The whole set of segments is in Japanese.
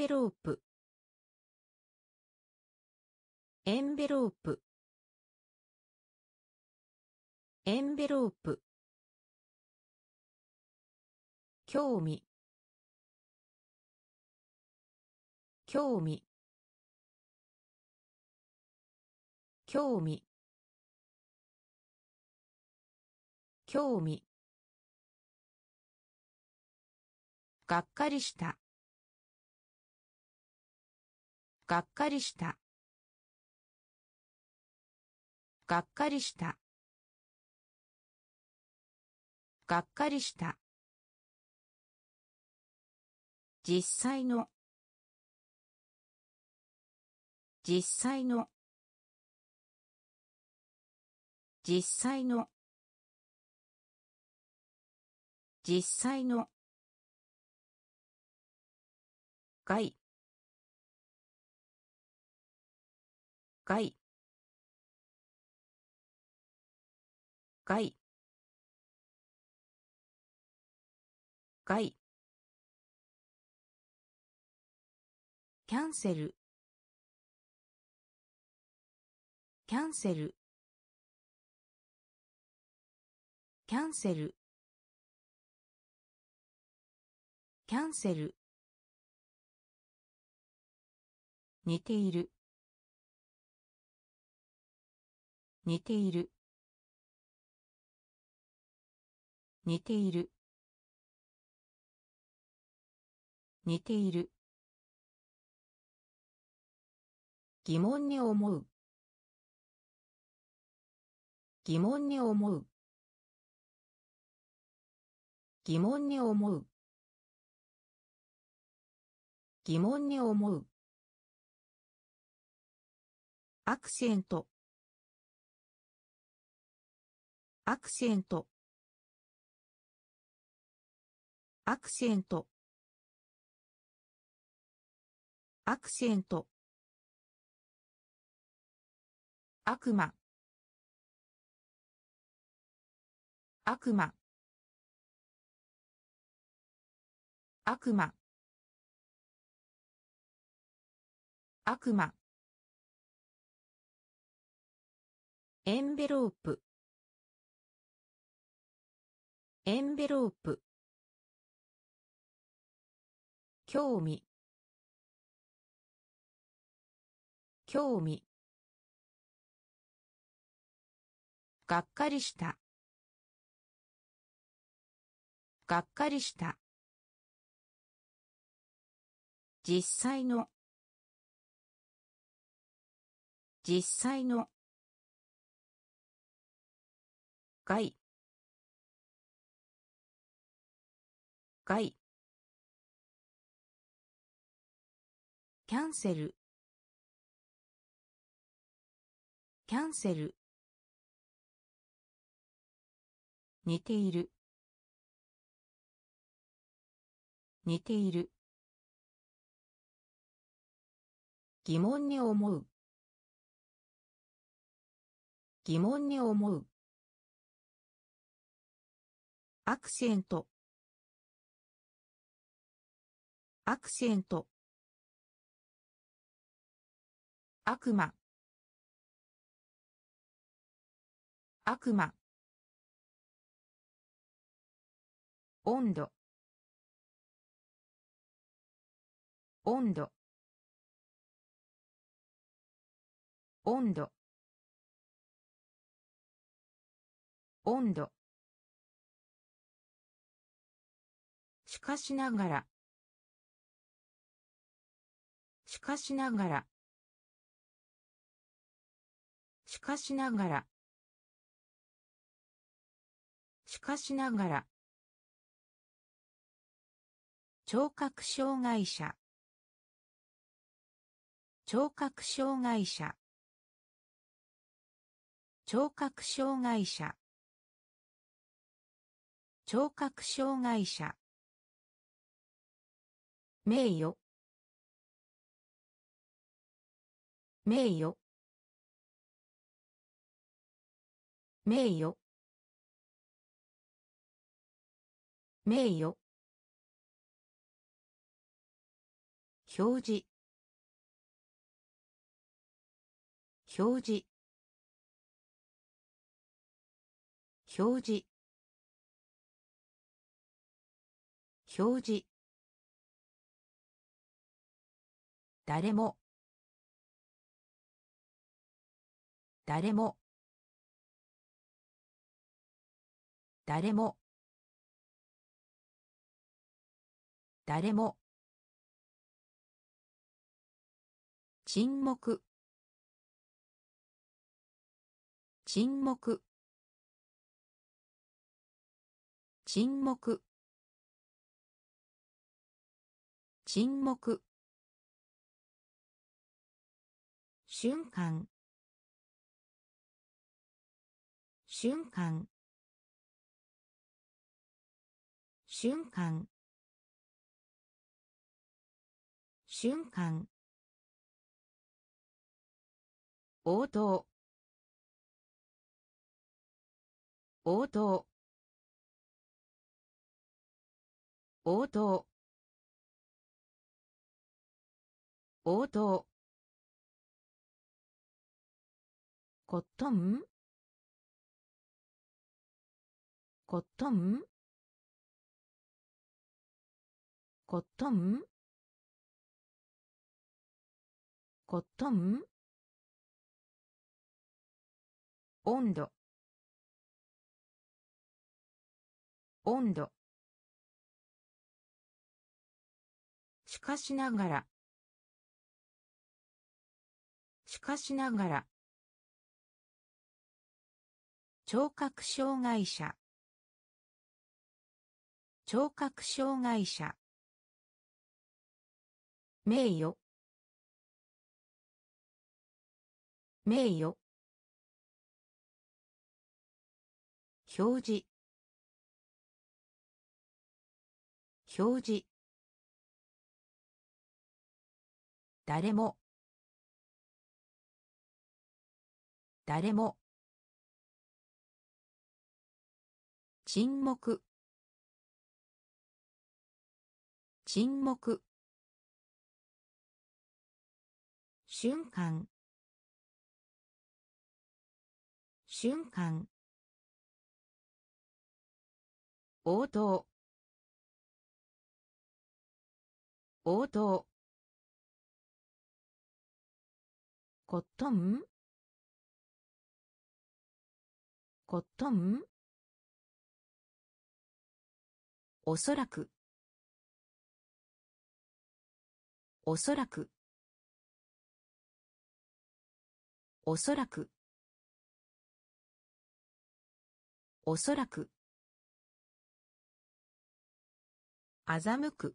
ベロープ。エンベロープ。エンベロープ。興味。興味。興味。興味。がっかりした。がっかりした。がっかりした。がっかりした。実際の。実際の。実際の。実際の。外外外外キャンセル。キャンセル。キャンセル。キャンセル。似ている。似ている。似ている。似ている。疑問に思う。疑問に思う。疑問に思う。疑問に思う。アクセント。アクセント。アクセント。アクセント。悪魔。悪魔。悪魔。悪魔。エンベロープ。エンベロープ。興味。興味。がっかりした。がっかりした。実際の。実際の。外外キャンセル。キャンセル。似ている。似ている。疑問に思う。疑問に思う。アクセント。アクセント。悪魔。悪魔。温度。温度。温度。温度。しかしながら。しかしながら。しかしながら。しかしながら。聴覚障害者。聴覚障害者。聴覚障害者。聴覚障害者。名誉。名誉。名誉。名誉。表示。表示。表示。表示。誰も。誰も。誰も。誰も。沈黙。沈黙。沈黙。沈黙。瞬間。瞬間。瞬間。瞬間。応答。応答。応答。応答。コットン？コットンコットンコットン温度。温度。しかしながら。しかしながら。聴覚障害者。聴覚障害者。名誉。名誉。表示。表示。誰も。誰も。沈黙。沈黙。瞬間。瞬間。応答。応答。コットン？コットン？おそらく。おそらく。おそらく。おそらく。欺く。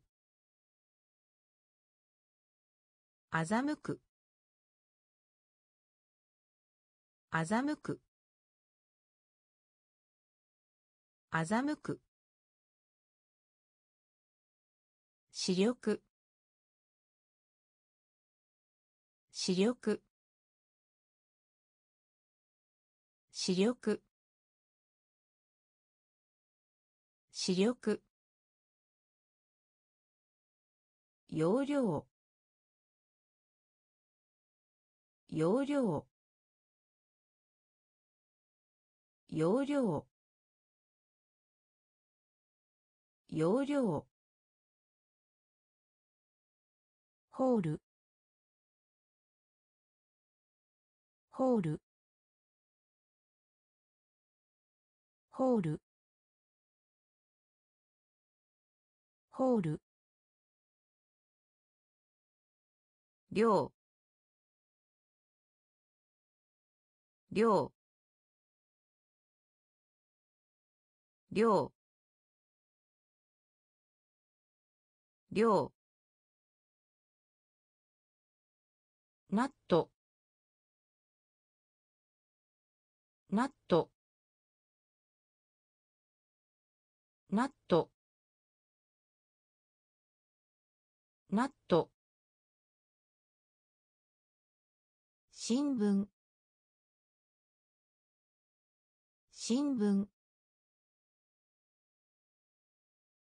欺く。欺く。欺く。視力。視力。視力。視力。容量。容量。容量。容量。ホール。ホール。ホール。ホール。量。量。量。量。ナットナット。ナット。ナット。新聞。新聞。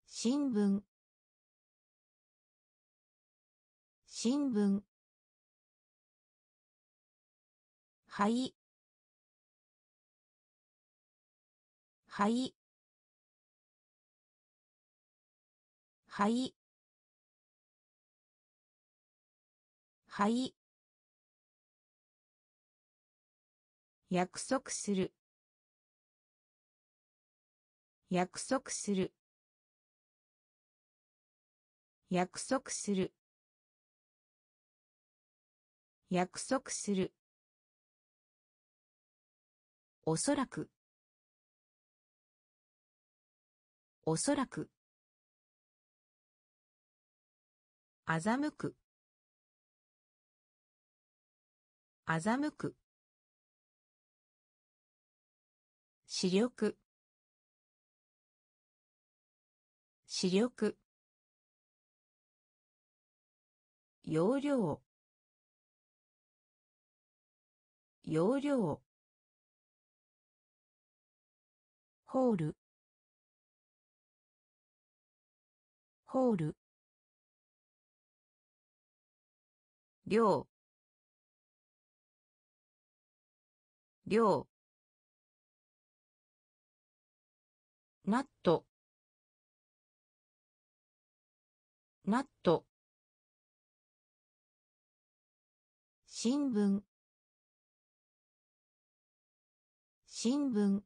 新聞。新聞。はい。はい。はい。約束する。約束する。約束する。約束する。おそらく。おそらく。欺く。欺く。視力。視力。容量。容量。ホール。ホール。量。量。ナット。ナット。新聞。新聞。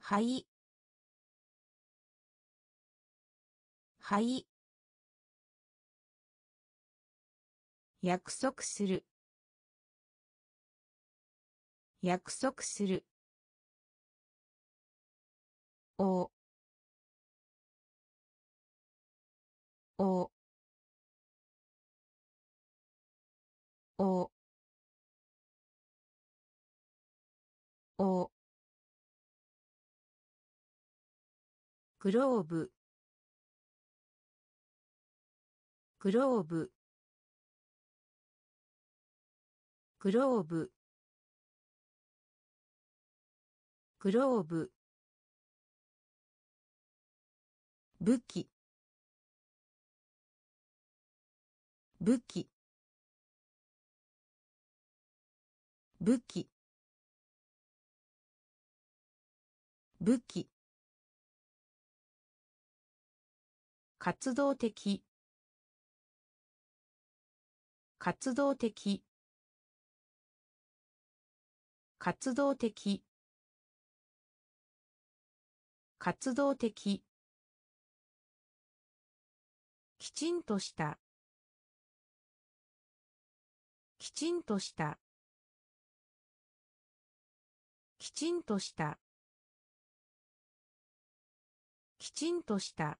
ははい。約束する。約束する。お。お。お。お。グローブ。グローブ。グローブ。グローブ。武器。武器。武器。武器。活動的。活動的。活動的。活動的。きちんとした。きちんとした。きちんとした。きちんとした。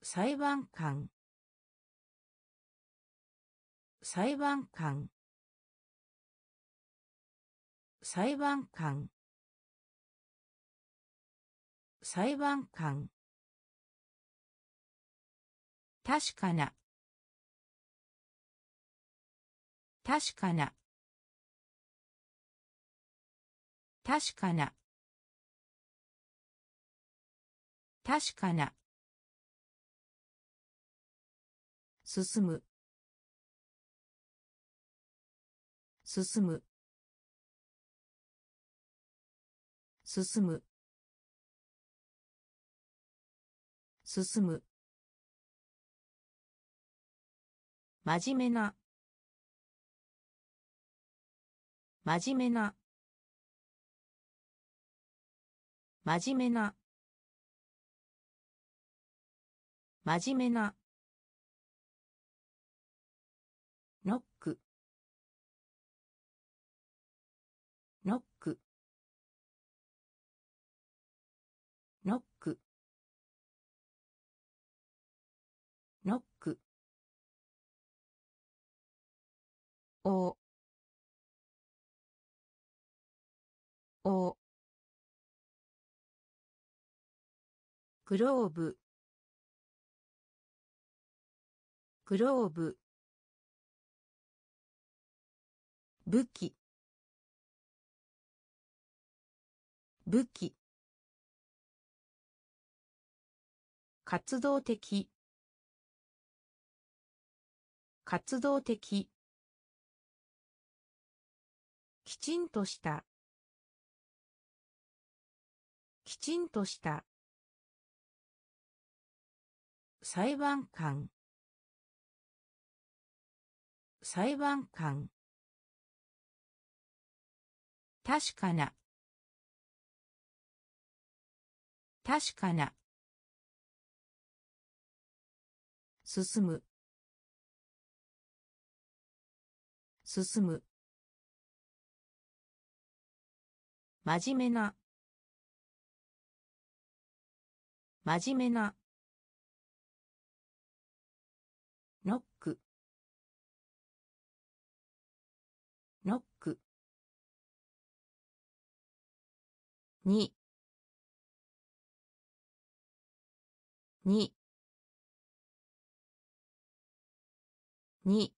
裁判官。裁判官。裁判官。裁判官。確かな。確かな。確かな。確かな。進む。進む。進む。進む。真面目な。真面目な。真面目な。真面目な。おおグローブ。グローブ。武器。武器。活動的。活動的。きちんとした。きちんとした。裁判官。裁判官。確かな。確かな。進む。進む。真面目な。真面目な。ノック。ノック。ににに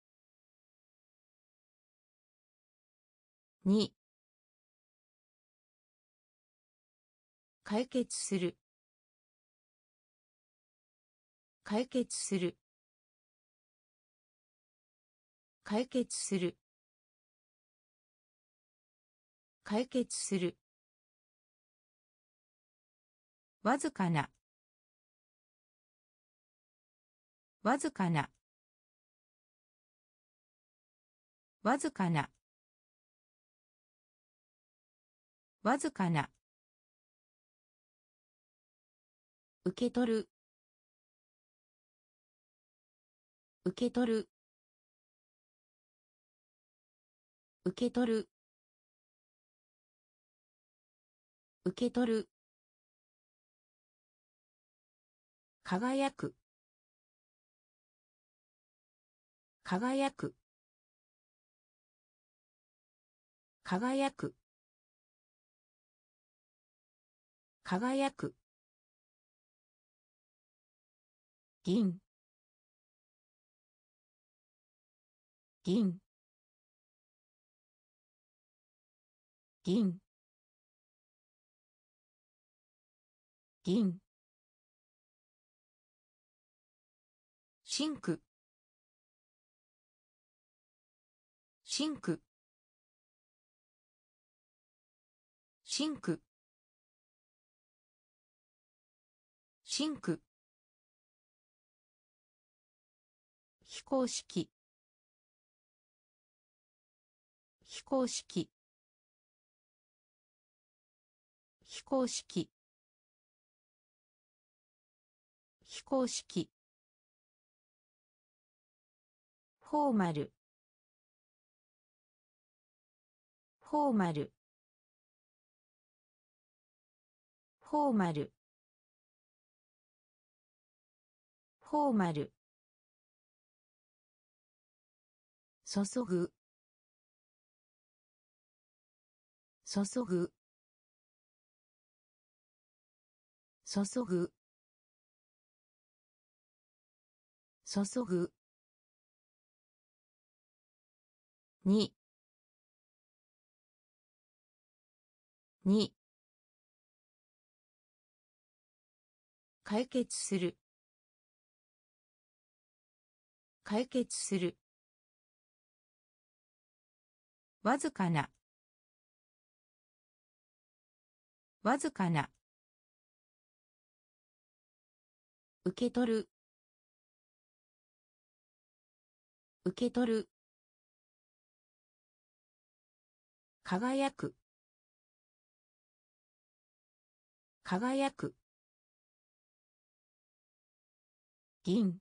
に解決する。解決する。解決する。解決する。わずかな。わずかな。わずかな。わずかな。受け取る。受け取る。受け取る。受け取る。輝く。輝く。輝く。輝く。銀。銀。銀。銀。シンク。シンク。シンク。シンク。公式。非公式。非公式。非公式。フォーマル。フォーマル。フォーマル。フォーマル。注ぐ。注ぐ。注ぐ。注ぐ。に。に。解決する。解決する。わずかな。わずかな。受け取る。受け取る。輝く。輝く。銀。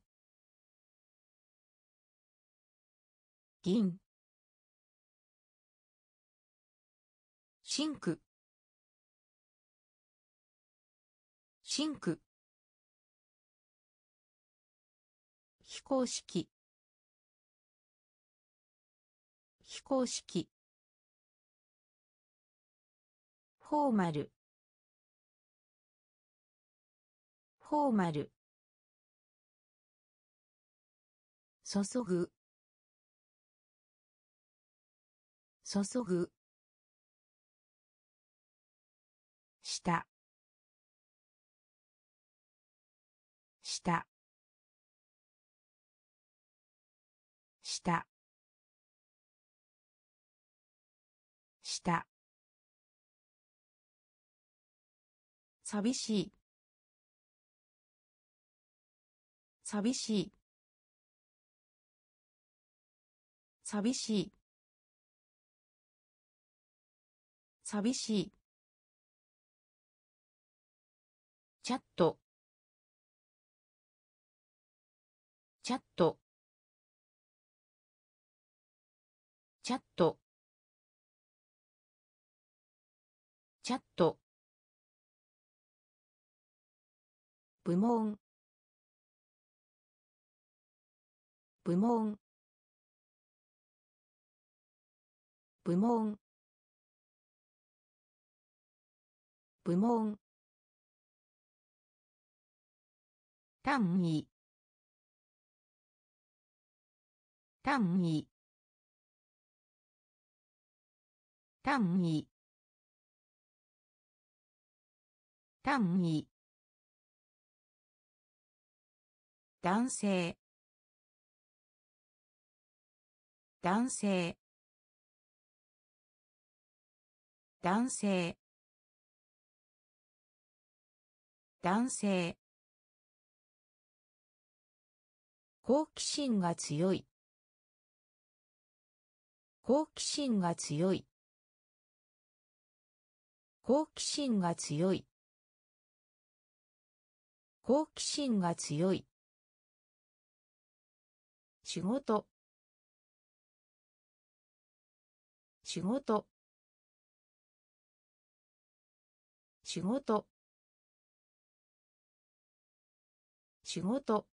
銀。シンク。シンク。非公式。非公式。フォーマル。フォーマル。注ぐ。注ぐ。した。した。した。した。寂しい。寂しい。寂しい。寂しい。チャット。チャット。チャット。チャット。部門。部門。部門。部門。単位。単位。単位。単位。男性。男性。男性。男性。好奇心が強い。好奇心が強い。好奇心が強い。好奇心が強い。仕事。仕事。仕事。仕事。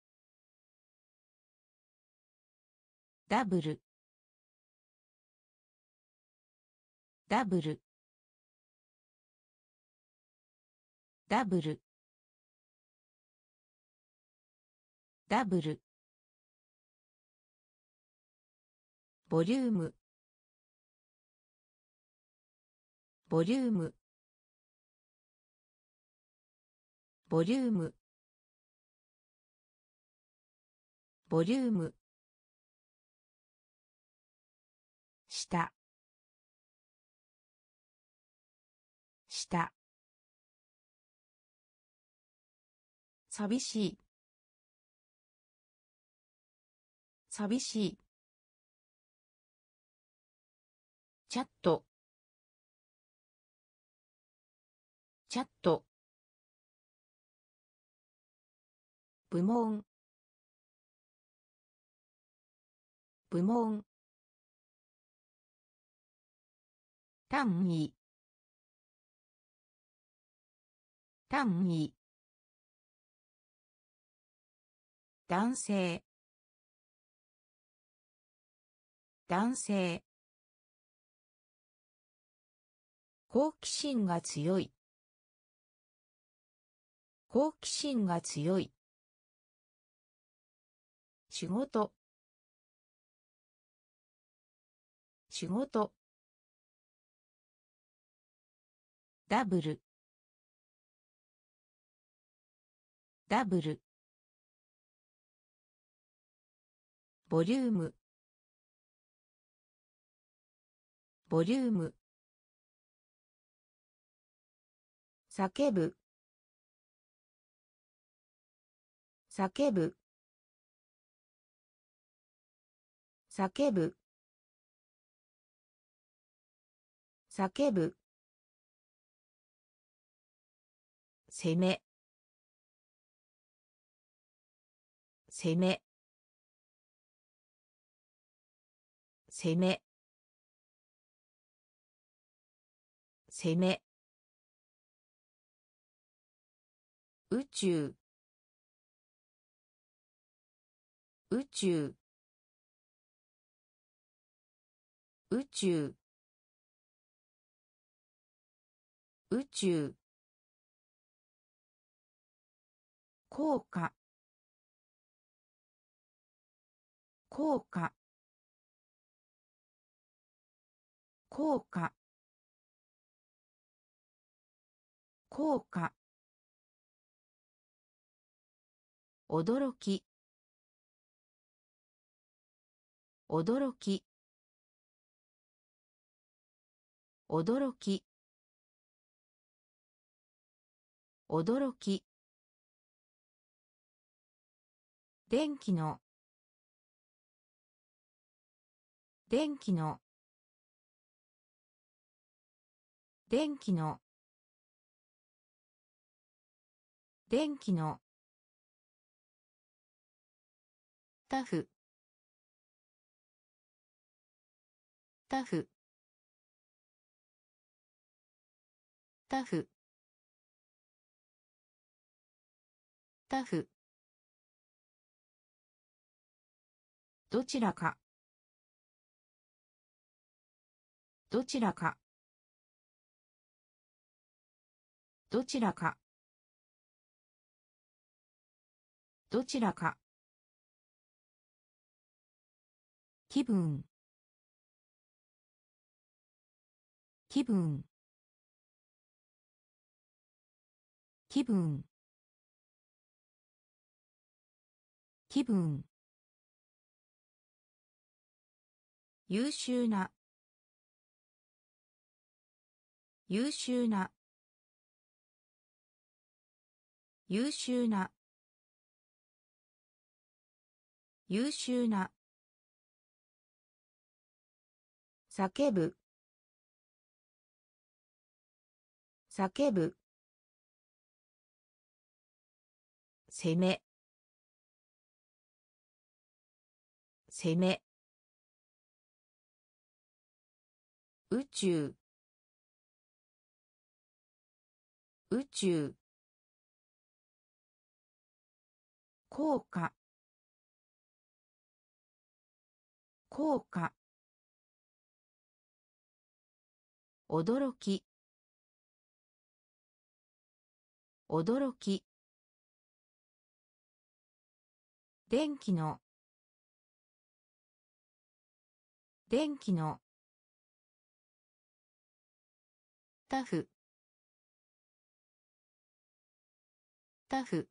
ダブル。ダブル。ダブル。ダブル。ボリューム。ボリューム。ボリューム。ボリューム。下下寂しい。寂しい。チャット。チャット。部門。部門。単位。単位。男性。男性。好奇心が強い。好奇心が強い。仕事。仕事。ダブル。ダブル。ボリューム。ボリューム。叫ぶ。叫ぶ。叫ぶ。叫ぶ。攻め。攻め。攻め。攻め。宇宙。宇宙。宇宙。宇宙。効果。効果。効果。効果。驚き。驚き。驚き。驚き。電気の。電気の。電気の。電気の。タフ。タフ。タフ。タフ。どちらか。どちらか。どちらか。どちらか。気分。気分。気分。気分。優秀な。優秀な。優秀な。優秀な。叫ぶ。叫ぶ。攻め。攻め。宇宙。宇宙。効果。効果。驚き。驚き。電気の。電気の。タフ。タフ。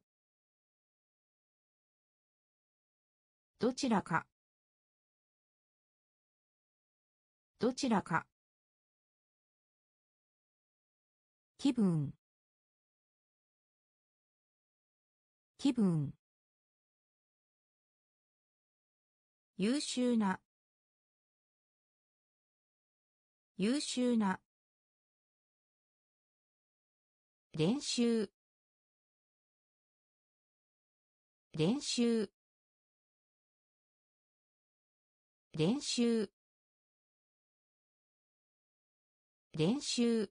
どちらか。どちらか。気分。気分。優秀な。優秀な。練習。練習。練習。練習。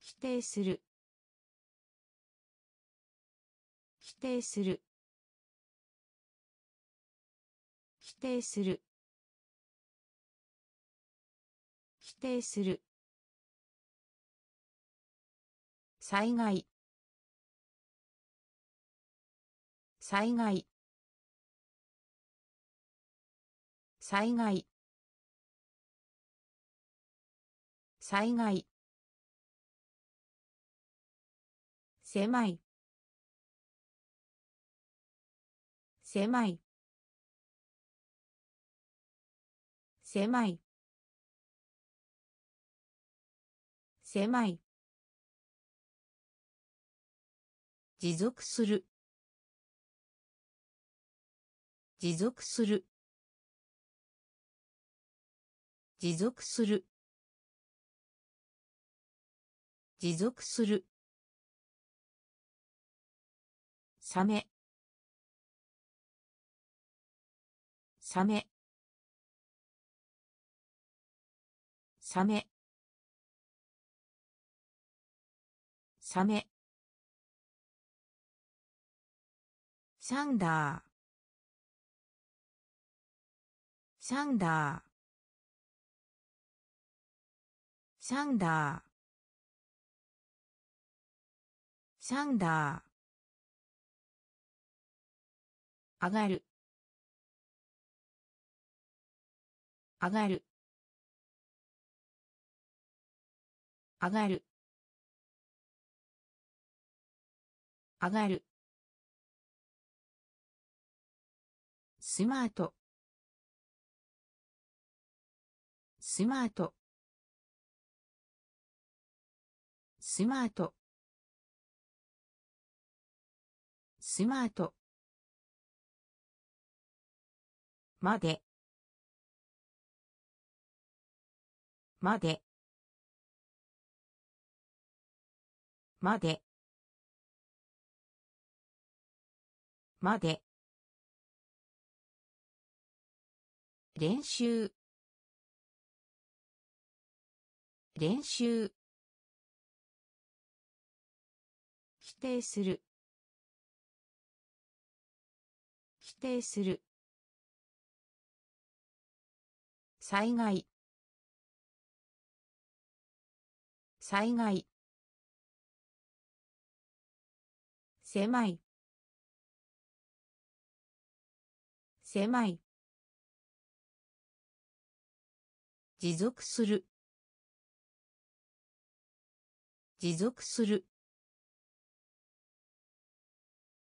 否定する。否定する。否定する。否定する。災害。災害。災害。災害。狭い。狭い。狭い。狭い。持続する。持続する。持続する。持続する。サメサメサメサメサンダー。サンダー。サンダー。サンダー。上がる。上がる。上がる。上がる。スマート。スマート。スマート。スマート。まで。まで。まで。まで。練習。練習。否定する。否定する。災害。災害。狭い。狭い。持続する。持続する。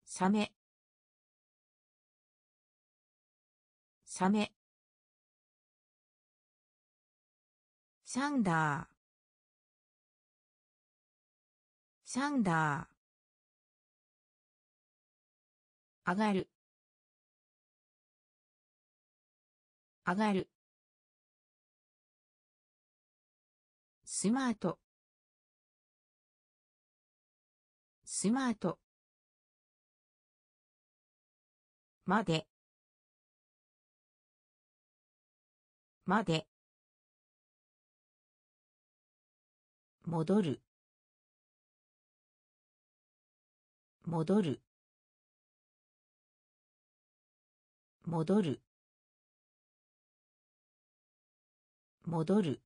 サメサメサンダー。サンダー。上がる。上がる。スマート。スマート。まで。まで。戻る。戻る。戻る。戻る。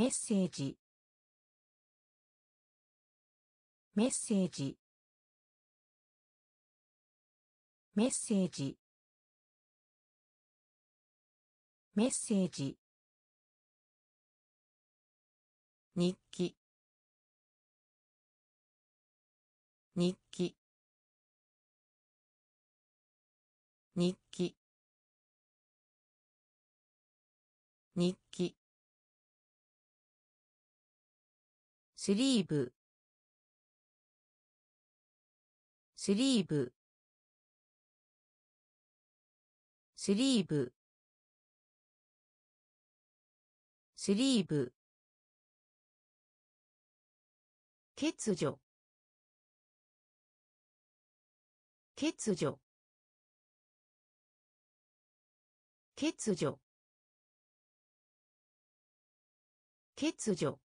メッセージ。メッセージ。メッセージ。メッセージ。日記。スリーブ。スリーブ。スリーブ。スリーブ。欠如。欠如。欠如。欠如。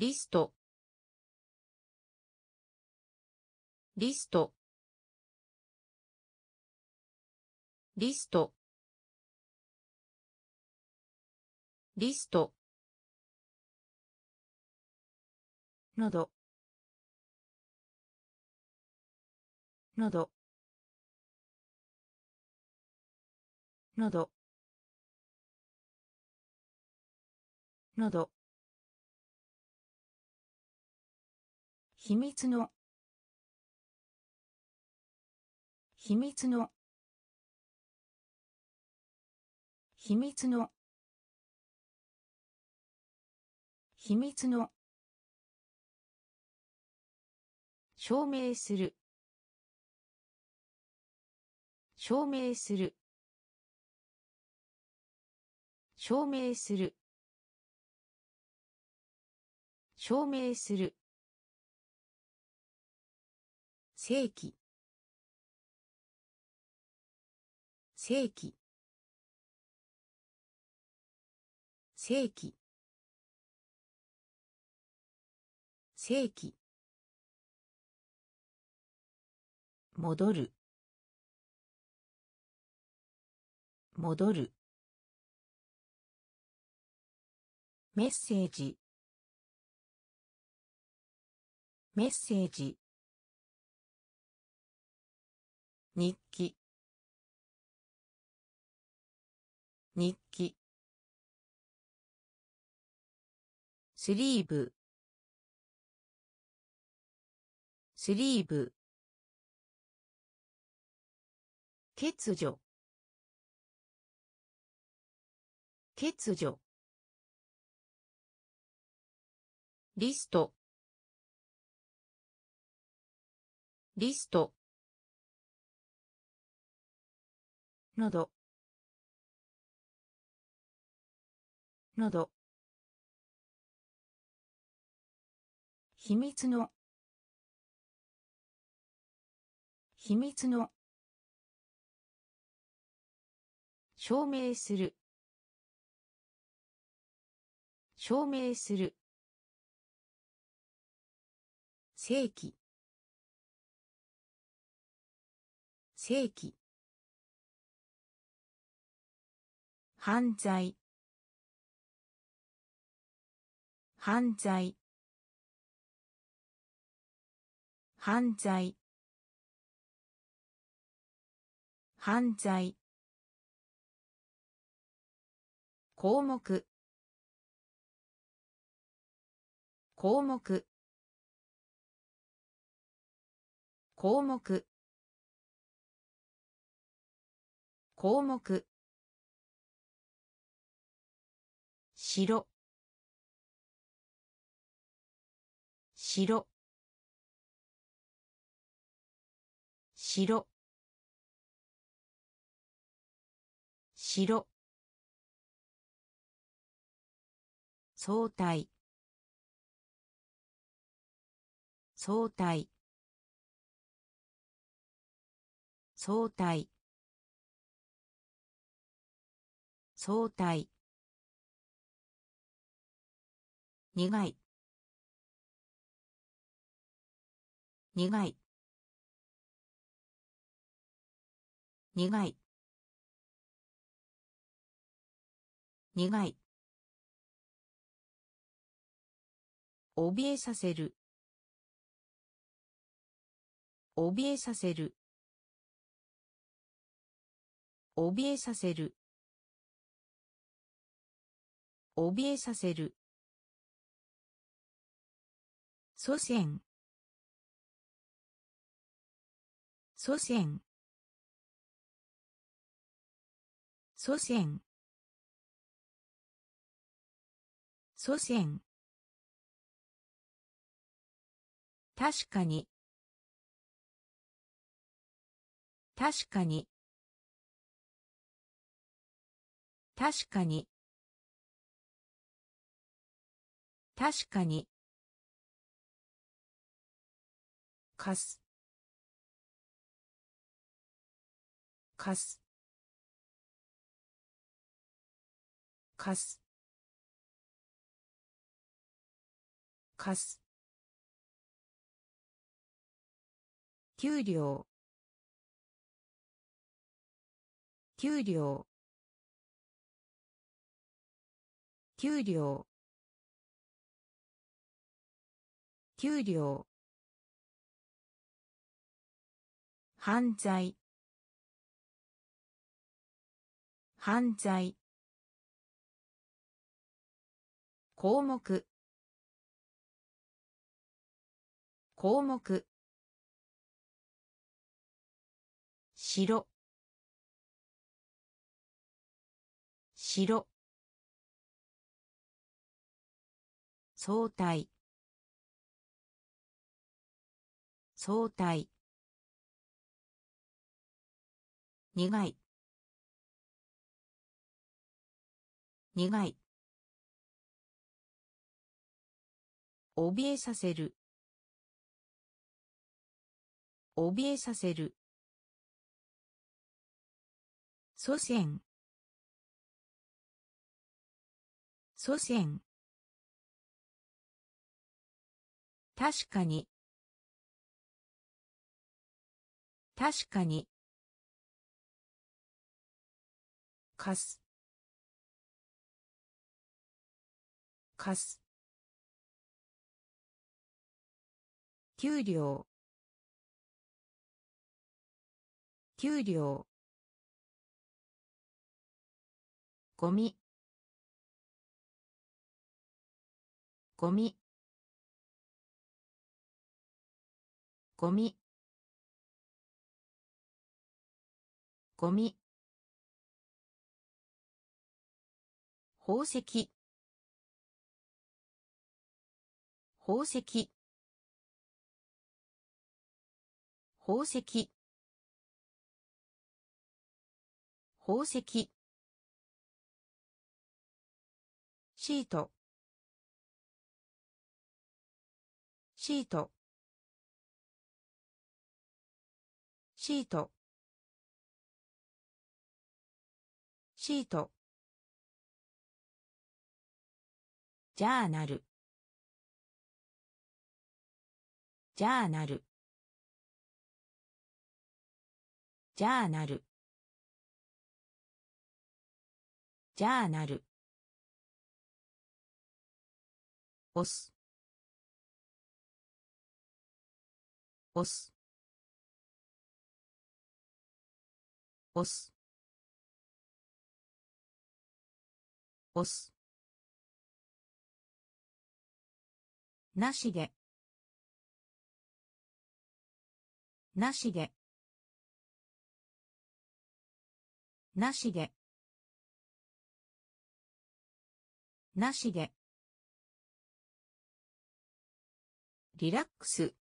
リスト。リスト。リスト。リスト。のど。のど。のど。のど。秘密の。秘密の。秘密の。秘密の。証明する。証明する。証明する。証明する。正規。正規。正規。正規。戻る。戻る。メッセージ。メッセージ。スリーブ。スリーブ。欠如。欠如。リスト。リスト。のど。秘密の。秘密の。証明する。証明する。正規。正規。犯罪。犯罪。犯罪。犯罪。項目。項目。項目。項目。白白白白相対相対相対相対苦い苦い苦い。苦い。怯えさせる。怯えさせる。怯えさせる。怯えさせる。祖先。祖先。祖先。祖先。確かに。確かに。確かに。確かに。かす。かす。かす。かす。給料。給料。給料。給料。犯罪。犯罪。項目。項目。白白相対相対苦い苦い怯えさせる。怯えさせる。祖先。祖先。確かに。確かに。かす。かす。給料。給料。ゴミ。ゴミ。ゴミ。ゴミ。宝石。宝石。宝石。宝石。シート。シート。シート。シート。ジャーナル。ジャーナル。ジャーナルジャーナル押す。押す。押す。押す。なしで。なしで。なしで。なしで。リラックス。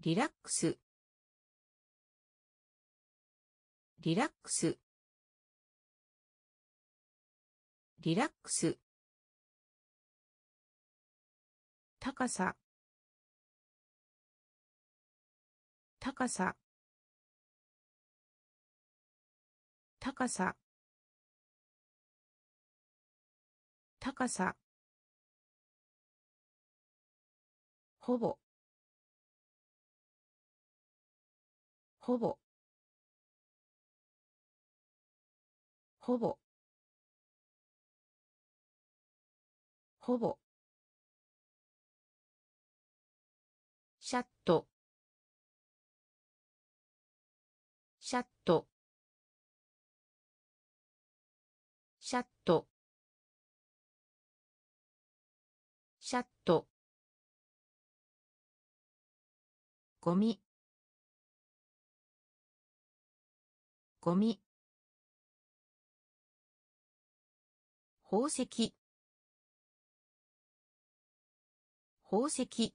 リラックス。リラックス。リラックス。高さ。高さ。高さ。高さ。ほぼ。ほぼ。ほぼ。ほぼ。シャット。シャット。シャット。シャット。ゴミ。ゴミ。宝石。宝石。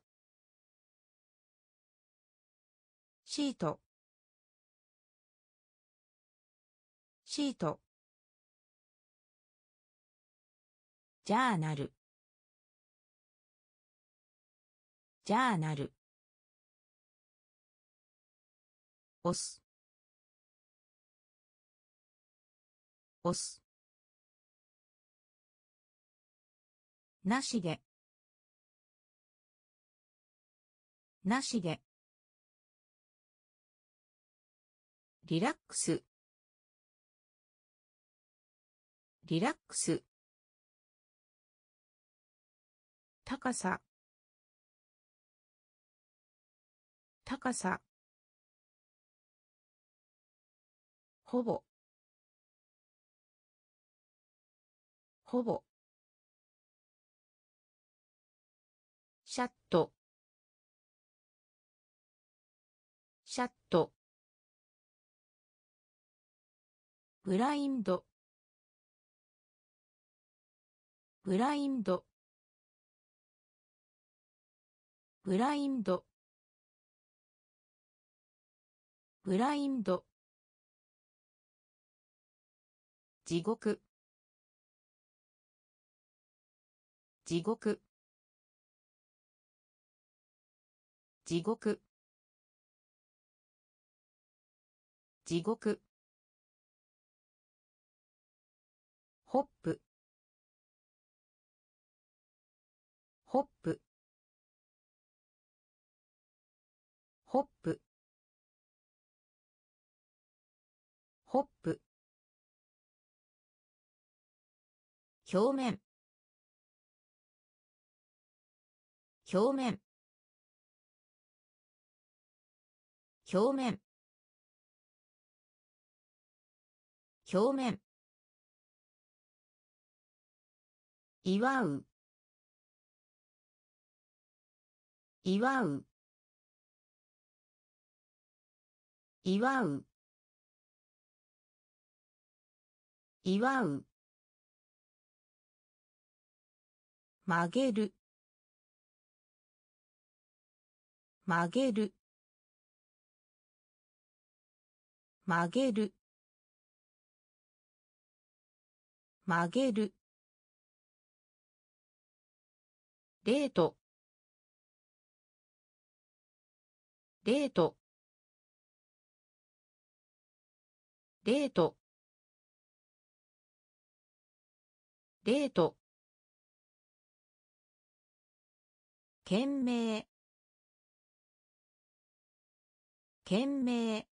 シート。シート。ジャーナルジャーナル押す。押す。なしで。なしで。リラックス。リラックス。高さ。高さ。ほぼ。ほぼ。シャット。シャット。ブラインド。ブラインド。ブラインド。ブラインド。地獄。地獄。地獄。地獄。ホップ。ホップ。ホップ。ホップ。表面。表面。表面。表面。祝う。祝う。祝う。祝う。曲げる。曲げる。曲げる。曲げる。デート。デート。デート。デート。懸命懸命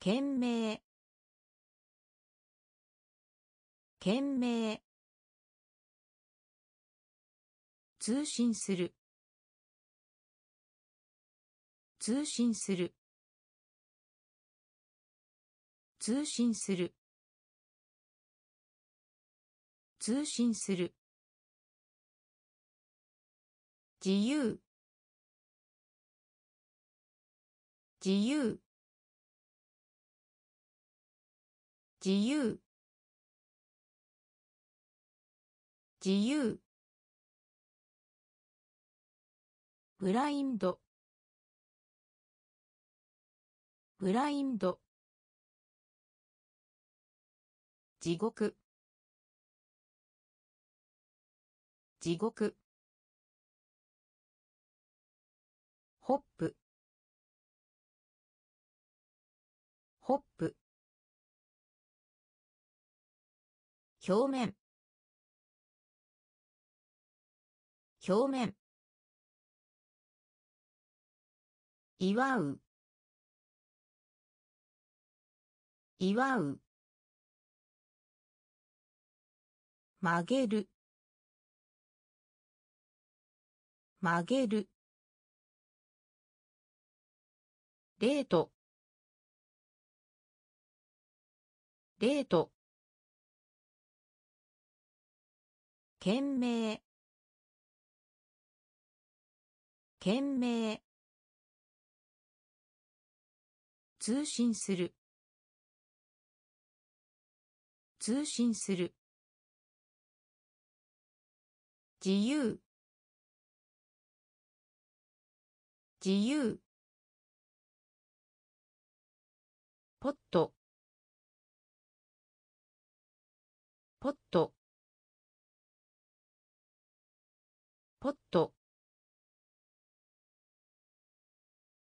懸命懸命通信する。通信する。通信する。通信する。自由。自由。自由。自由。ブラインド。ブラインド。地獄。地獄。ホップ。ホップ。表面。表面。祝う。祝う。曲げる。曲げる。デート。デート。懸命懸命通信する。通信する。自由。自由。ポット。ポット。ポット。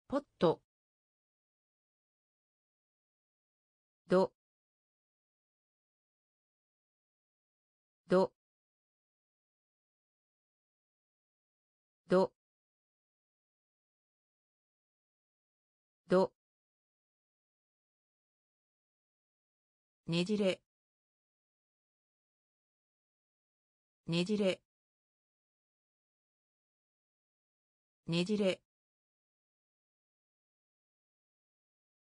ポット。ど。ど。どどねじれ。ねじれ。ねじれ。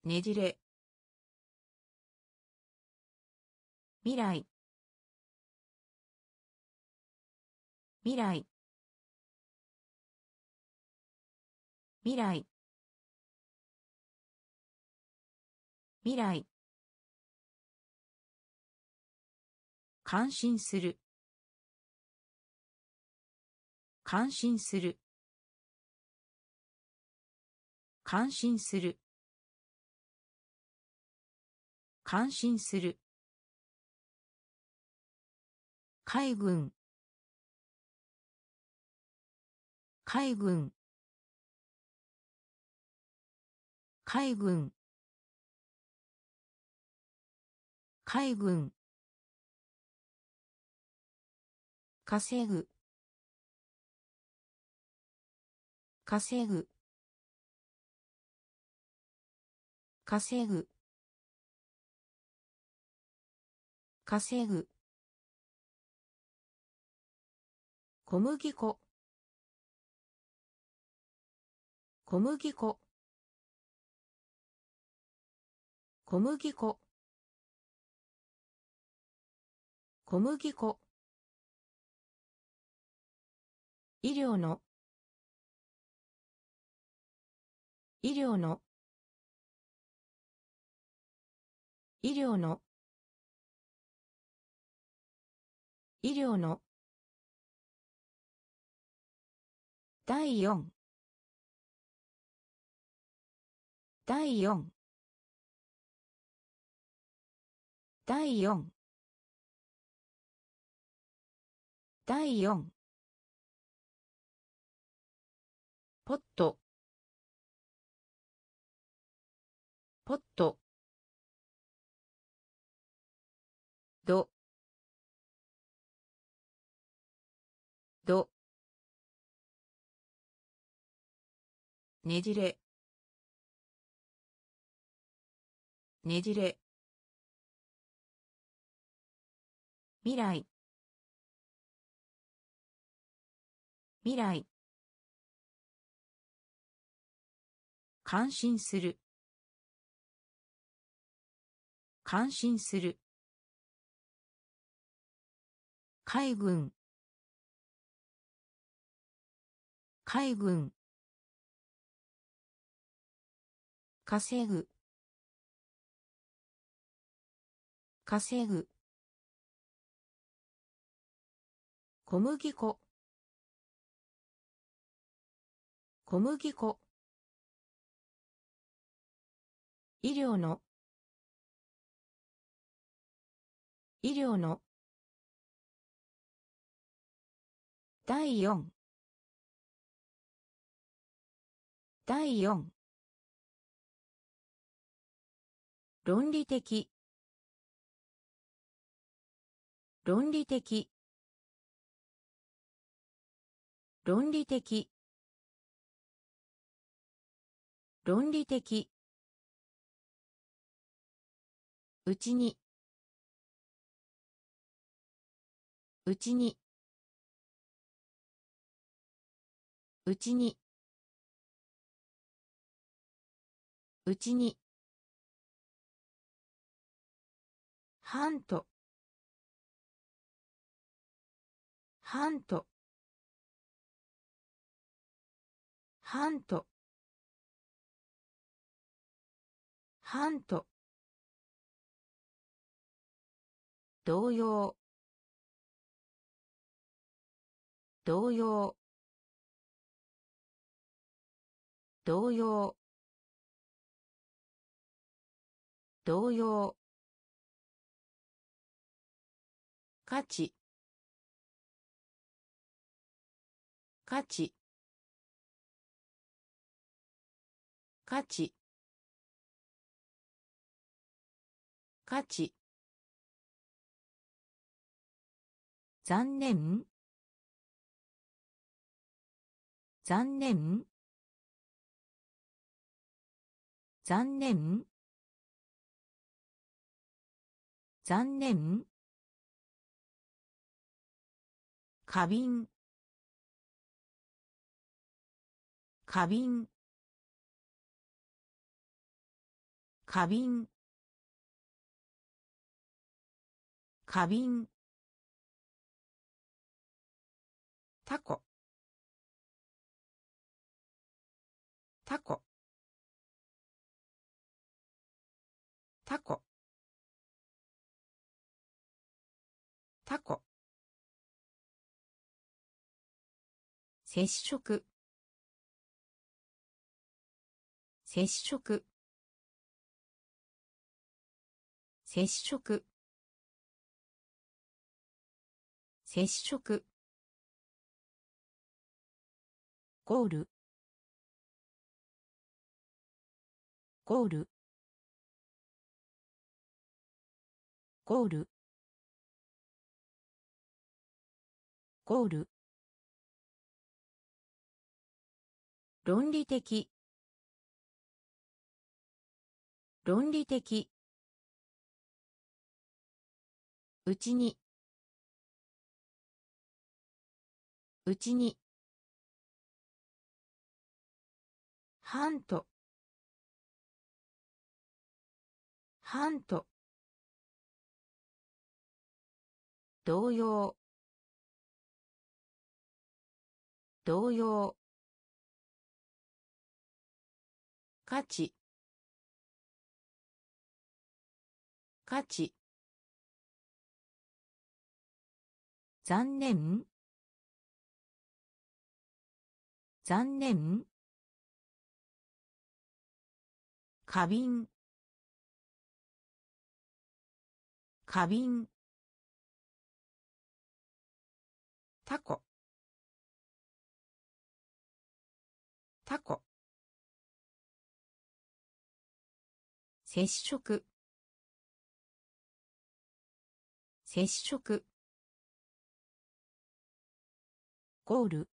ねじれ。未来。未来。未来。未来。感心する。感心する。感心する。感心する。海軍。海軍。海軍。海軍。稼ぐ。稼ぐ。稼ぐ。稼ぐ。小麦粉。小麦粉。小麦粉。小麦粉。医療の。医療の。医療の。医療の。第四。第四。第四。第四。ポット。ポット。ど。ど。ねじれ。ねじれ。未来。未来。感心する。感心する。海軍。海軍。稼ぐ。稼ぐ。小麦粉。小麦粉。医療の。医療の。第四。第四。論理的。論理的。論理的。論理的。うちに。うちに。うちに。うちに。ハントハントハント。ハント。同様。同様。同様。同様。価値。価値。価値。価値。残念。残念。残念。残念。花瓶花瓶花瓶。花瓶。タコ。タコ。タコ。タコ。接触。接触。接触。接触。ゴール。ゴール。ゴール。ゴール。論理的。論理的。うちに。うちに。ハントハント同様。同様。価値。価値。残念。残念。花瓶花瓶タコ。タコ。接触。接触ゴール。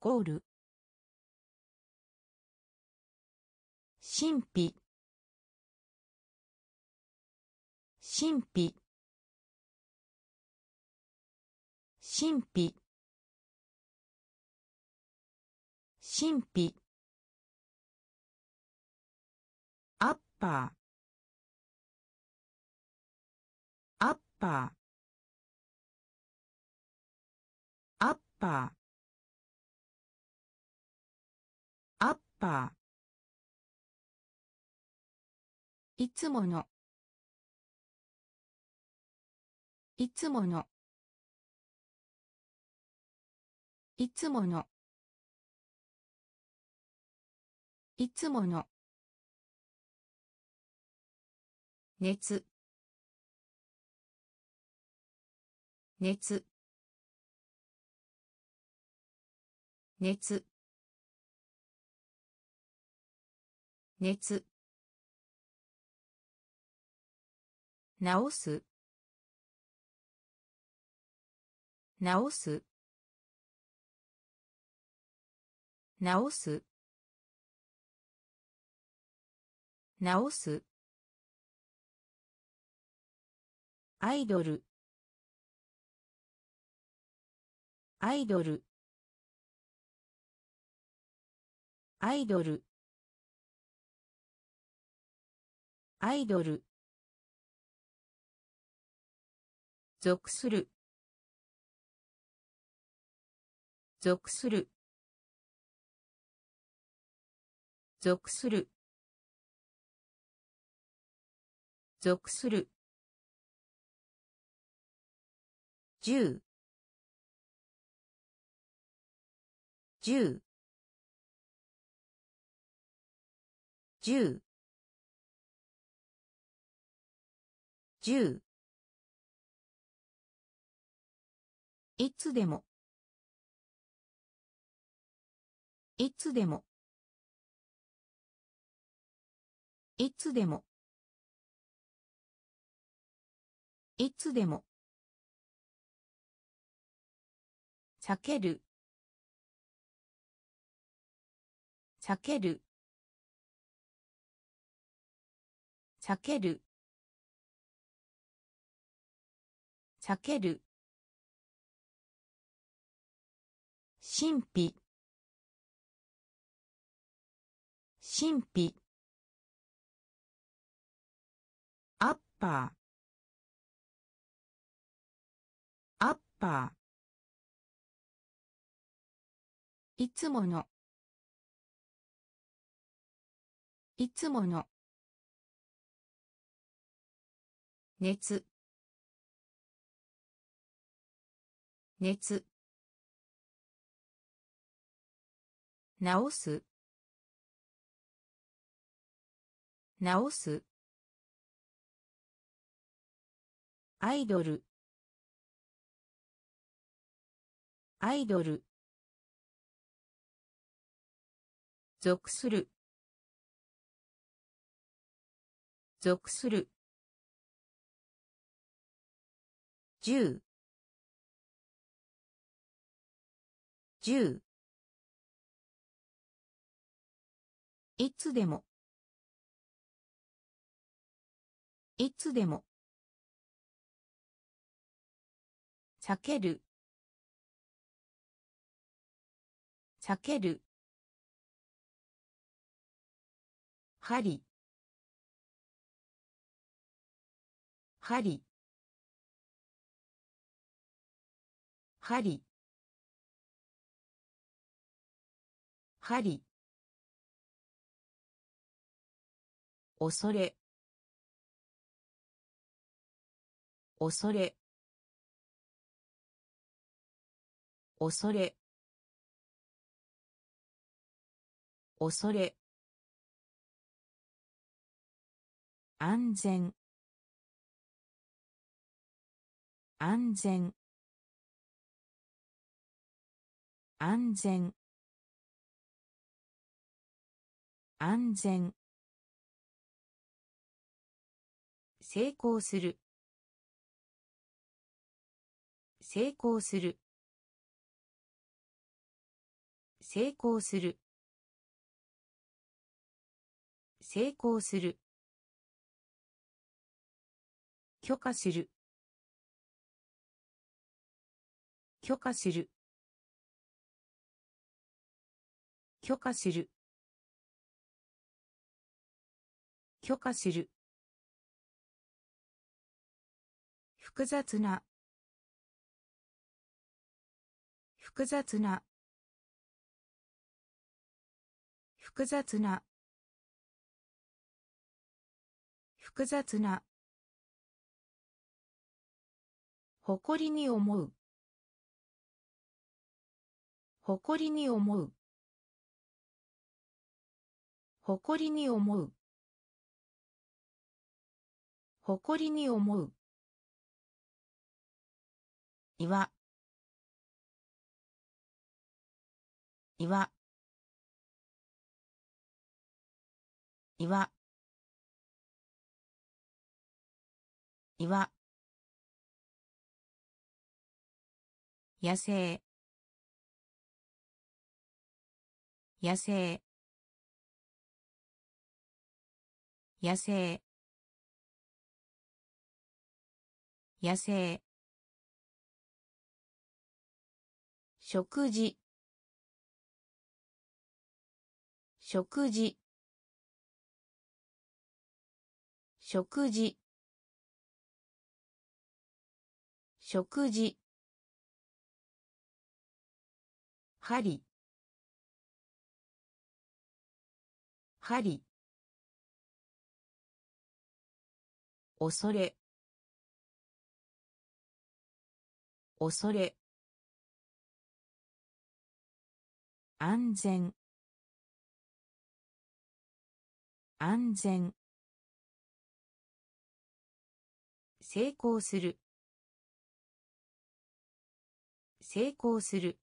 ゴール。神秘。神秘。神秘。神秘。アッパー。アッパー。パー。アッパー。いつもの。いつもの。いつもの。いつもの。熱。熱。熱。熱。直す。直す。直す。直す。アイドル。アイドル。アイドル。アイドル。属する。属する。属する。属する。十。十。十。十。いつでも。いつでも。いつでも。いつでも。避ける。避ける。避ける。避ける。神秘。神秘。アッパー。アッパー。いつもの。いつもの。熱。熱。直す。直す。アイドル。アイドル。属する。属する。十。十。いつでも。いつでも。避ける。避ける。針。針。針。針。恐れ。恐れ。恐れ。恐れ。安全。安全。安全。安全。成功する。成功する。成功する。成功する。許可する。許可する。許可する。許可する。複雑な。複雑な。複雑な。複雑な。誇りに思う。誇りに思う。誇りに思う。誇りに思う。岩岩岩岩野生。野生。野生。野生。食事。食事。食事。食事。針。針。恐れ。恐れ。安全。安全。成功する。成功する。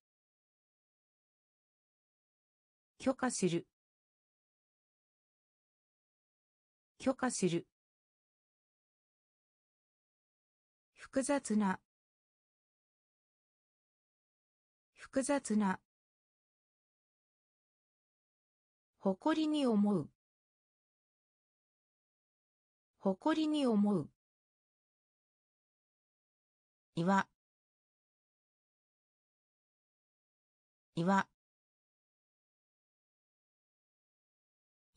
許可する。許可する。複雑な。複雑な。誇りに思う。誇りに思う。岩岩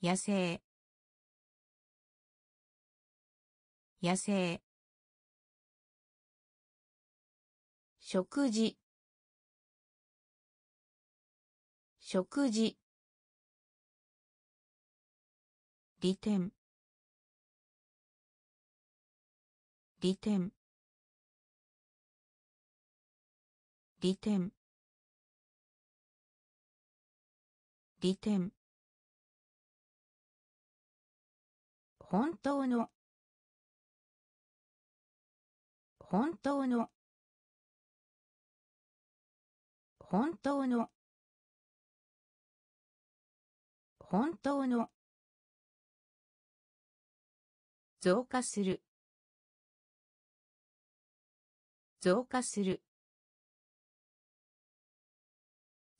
野生。野生。食事。食事。利点。利点。利点。利点。本当の。本当の。本当の。本当の。増加する。増加する。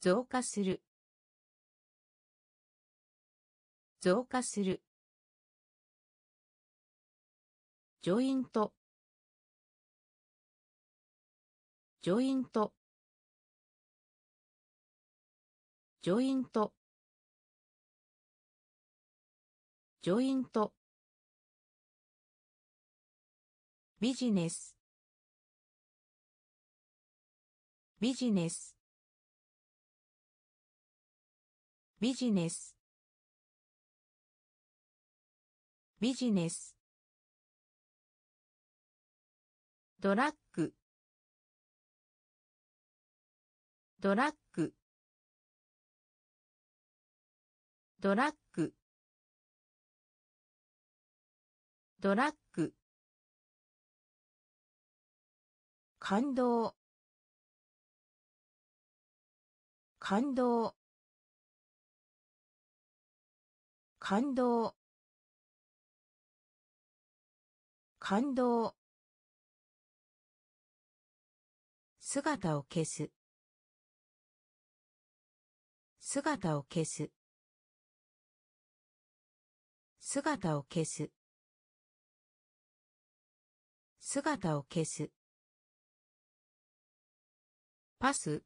増加する。増加する。ジョイントジョイントジョイント。ジョイント。ビジネス。ビジネス。ビジネス。ビジネス。ドラッグ。ドラッグ。ドラッグ。ドラッグ。感動。感動。感動。感動。姿を消す。姿を消す。姿を消す。姿を消す。パス。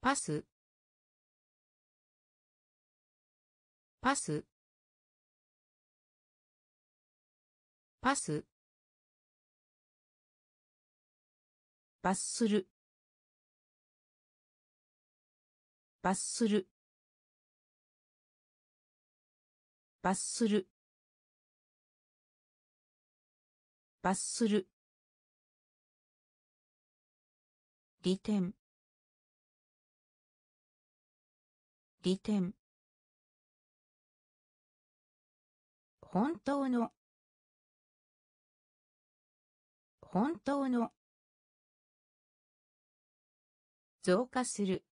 パス。パス。パス。罰する。罰する。罰する。罰する。利点。利点。本当の。本当の。増加する。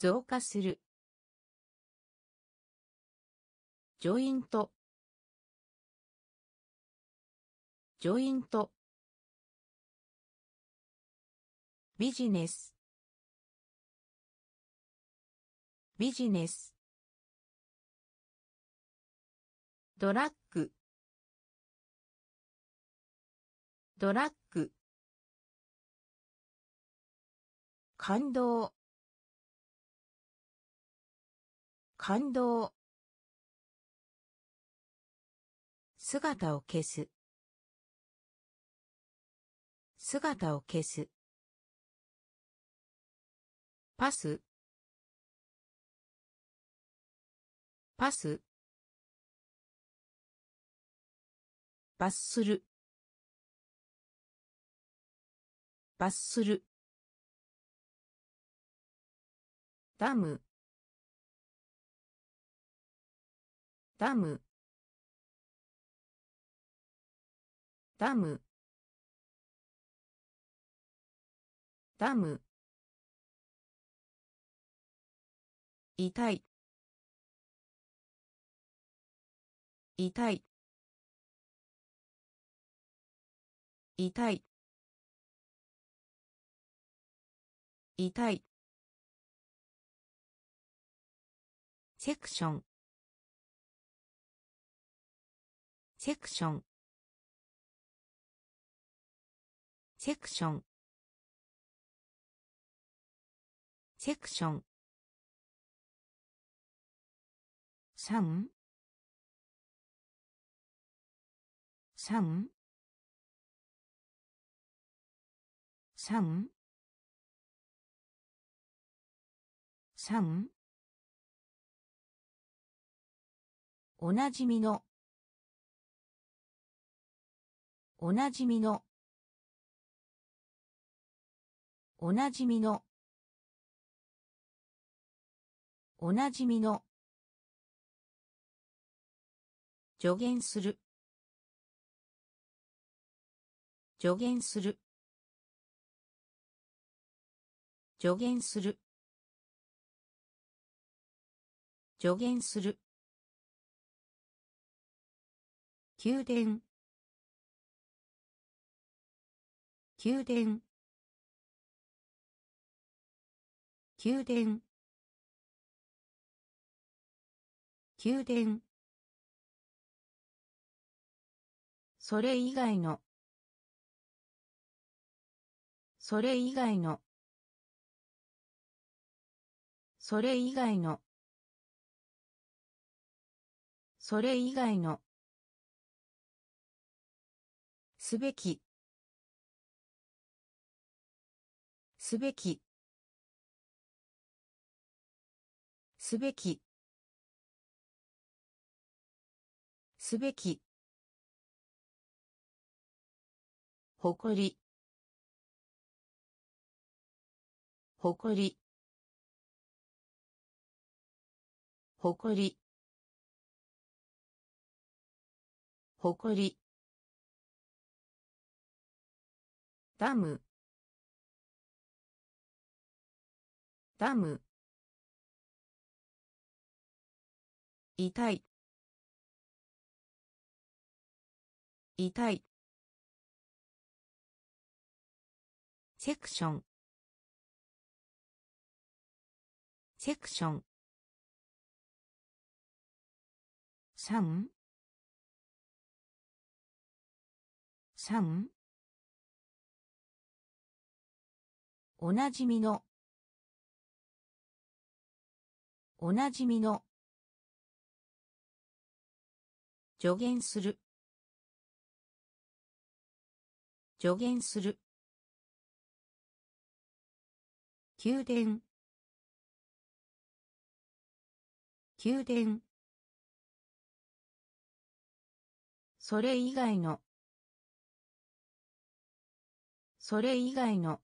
増加する。ジョイント。ジョイント。ビジネス。ビジネス。ドラッグ。ドラッグ。感動。感動。姿を消す。姿を消す。パス。パス。罰する。罰する。ダム。ダム。ダム。ダム。痛い。痛い。痛い。痛い。セクション。セクション。セクション。セクション。三三三三おなじみの。おなじみの。おなじみの。おなじみの。助言する。助言する。助言する。助言する。宮殿。宮殿。宮殿。宮殿。それ以外の。それ以外の。それ以外の。それ以外の。すべき。すべき。すべき。すべき。誇り。誇り。誇り。誇り。ダム。ダム。痛い。痛い。セクション。セクション。三三おなじみの。おなじみの。助言する。助言する。宮殿。宮殿。それ以外の。それ以外の。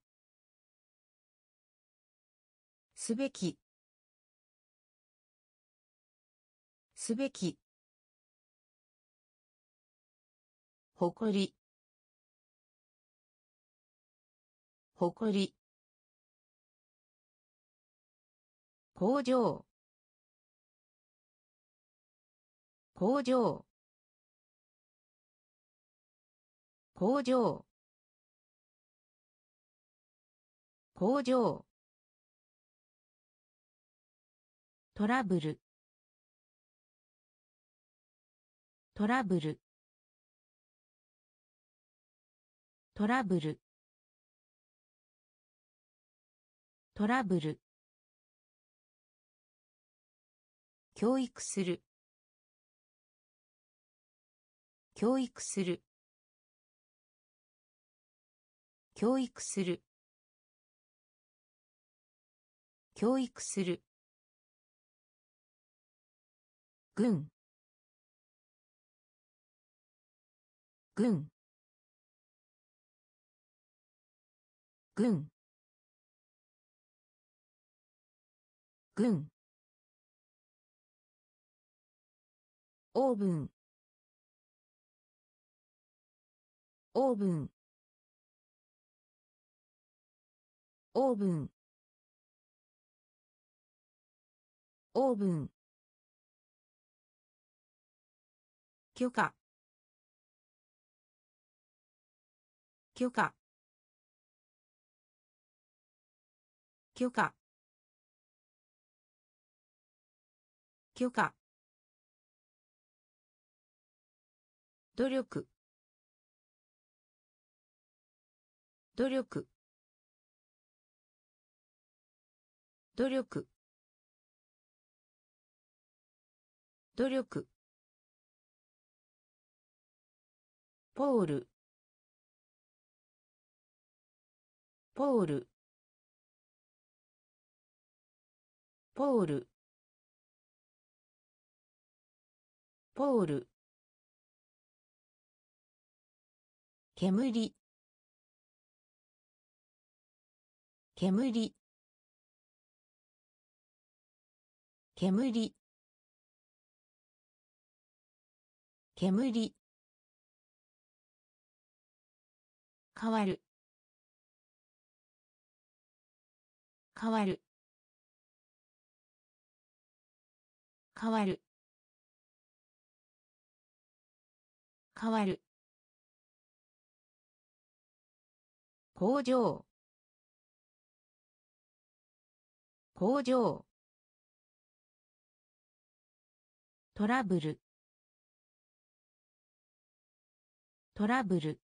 すべき。すべき。誇り。誇り。工場工場工場工場トラブル。トラブル。トラブル。トラブル。教育する。教育する。教育する。教育する。軍。軍。軍。軍。オーブン。オーブン。オーブン。オーブン。許可。許可。許可。許可。努力。努力。努力。努力。ポール。ポール。ポール。ポール。煙。煙。煙。煙。変わる。変わる。変わる。変わる。工場工場トラブル。トラブル。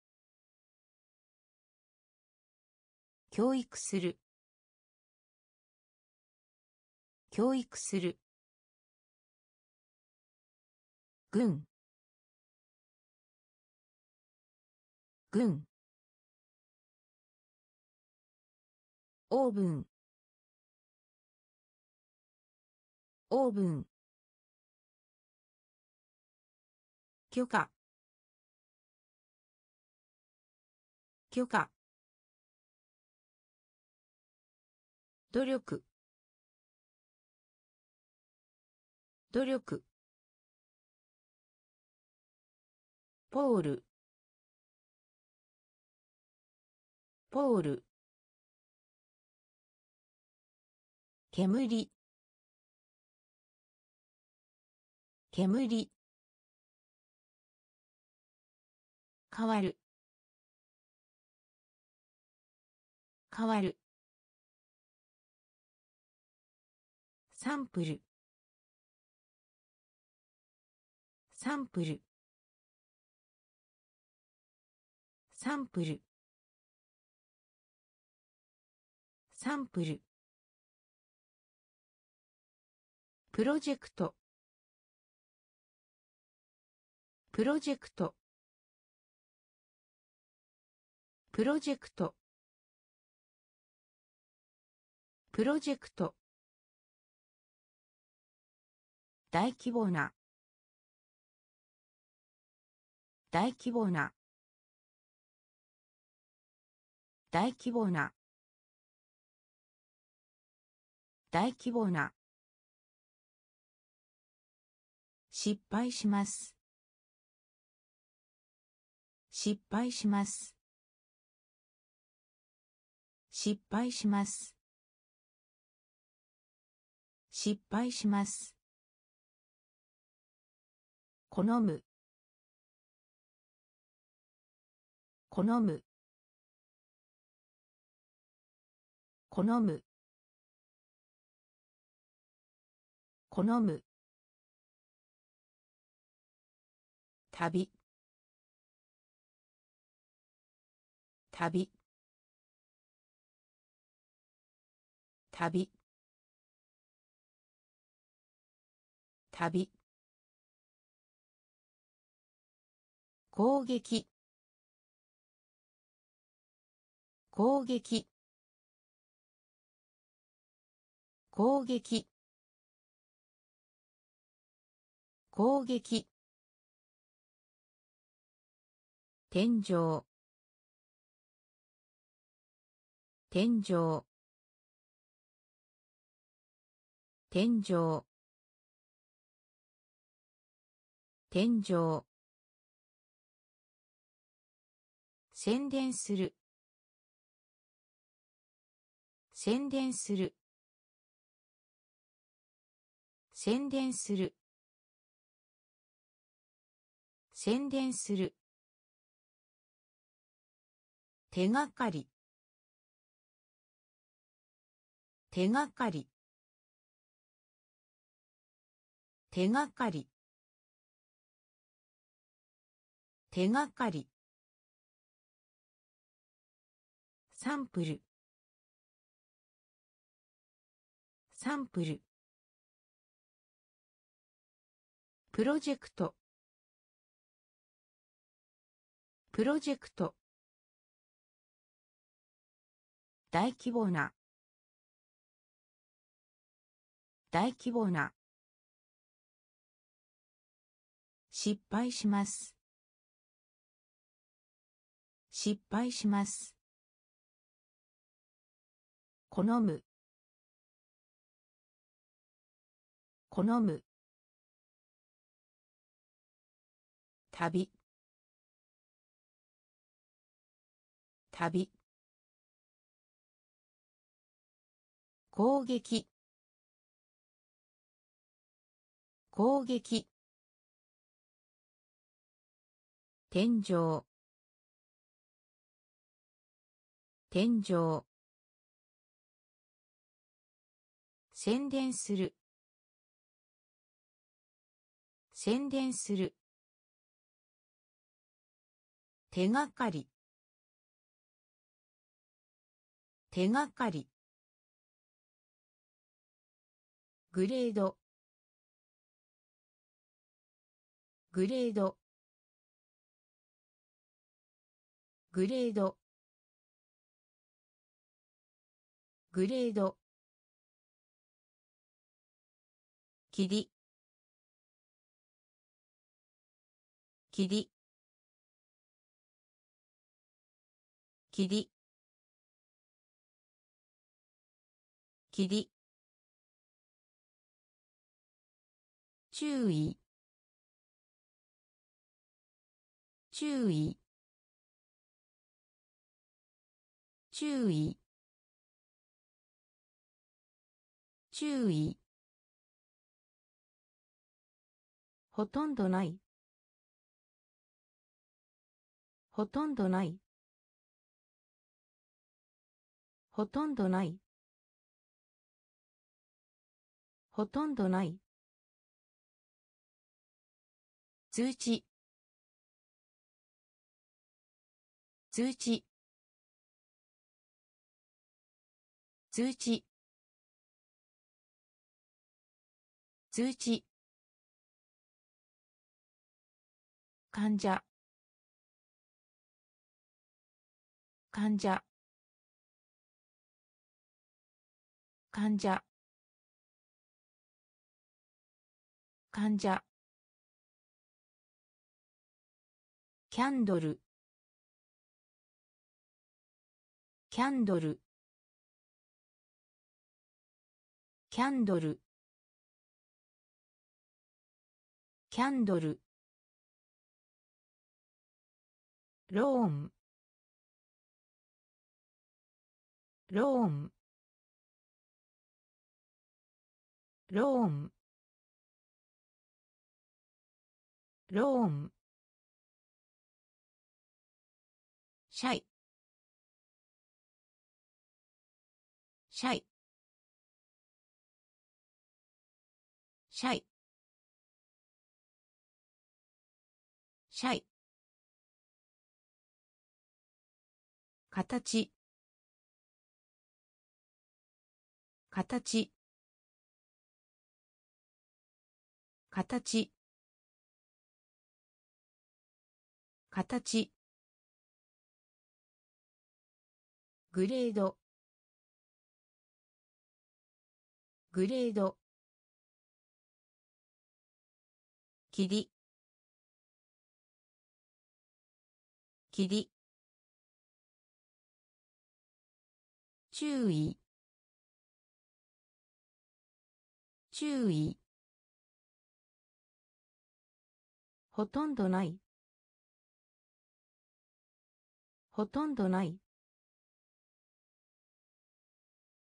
教育する。教育する。軍。軍。オーブン。オーブン。許可。許可。努力。努力。ポール。ポール。煙。煙。変わる。変わる。サンプル。サンプル。サンプル。サンプル。プロジェクト。プロジェクト。プロジェクト。プロジェクト。大規模な。大規模な。大規模な。大規模な。失敗します。失敗します。失敗します。失敗します。好む。好む。好む。好む。旅。旅。旅。旅。攻撃。攻撃。攻撃。攻撃。天井。天井。天井。天井。宣伝する。宣伝する。宣伝する。宣伝する。手がかり。手がかり。手がかり。手がかり。サンプル。サンプル。プロジェクト。プロジェクト。大規模な。大規模な。失敗します。失敗します。好む。好む。旅。旅。攻撃。攻撃。天井。天井。宣伝する。宣伝する。手がかり。手がかり。グレード。グレード。グレード。グレード。霧霧霧霧注意。注意。注意。注意。ほとんどない。ほとんどない。ほとんどない。ほとんどない。通知。通知。通知。通知。患者。患者。患者。患者。キャンドル。キャンドル。キャンドル。キャンドル。ローン。ローン。ローン。ローン。シャイ。シャイ。シャイ。シャイ。形。形。形。形。グレード。グレード。霧霧注意。注意。ほとんどない。ほとんどない。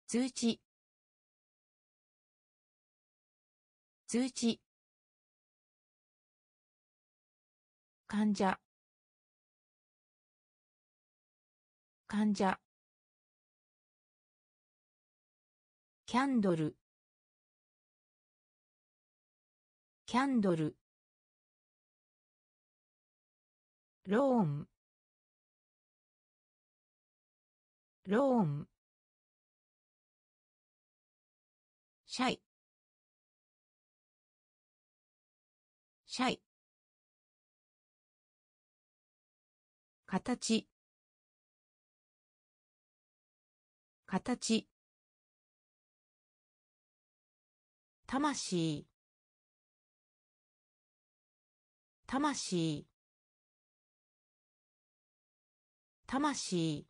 通知。通知。患者。患者。キャンドル。キャンドル。ローン。ローン。シャイ。シャイ。形。形。魂。魂。魂。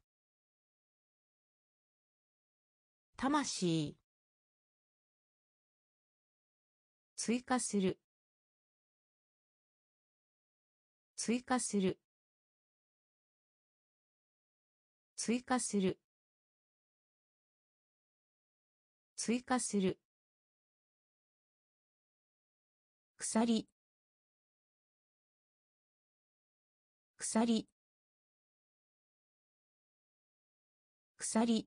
魂。追加する。追加する。追加する。追加する。鎖。鎖。鎖。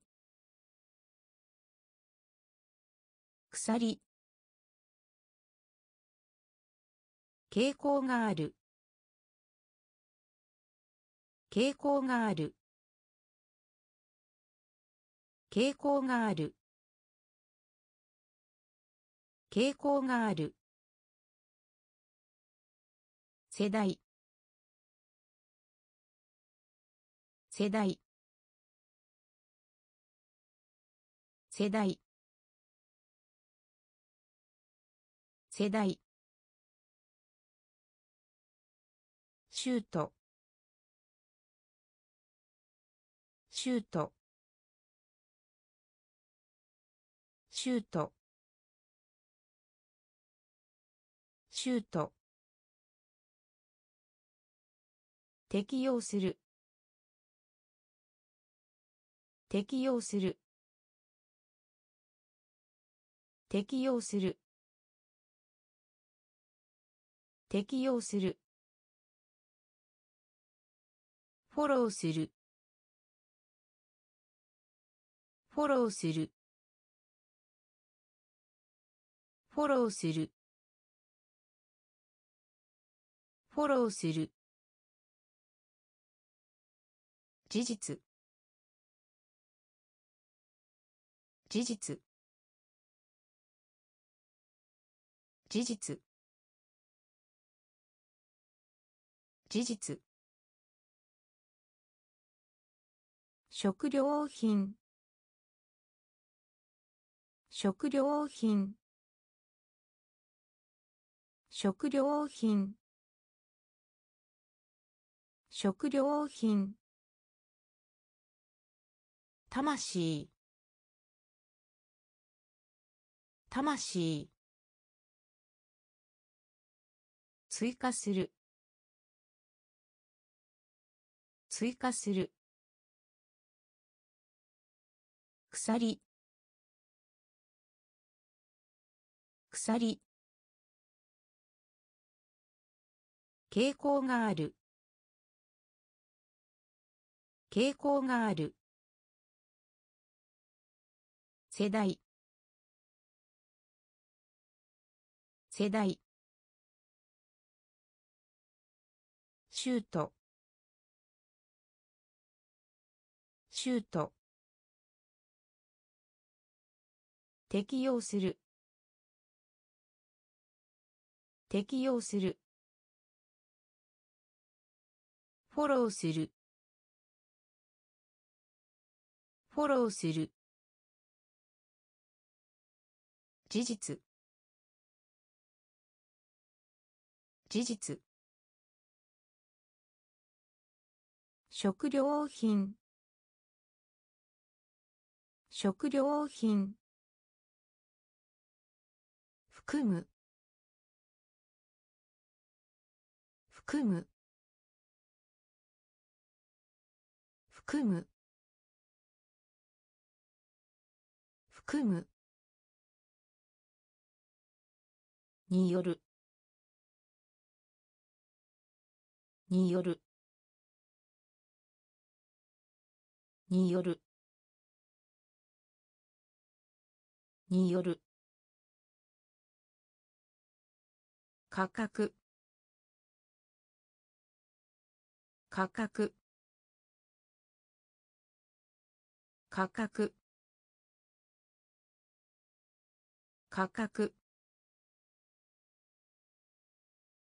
鎖。傾向がある。傾向がある。傾向がある。傾向がある。世代。世代。世代。世代。シュートシュートシュートシュート適用する。適用する。適用する。適用する。フォローする。フォローする。フォローする。フォローする。事実。事実。事実。事実。食料品。食料品。食料品。食料品。魂。魂。追加する。追加する。鎖。鎖。傾向がある。傾向がある。世代。世代。シュート。シュート。適用する。適用する。フォローする。フォローする。事実。事実。食料品。食料品。含む。含む。含む。含む。による。による。による。による。価格。価格。価格。価格。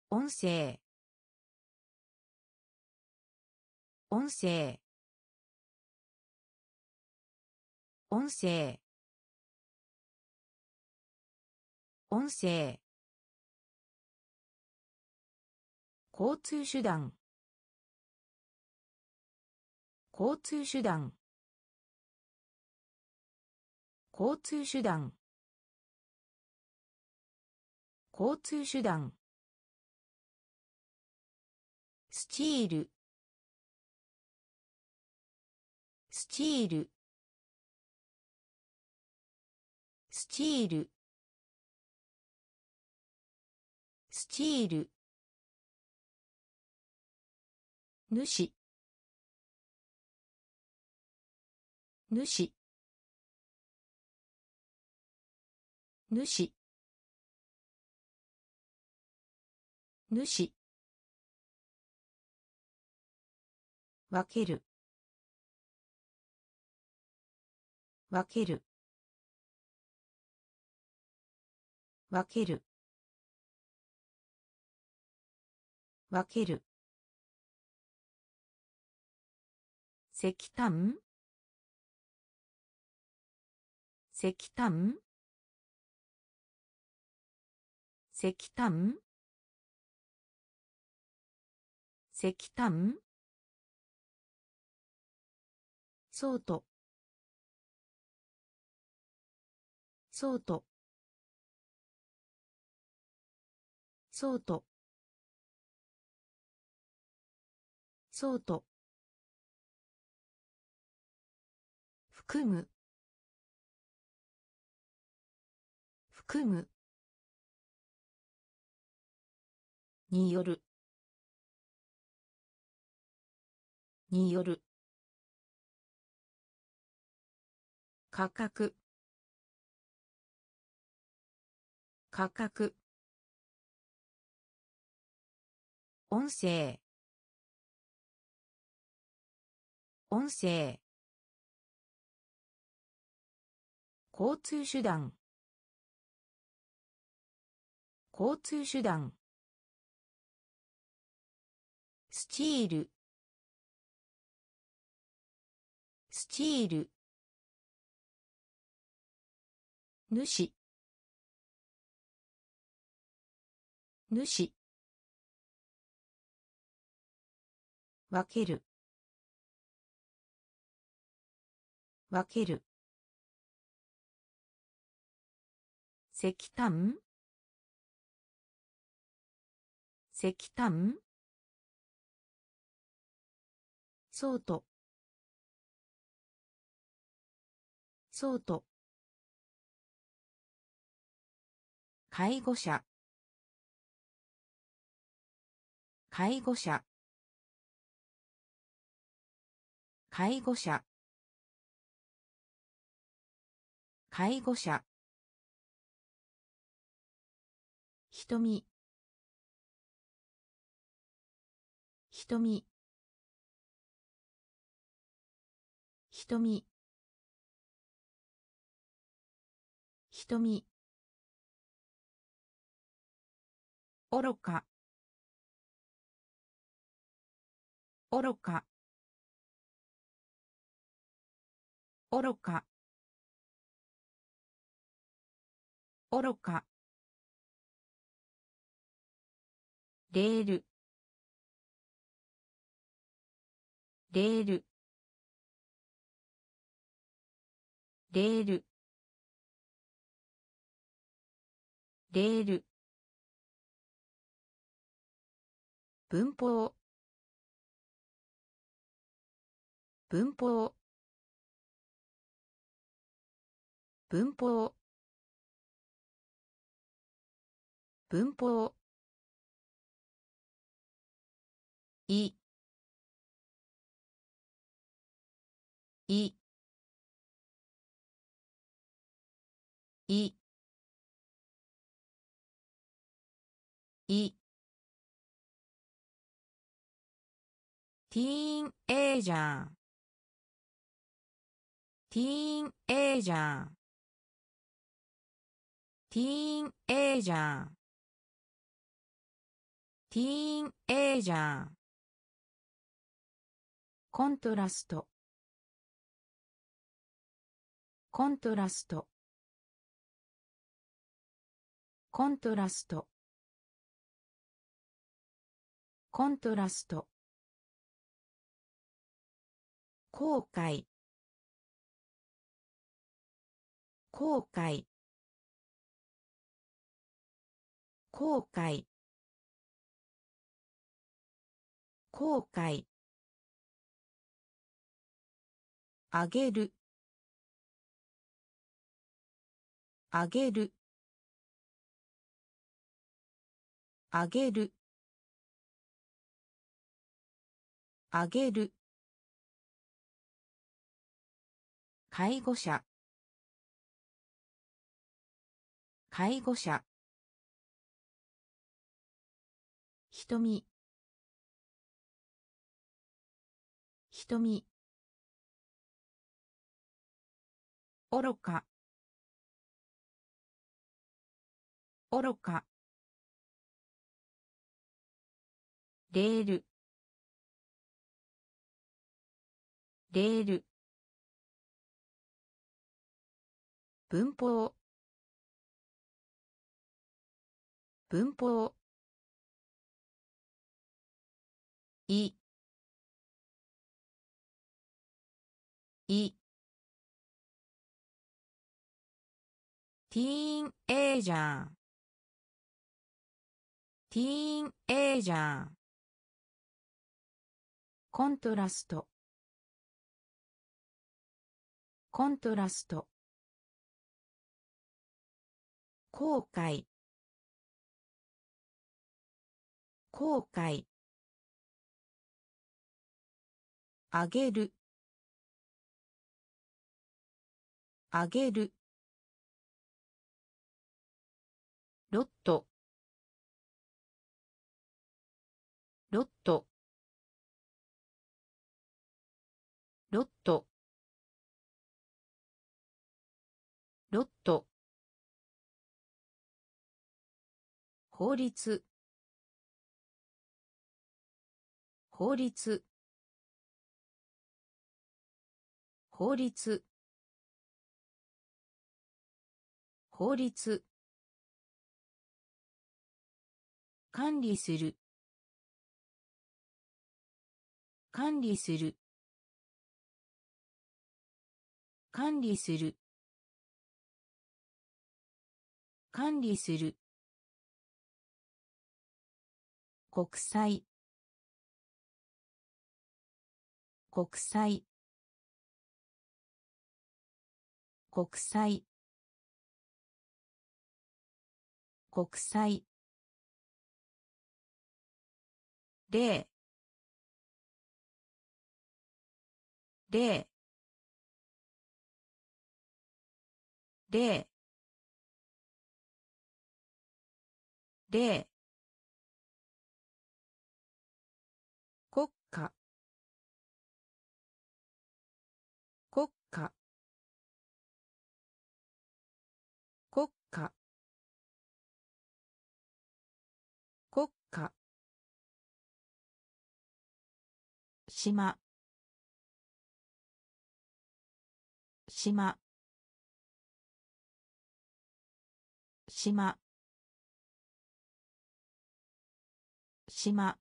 音声。音声。音声。音声。交通手段。交通手段。交通手段。交通手段。スチール。スチール。スチール。スチール。主。主。主。主。分ける。分ける。分ける。分ける。石炭？石炭？石炭？石炭？ソート。ソート。ソートソート含む。含む。による。による。価格。価格。音声。音声。交通手段。交通手段。スチール。スチール。主。主。分ける。分ける。石炭？石炭？ソートソート介護者。介護者。介護者。介護者。瞳瞳瞳瞳愚か。愚か。愚か。愚か。レールレールレールレール文法。文法。文法。文法。い。い。い。い。ティーンエイジャー。ティーンエイジャー。ティーンエイジャーティーンエイジャーコントラスト。コントラスト。コントラスト。コントラスト。後悔。後悔。後悔。後悔。あげる。あげる。あげる。あげる。介護者。介護者。瞳。瞳。愚か。愚か。レール。レール。文法。文法。い。い。ティーンエイジャーティーンエイジャーコントラスト。コントラスト。後悔。後悔。あげる。あげる。ロット。ロット。ロット。ロット。法律。法律。法律。法律。管理する。管理する。管理する。管理する。国際国際国際。国際。例。例。例。例。島。島。島。島。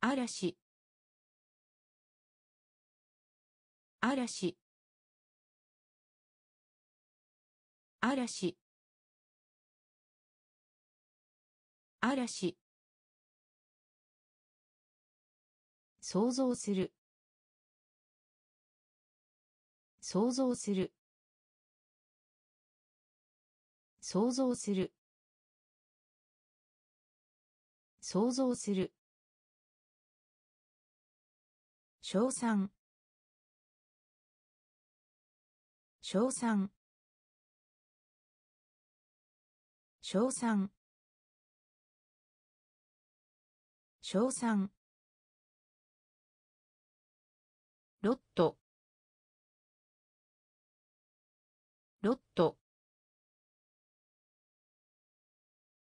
嵐。嵐。嵐。嵐。想像する。想像する。想像する。想像する。称賛。称賛。称賛。称賛。ロット。ロット。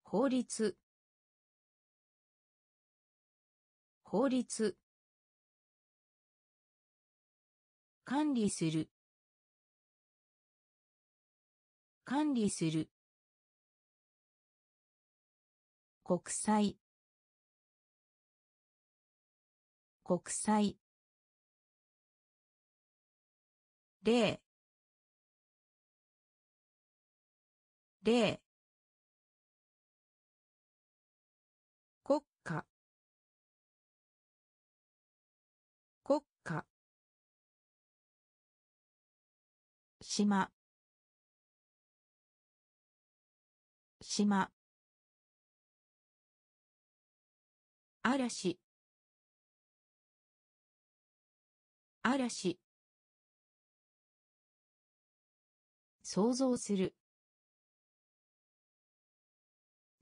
法律。法律。管理する。管理する。国際国際例例国家。国家。島。島。嵐。嵐。想像する。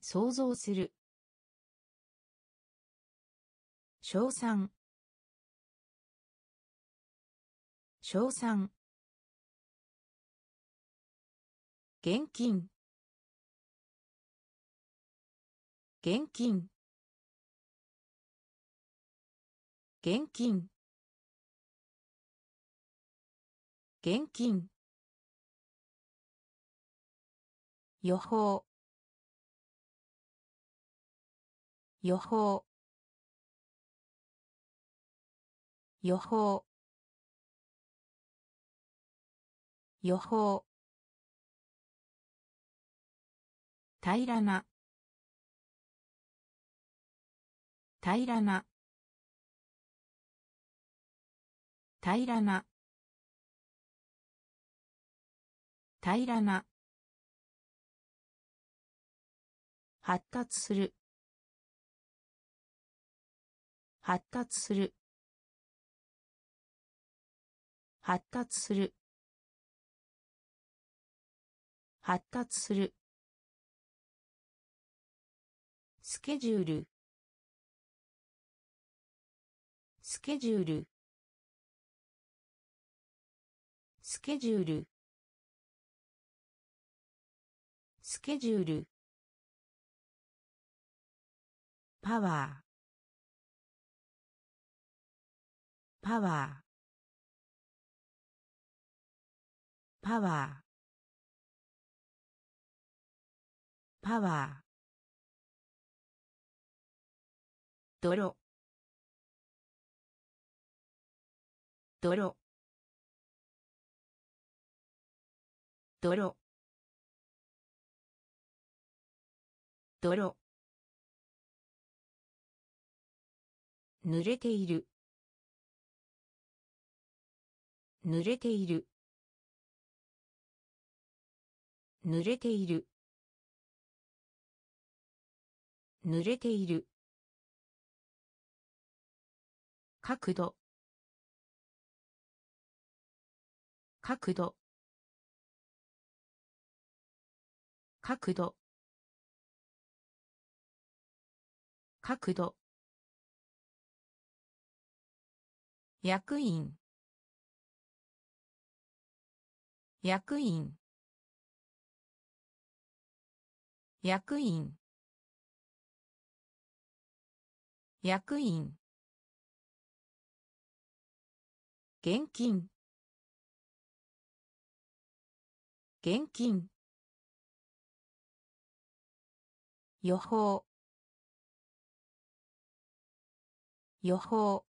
想像する。称賛。称賛。現金。現金。現金。現金。予報。予報。予報。予報。平らな。平らな。平らな。平らな発達する。発達する。発達する。発達する。スケジュール。スケジュール。スケジュール。スケジュール。パワー。パワー。パワー。パワー。泥。泥。泥。泥。濡れている。濡れている。濡れている。濡れている。角度。角度。角度。角度。役員。役員。役員。役員。現金。現金。予報。予報。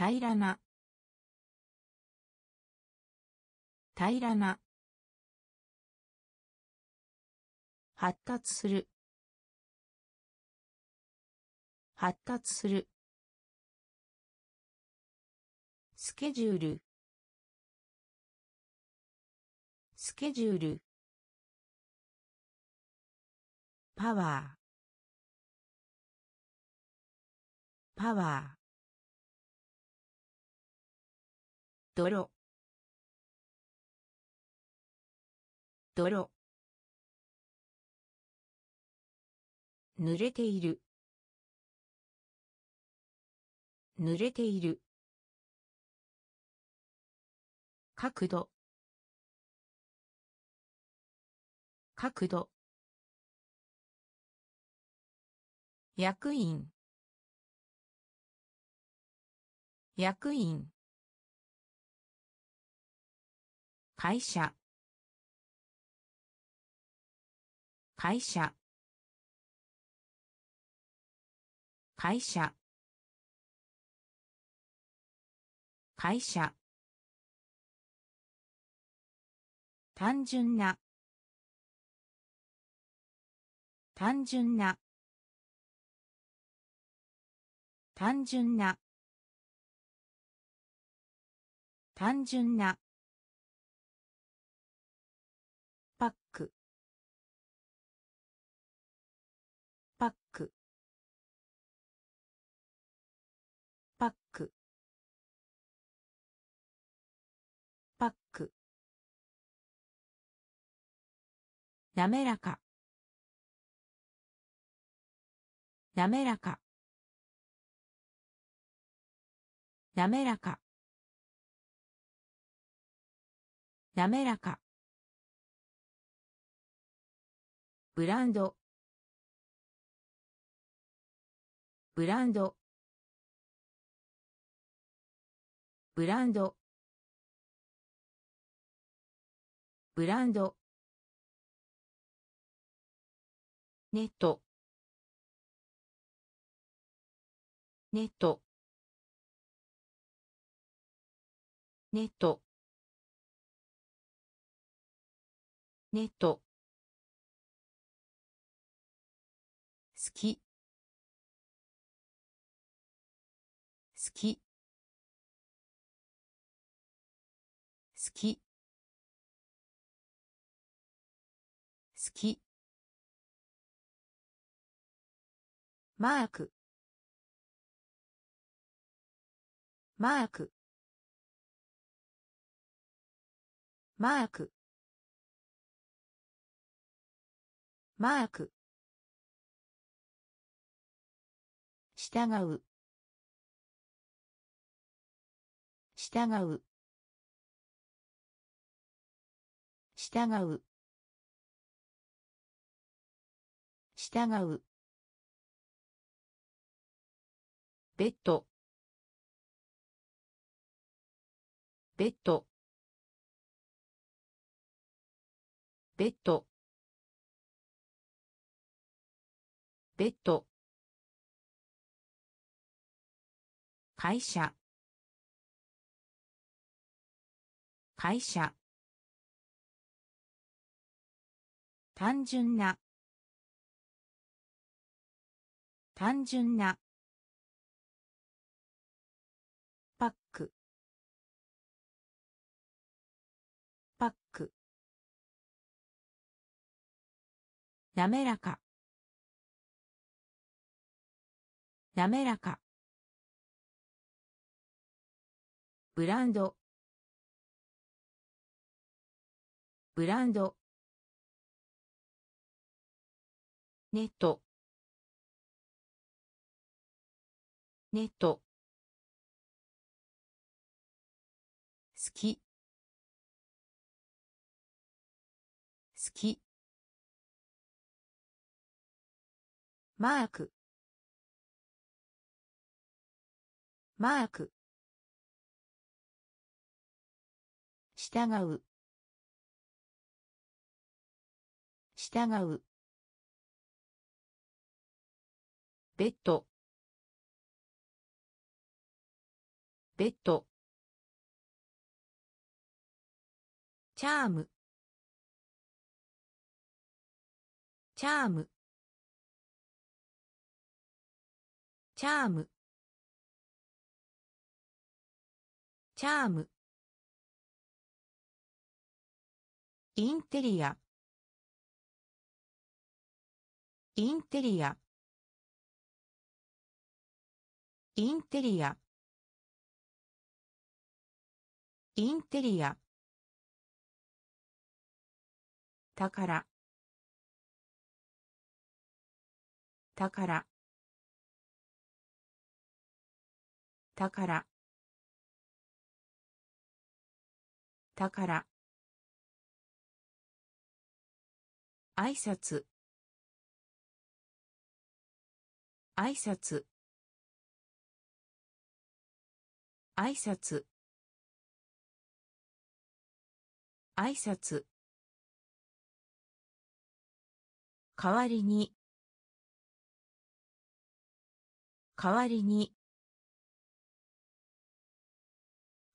平らな。平らな。発達する。発達する。スケジュール。スケジュール。パワー。パワー。泥泥濡れている。濡れている。角度。角度。役員。役員。会社。会社。会社。会社。単純な。単純な。単純な。単純な。滑らか。滑らか。滑らか。滑らか。ブランド。ブランド。ブランド。ブランド。ネット。ネット。ネット。ネット。好き。マーク。マーク。マーク。マーク。従う。従う。従う。従う。ベッド。ベッド。ベッド。ベッド。会社。会社。単純な。単純な。滑らか。滑らか。ブランド。ブランド。ネット。ネット。好き。好きマーク。マーク。従う。従う。ベッド。ベッド。チャーム。チャーム。チャーム。チャーム。インテリア。インテリア。インテリア。インテリア。宝。宝。宝宝挨拶。挨拶。挨拶。挨拶。代わりに。代わりに。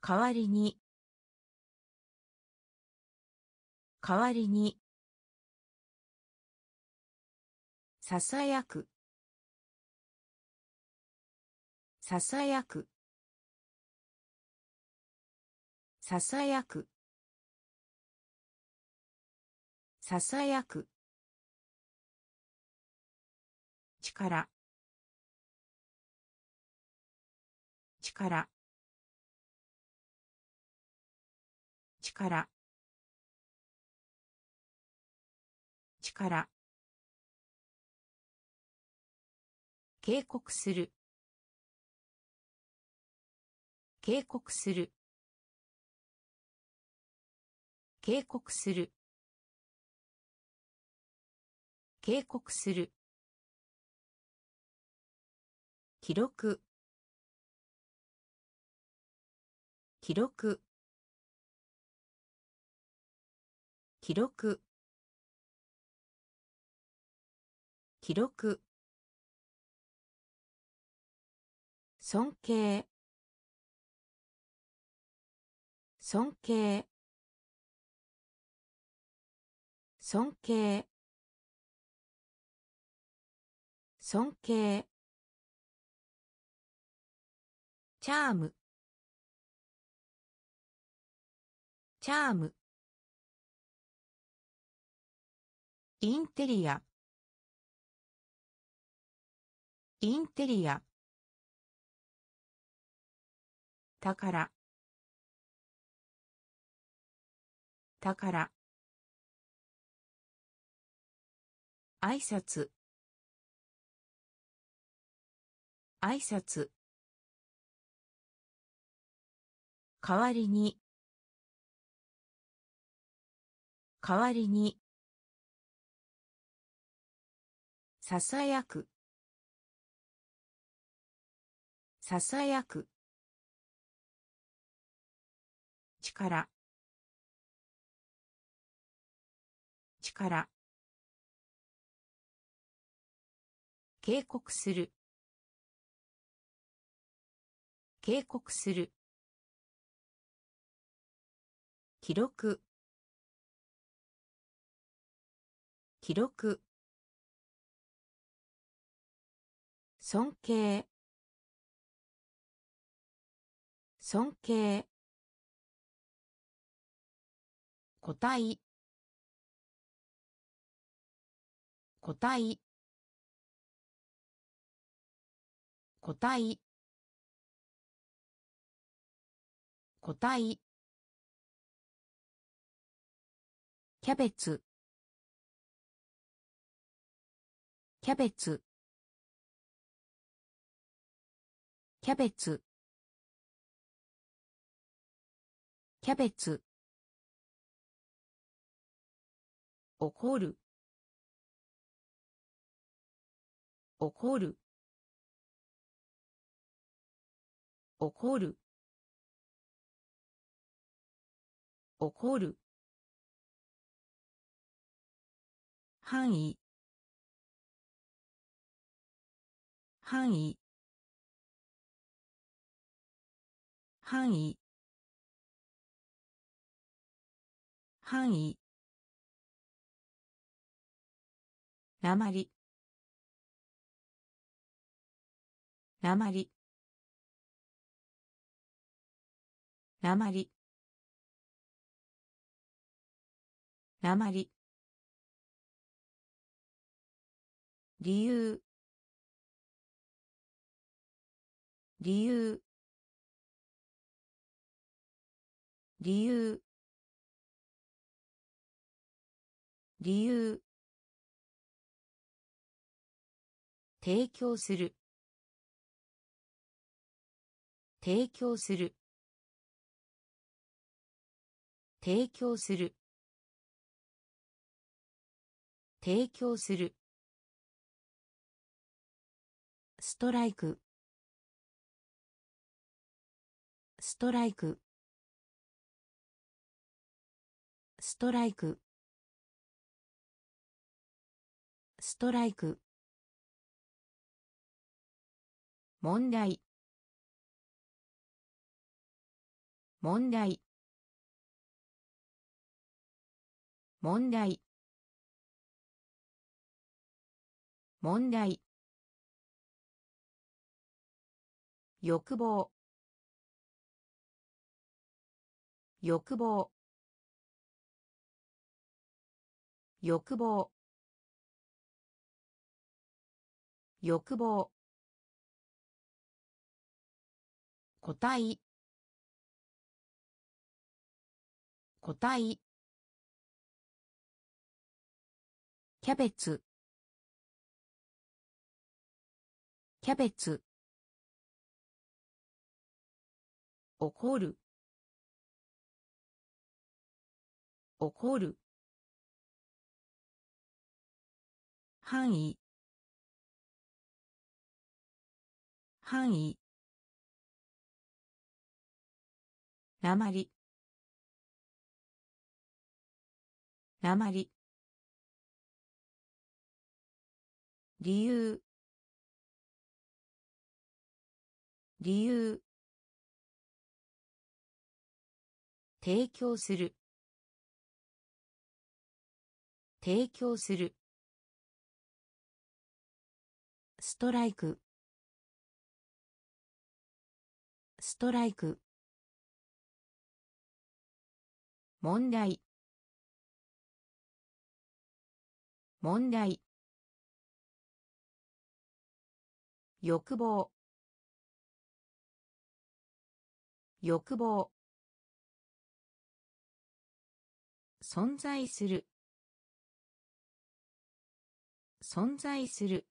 代わりに。代わりに。ささやく。ささやく。ささやく。ささやく。力。力。力。力。警告する。警告する。警告する。警告する。記録。記録。記録。記録。尊敬。尊敬。尊敬。尊敬。チャーム。チャーム。インテリア。インテリア。宝。宝。挨拶。挨拶。代わりに。代わりに。ささやく。ささやく。力。力。警告する。警告する。記録。記録。尊敬。尊敬。個体個体個体個体キャベツ。キャベツ。キャベツ。キャベツ。怒る。怒る。怒る。怒る。範囲。範囲範囲。範囲。なまりなまりなまりなまり理由。理由。理由。理由。提供する。提供する。提供する。提供する。ストライク。ストライク。ストライク。ストライク。問題。問題。問題。問題。欲望。欲望。欲望。欲望。個体個体キャベツ。キャベツ。怒る。怒る。範囲。範囲。なまりなまり理由。理由。提供する。提供する。ストライク。ストライク。問題。問題。欲望。欲望。存在する。存在する。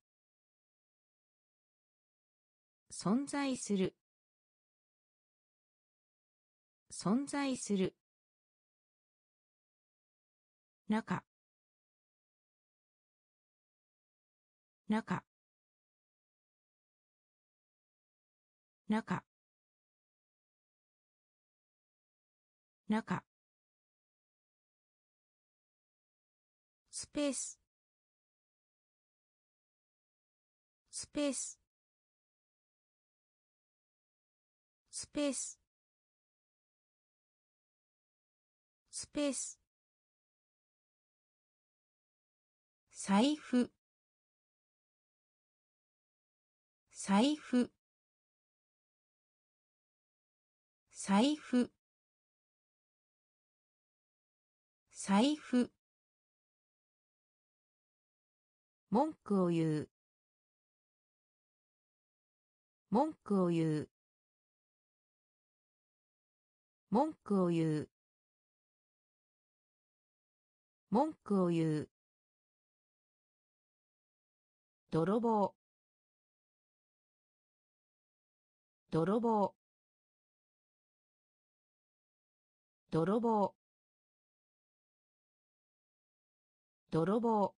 存在する。存在する。中。中。中。中。スペース。スペース。ペース。スペース。財布。財布。財布。財布。文句を言う。文句を言う。文句を言う。文句を言う。泥棒。泥棒。泥棒。泥棒。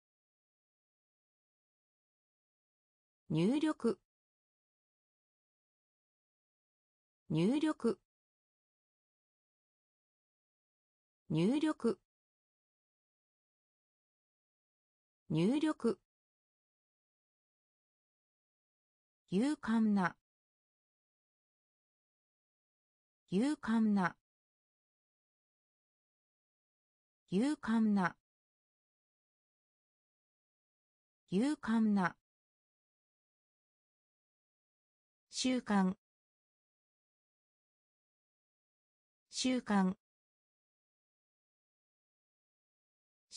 入力。入力。入力。入力。勇敢な。勇敢な。勇敢な。勇敢な。習慣。習慣。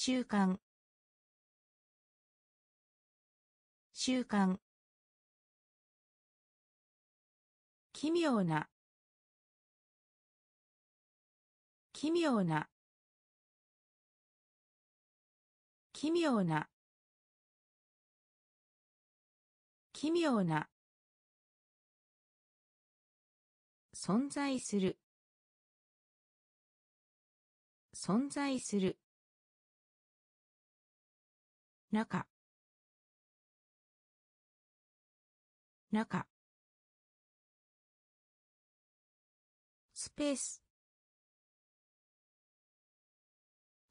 習慣習慣奇妙な。奇妙な。奇妙な。奇妙な。存在する。存在する。中。中。スペース。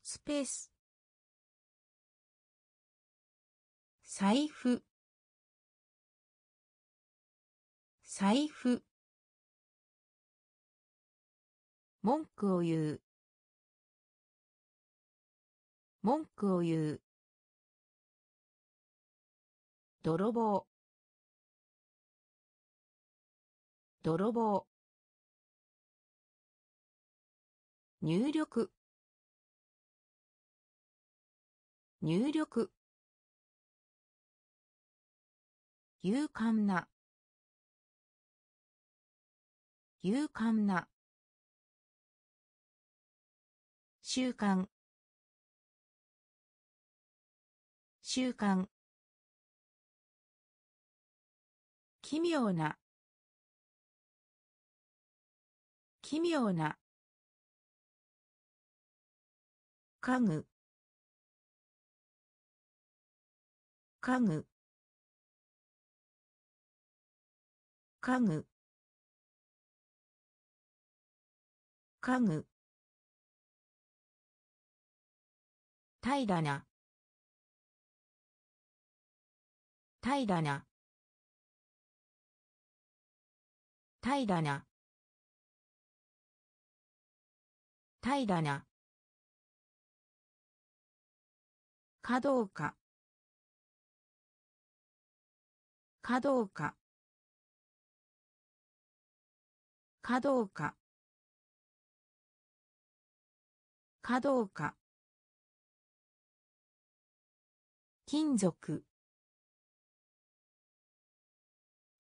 スペース。財布。財布。文句を言う。文句を言う。泥棒。泥棒。入力。入力。勇敢な。勇敢な。習慣。習慣。奇妙な。奇妙な。家具。家具。家具。家具。平らな。平らな。平らな。平らな。かどうかかどうかかどうかかどうか金属。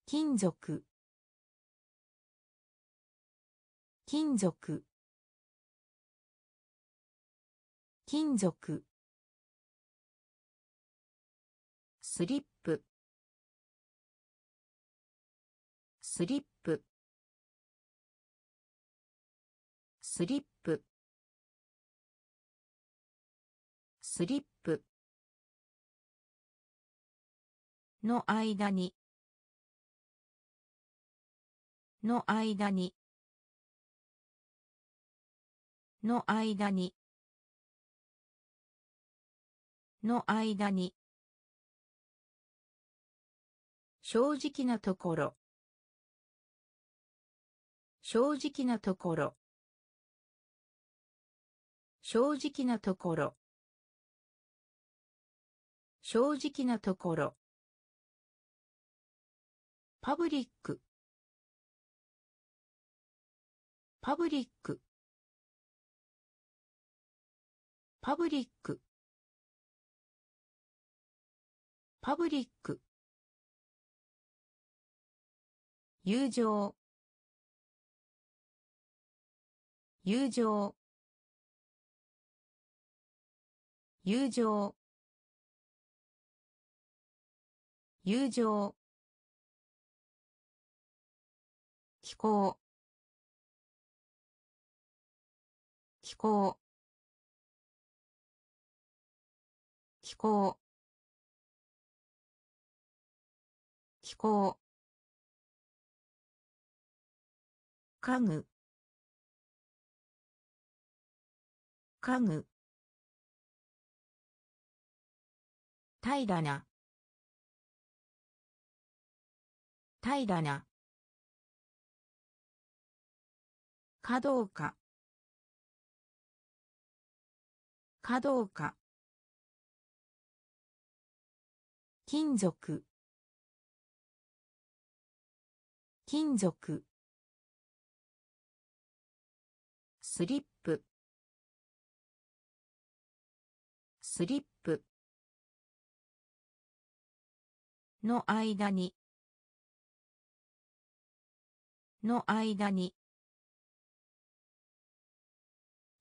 金属。金属。金属。スリップ。スリップ。スリップ。スリップ。の間に。の間に。の間に。の間に。正直なところ。正直なところ。正直なところ。正直なところ。パブリック。パブリック。パブリック。パブリック。友情。友情。友情。友情。気候。気候。気候気候家具。家具。平らな。平らな。かどうかかどうか金属。金属。スリップ。スリップ。の間に。の間に。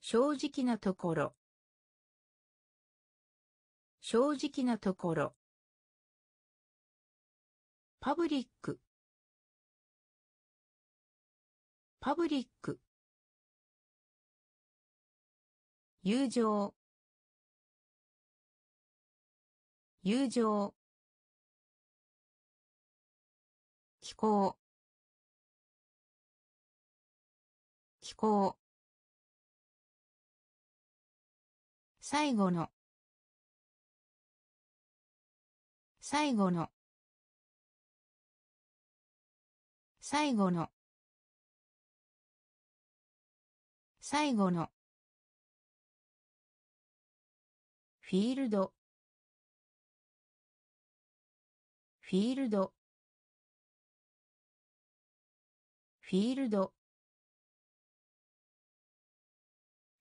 正直なところ。正直なところ。パブリック。パブリック。友情。友情。気候。気候。最後の。最後の。最後の。最後の。フィールド。フィールド。フィールド。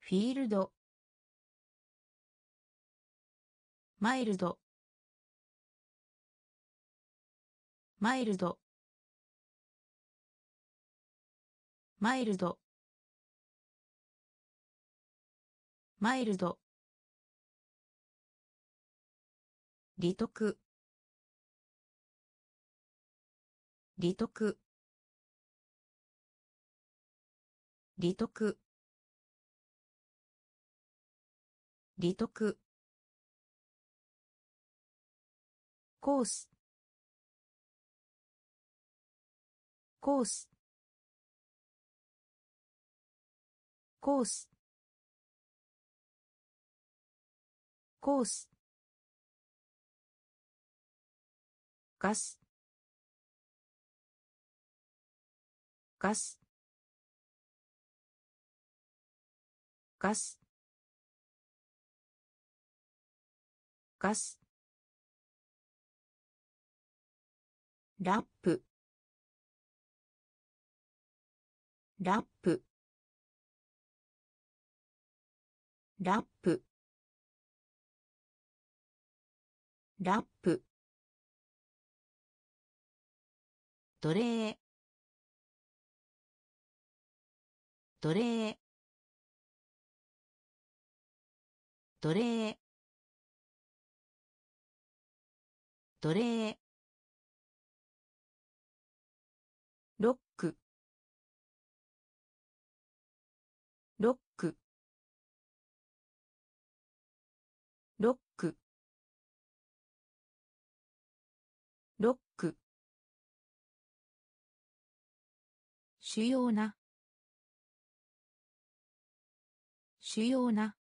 フィールド。マイルド。マイルド。マイルド。マイルド。利得。利得。利得。利得。コース。コース。コース。コース。ガス。ガス。ガス。ガス。ラップ。ラッラップ。ラップ。奴隷。奴隷。奴隷。奴隷。主要な。主要な。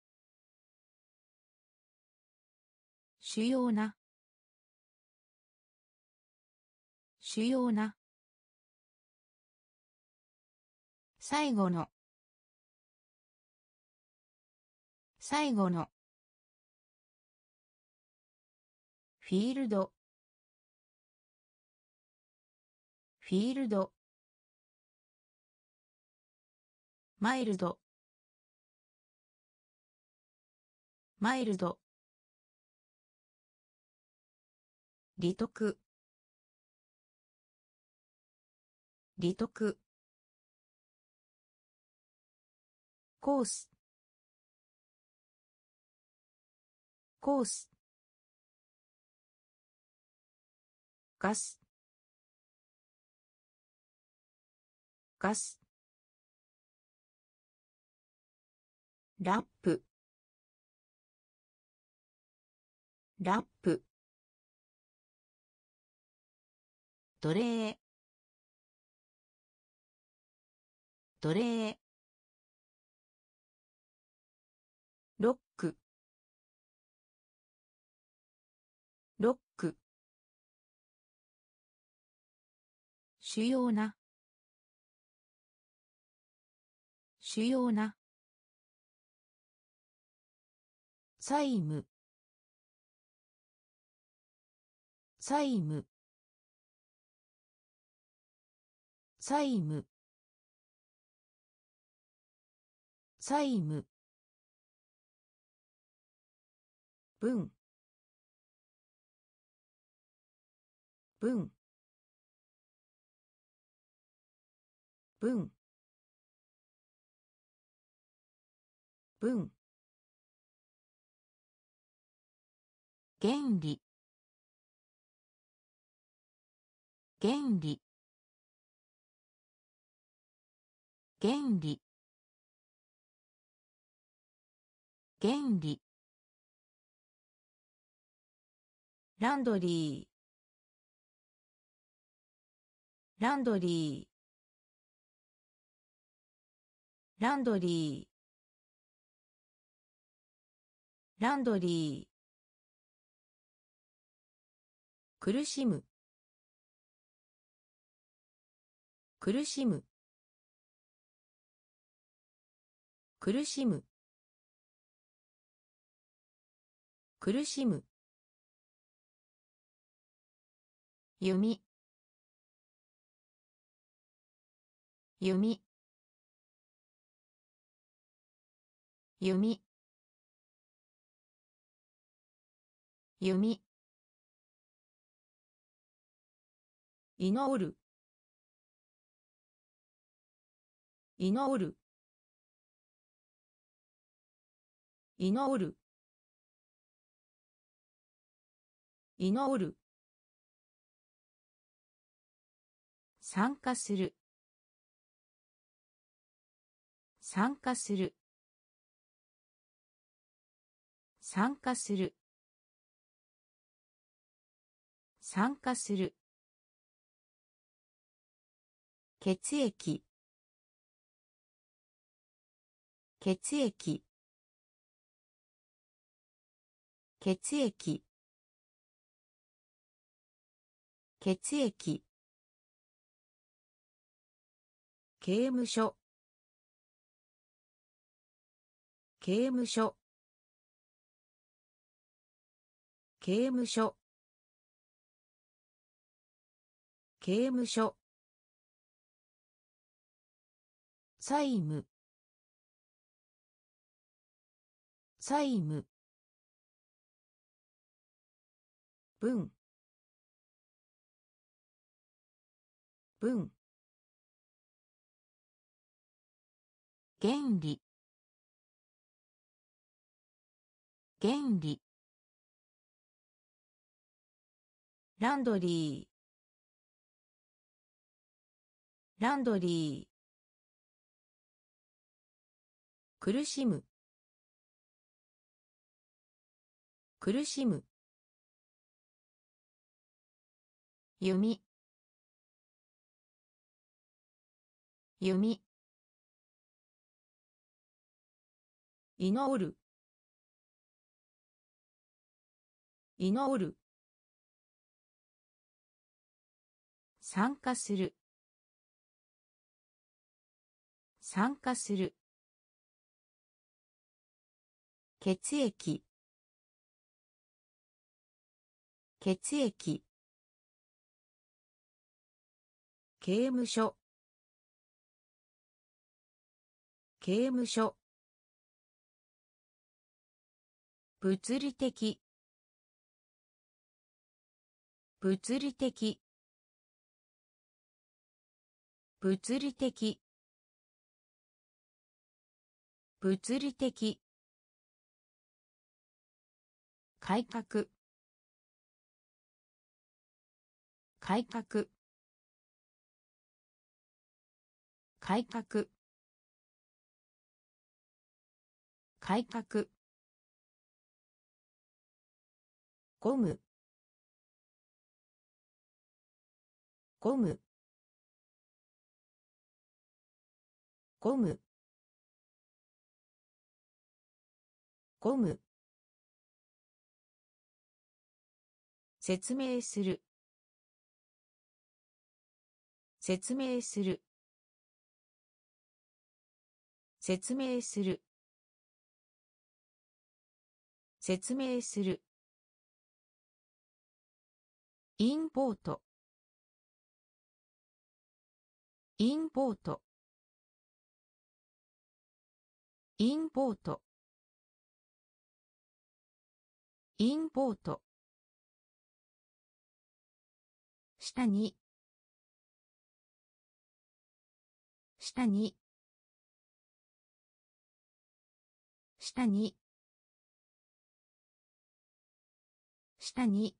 主要な。主要な。最後の。最後の。フィールド。フィールド。マイルド。マイルド。利得。利得。コース。コース。ガス。ガス。ラップ。ラップ。奴隷。奴隷。ロック。ロック。主要な。主要な。債務。債務。債務。債務。文。文。文。文。原理。原理。原理。原理。ランドリー。ランドリー。ランドリー。ランドリー。苦しむ。苦しむ。苦しむ。苦しむ。弓。弓。弓。弓。祈る。祈る。祈る。祈る。参加する。参加する。参加する。参加する。血液。血液。血液。血液。刑務所。刑務所。刑務所。刑務所。債務。債務。文。文。原理。原理。ランドリー。ランドリー苦しむ。苦しむ。弓。弓。祈る。祈る。参加する。参加する。血液。血液。刑務所。刑務所。物理的。物理的。物理的。物理的。改革。改革。改革。改革。ゴム。ゴム。ゴム。ゴム。説明する。説明する。説明する。説明する。インポート。インポート。インポート。インポート。下に。下に。下に。下に。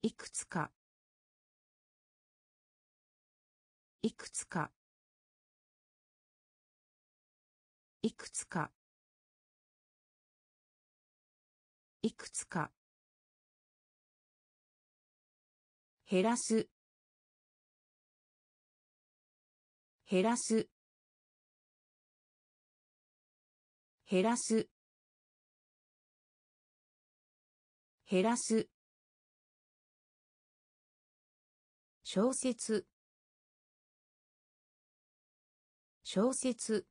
いくつか。いくつか。いくつか。いくつか。減らす。減らす。減らす。減らす。小説。小説。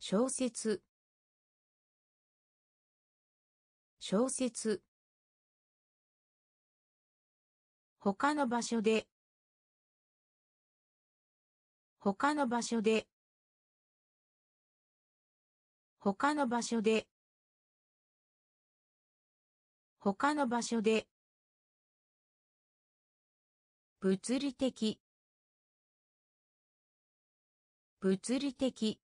小説。小説。他の場所で。他の場所で。他の場所で。他の場所で。物理的。物理的。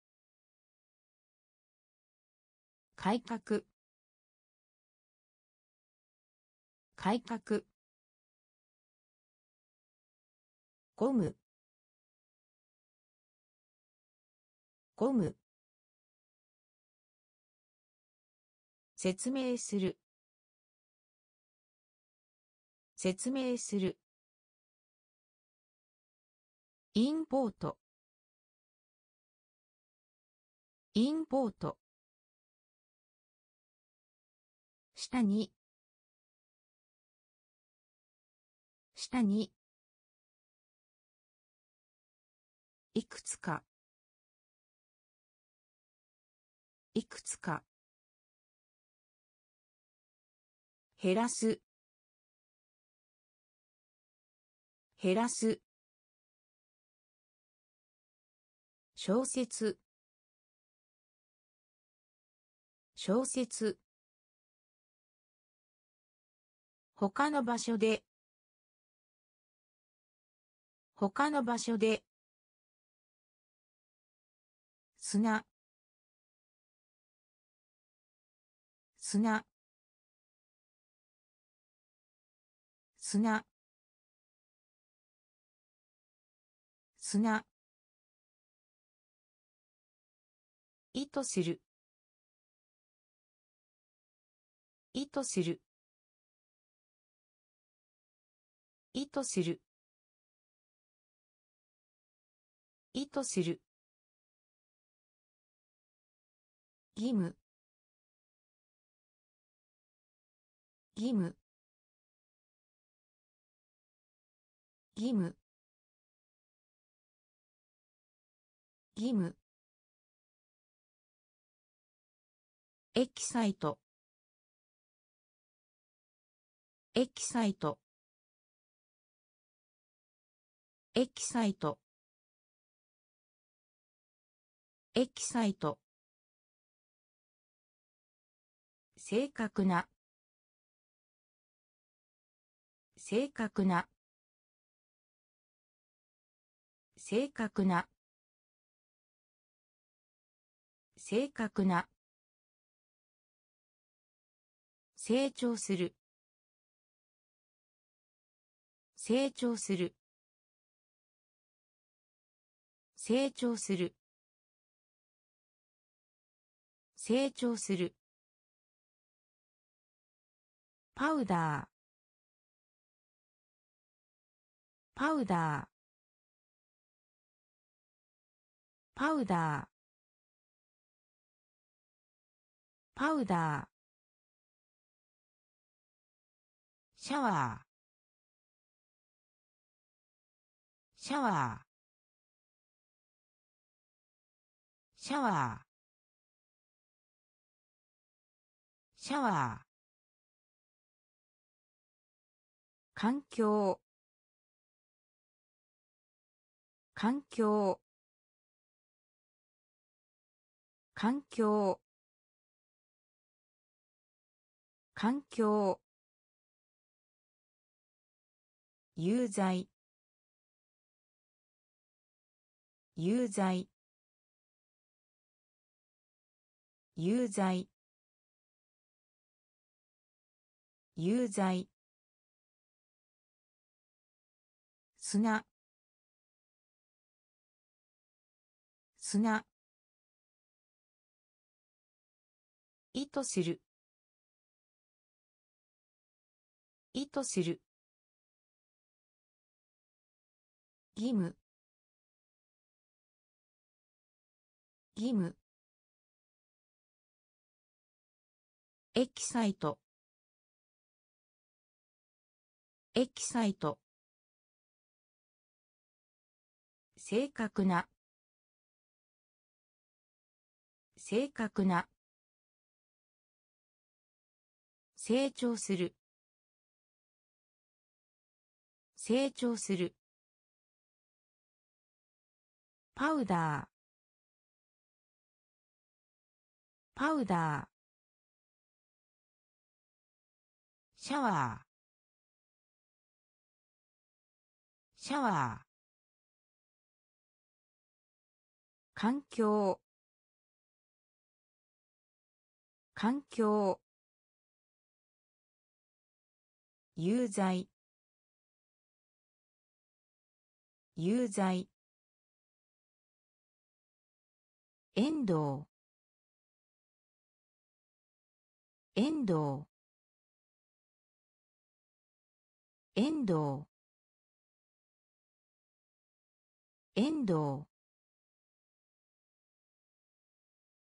改革。改革。ゴム。ゴム。説明する。説明する。インポート。インポート。下に。下に。いくつか。いくつか。減らす。減らす。小説。小説。他の場所で。他の場所で。砂。砂。砂。砂。意図する。意図する。意図する。意図する。義務。義務。義務。義務。エキサイト。エキサイト。エキサイト。エキサイト。正確な。正確な。正確な。正確な。成長する。成長する。成長する。成長する。パウダー。パウダー。パウダー。パウダー。シャワー。シャワー。シャワー。シャワー。環境。環境。環境。環境。有罪。有罪。有罪。有罪。砂。砂。意図する。意図する。義務。義務。エキサイト。エキサイト。正確な。正確な。成長する。成長する。パウダー。パウダー。シャワー。シャワー。環境。環境。有罪。有罪。遠藤。遠藤。遠藤。遠藤。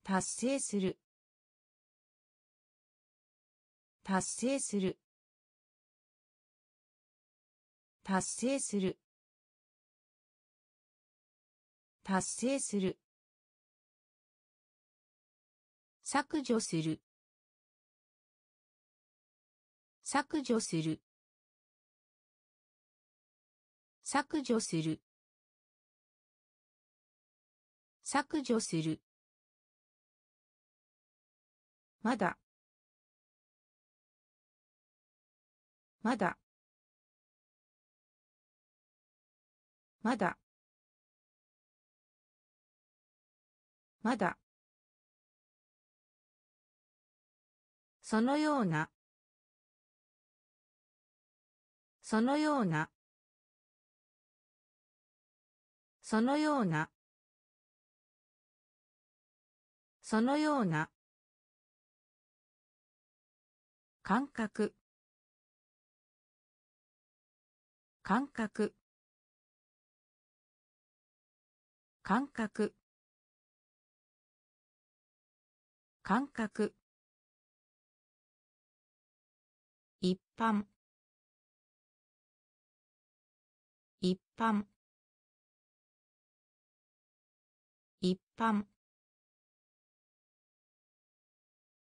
達成する。達成する。達成する。達成する。削除する。削除する。削除する。削除する。まだ。まだ。まだ。まだ。そのような。そのような。そのような。そのような。感覚。感覚。感覚。感覚。一般。一般。一般。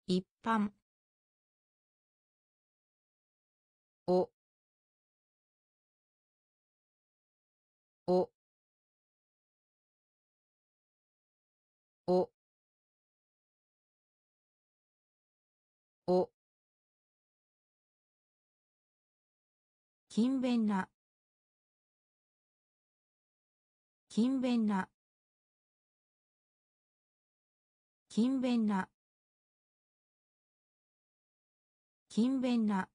一般。おおおお勤勉な。勤勉な。勤勉な。勤勉な。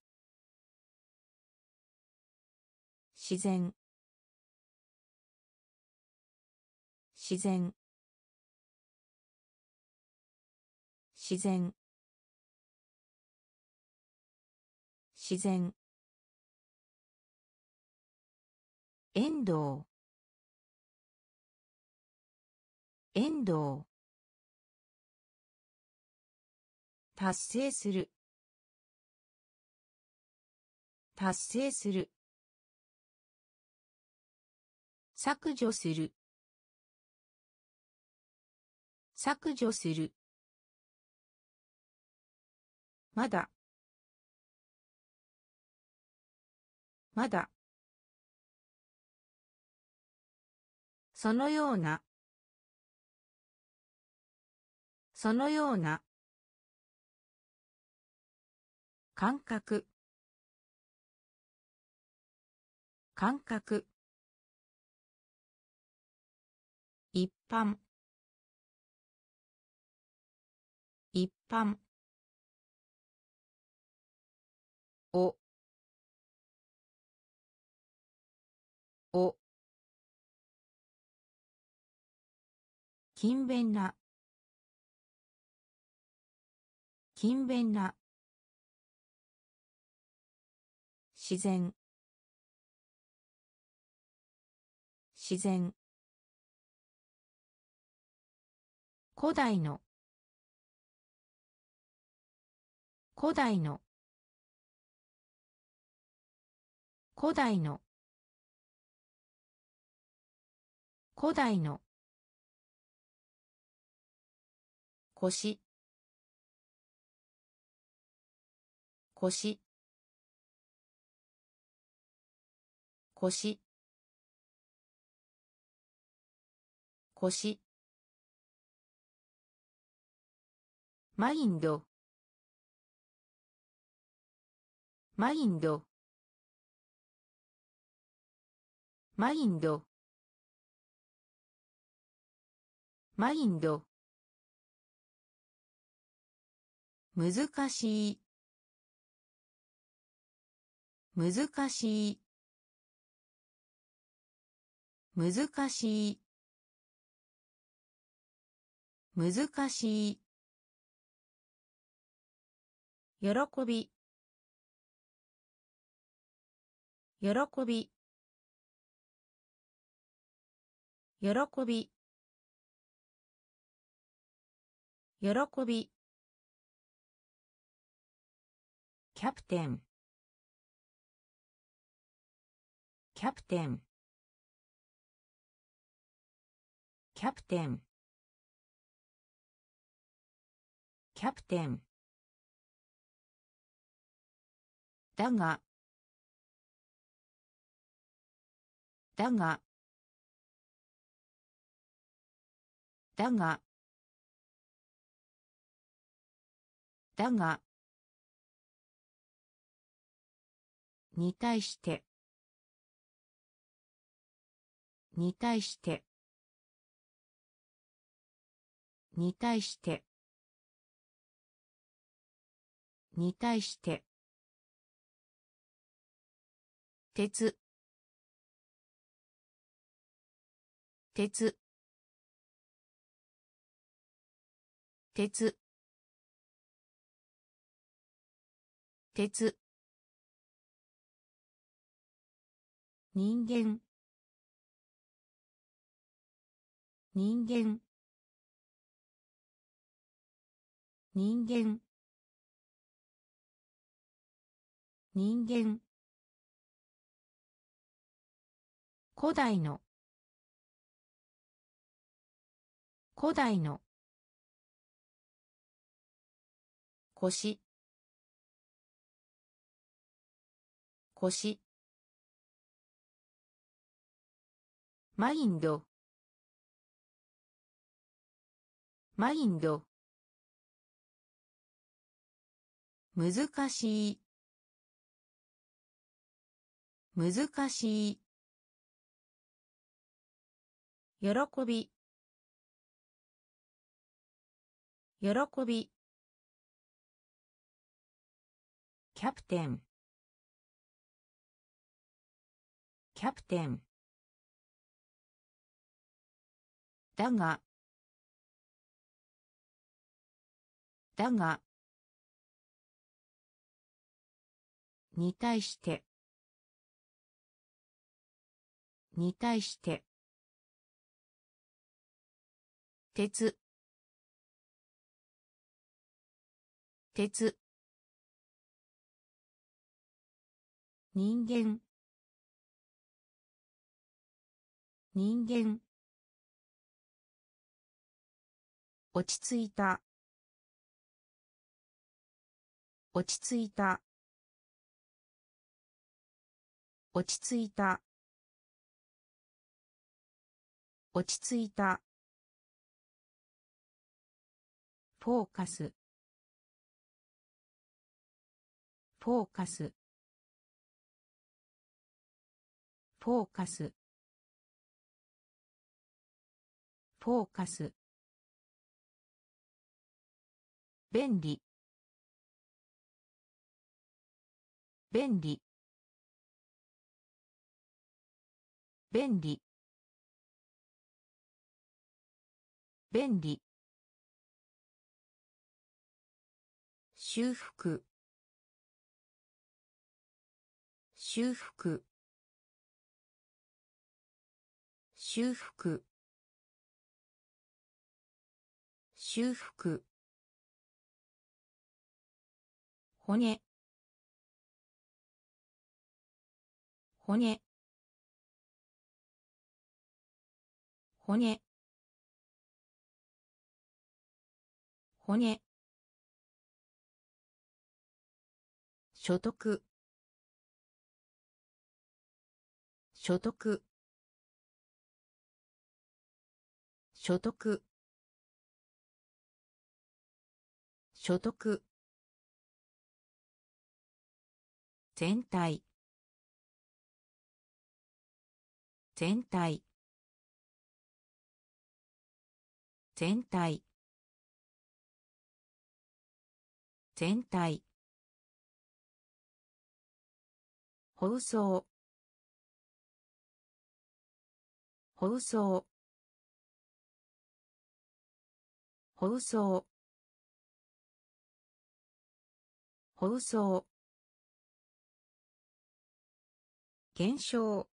自然。自然。自然。自然。遠藤。遠藤。達成する。達成する。削除する。削除する。まだ。まだ。そのような。そのような。感覚。感覚。般。一般。お。お。勤勉な。勤勉な。自然。自然。古代の。古代の。古代の。古代の。腰。腰。腰。腰。マインド。マインド。マインド。マインド。難しい。難しい。難しい。難しい。喜び。喜び。喜び。喜びキャプテン。キャプテン。キャプテン。キャプテン。だが。だが。だが。だが。に対して。に対して。に対して。に対して。鉄。鉄。鉄。鉄。人間。人間。人間。人間。古代の。古代の。腰。腰。マインド。マインド。難しい。難しい喜び。喜び。キャプテン。キャプテン。だが。だが。に対して。に対して。鉄。鉄。人間。人間。落ち着いた。落ち着いた。落ち着いた。落ち着いた。フォーカス。フォーカス。フォーカス。フォーカス。便利。便利。便利。便利。修復。修復。修復。修復。骨。骨。骨。骨。所得。所得。所得。所得。全体。全体。全体。全体。放送。放送。放送。放送。減少。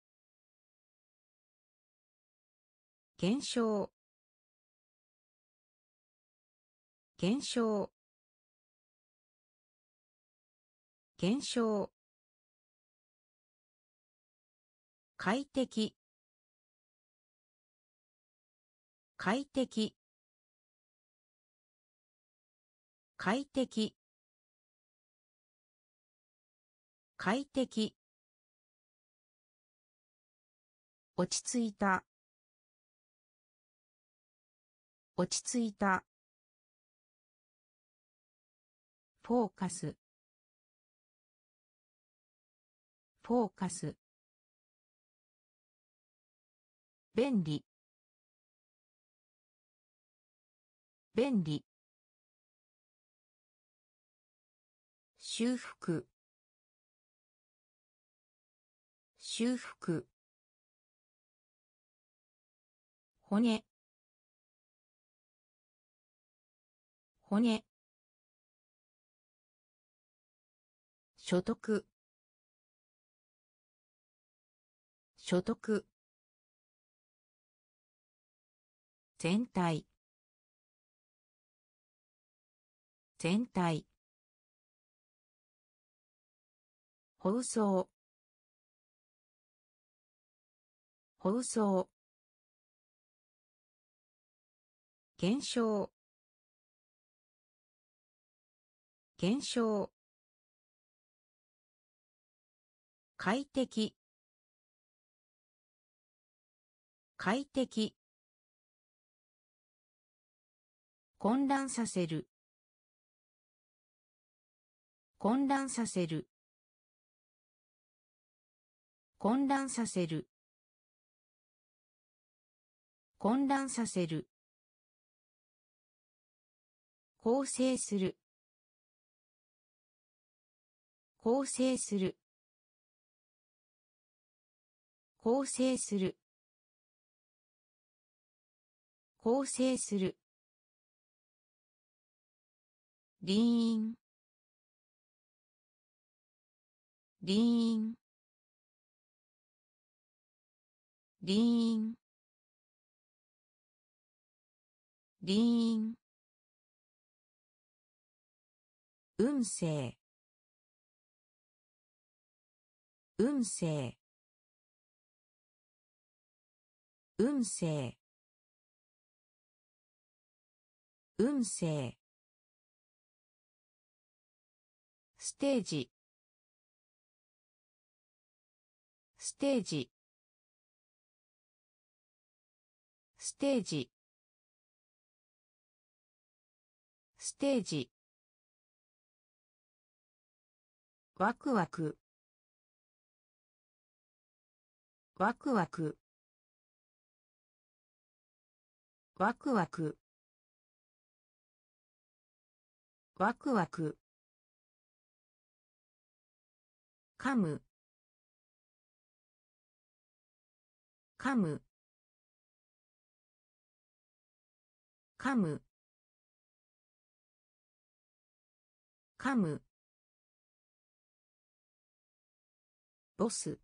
減少。減少。減少。快適。快適。快適。快適。落ち着いた。落ち着いた。フォーカス。フォーカス。便利。便利。修復。修復。骨。骨。所得。所得。全体。全体。放送。放送。減少。減少。快適。快適。混乱させる。混乱させる。混乱させる。混乱させる。構成する。構成する。構成する。構成する。リーンリーンリーンリーン運勢。運勢。運勢。運勢。ステージ。ステージ。ステージ。ステージ。ワクワク。ワクワク。ワクワク。ワクワク。噛む。噛む。噛む。噛む。ボス。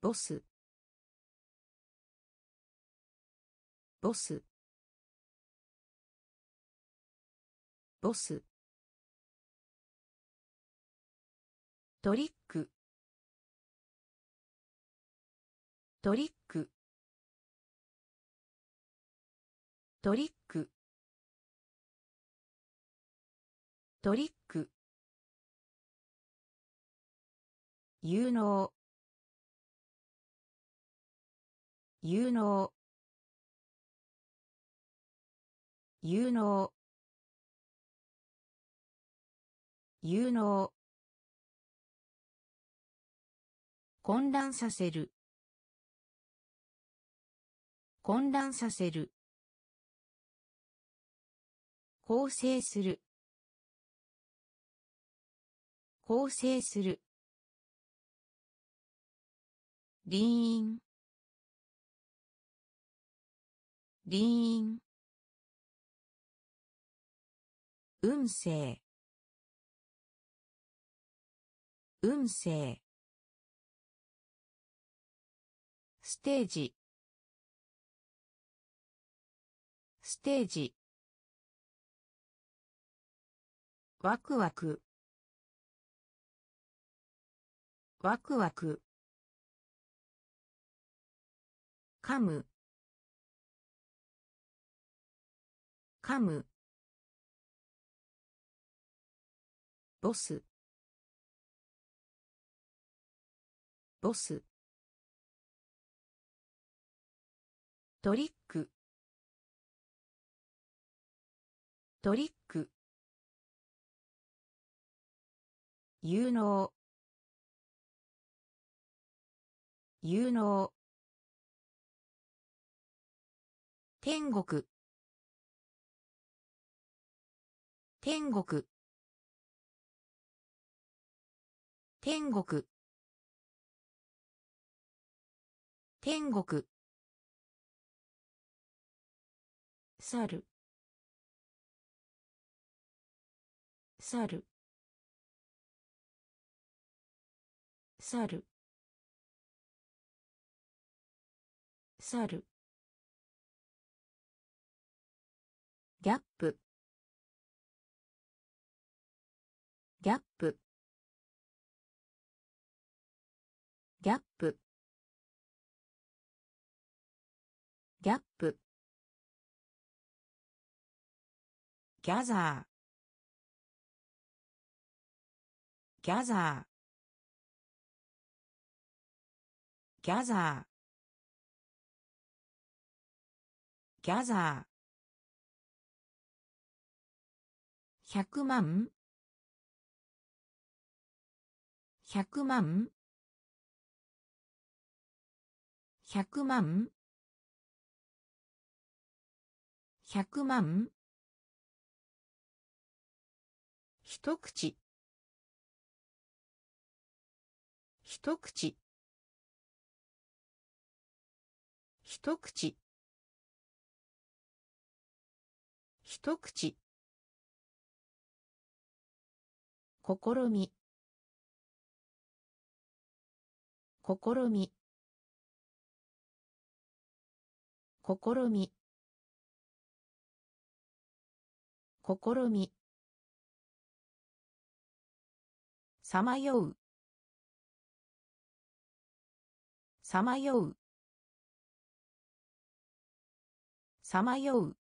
ボス。ボス。ボス。トリック。トリック。トリック。トリック。有能。有能。有能。有能。混乱させる。混乱させる。構成する。構成する。リーンリーン運勢。運勢。ステージ。ステージ。ワクワク。ワクワク。噛む。噛む。ボス。ボス。トリック。トリック。有能。有能。天国。天国。天国。天国。猿。猿。猿。猿。ギャップ。ギャップ。ギャップ。ギャザーギャザーギャザーギャザー百万百万百万百万一口。一口。一口。一口。試み。試み。試み。試みさまよう。さまよう。さまよう。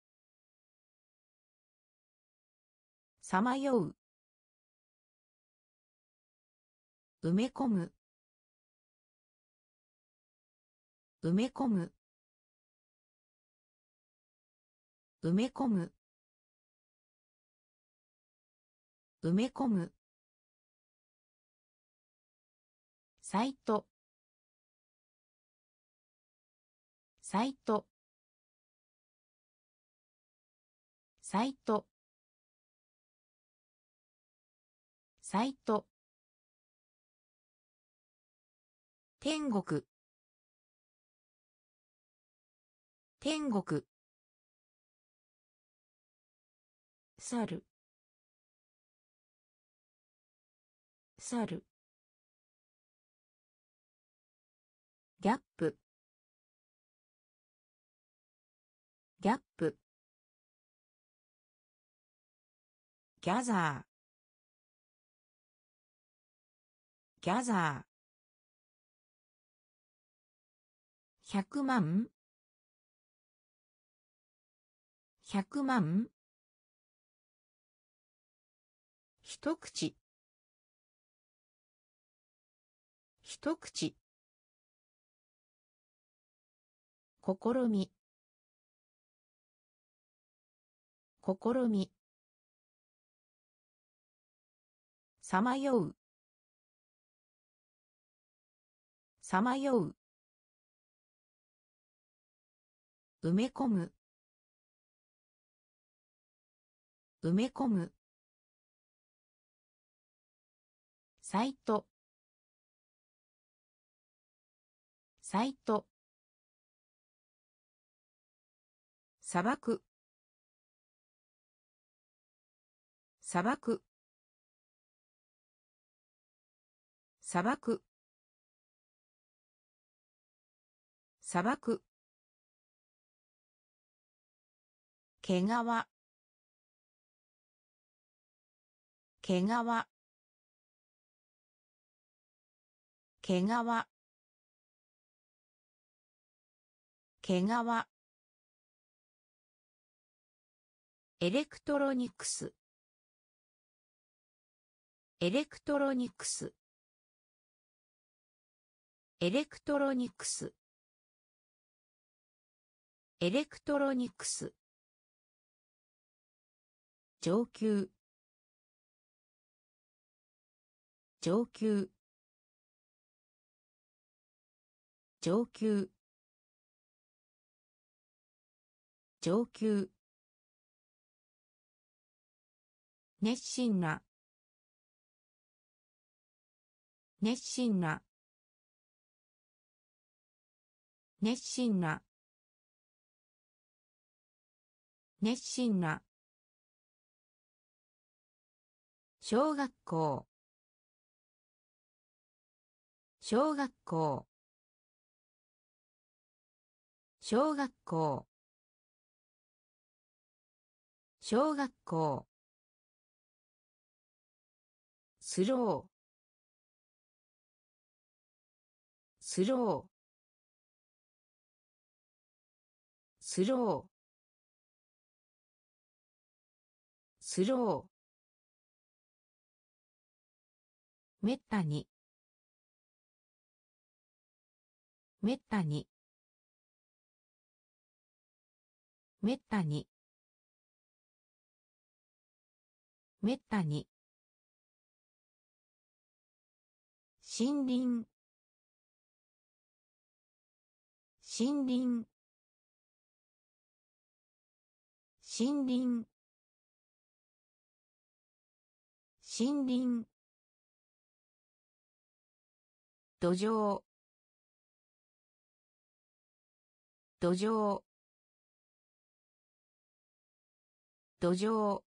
さまよう。埋め込む。埋め込む。埋め込む。埋め込む。サイト。サイト。サイト。サイト。天国。天国。猿。猿。ギャップ。ギャップ。ギャザー。ギャザー。百万百万一口。一口。試み。試み。さまよう。さまよう。埋め込む。埋め込む。サイト。サイト。砂漠。砂漠。砂漠。砂漠。毛皮。毛皮。毛皮。毛皮。エレクトロニクス。エレクトロニクス。エレクトロニクス。エレクトロニクス。上級。上級。上級。上級。熱心な。熱心な。熱心な。熱心な。小学校。小学校。小学校。小学校。スロー。スロー。スロー。スロー。めったに。めったに。めったに。めったに。森林。森林。森林。森林。土壌。土壌。土壌。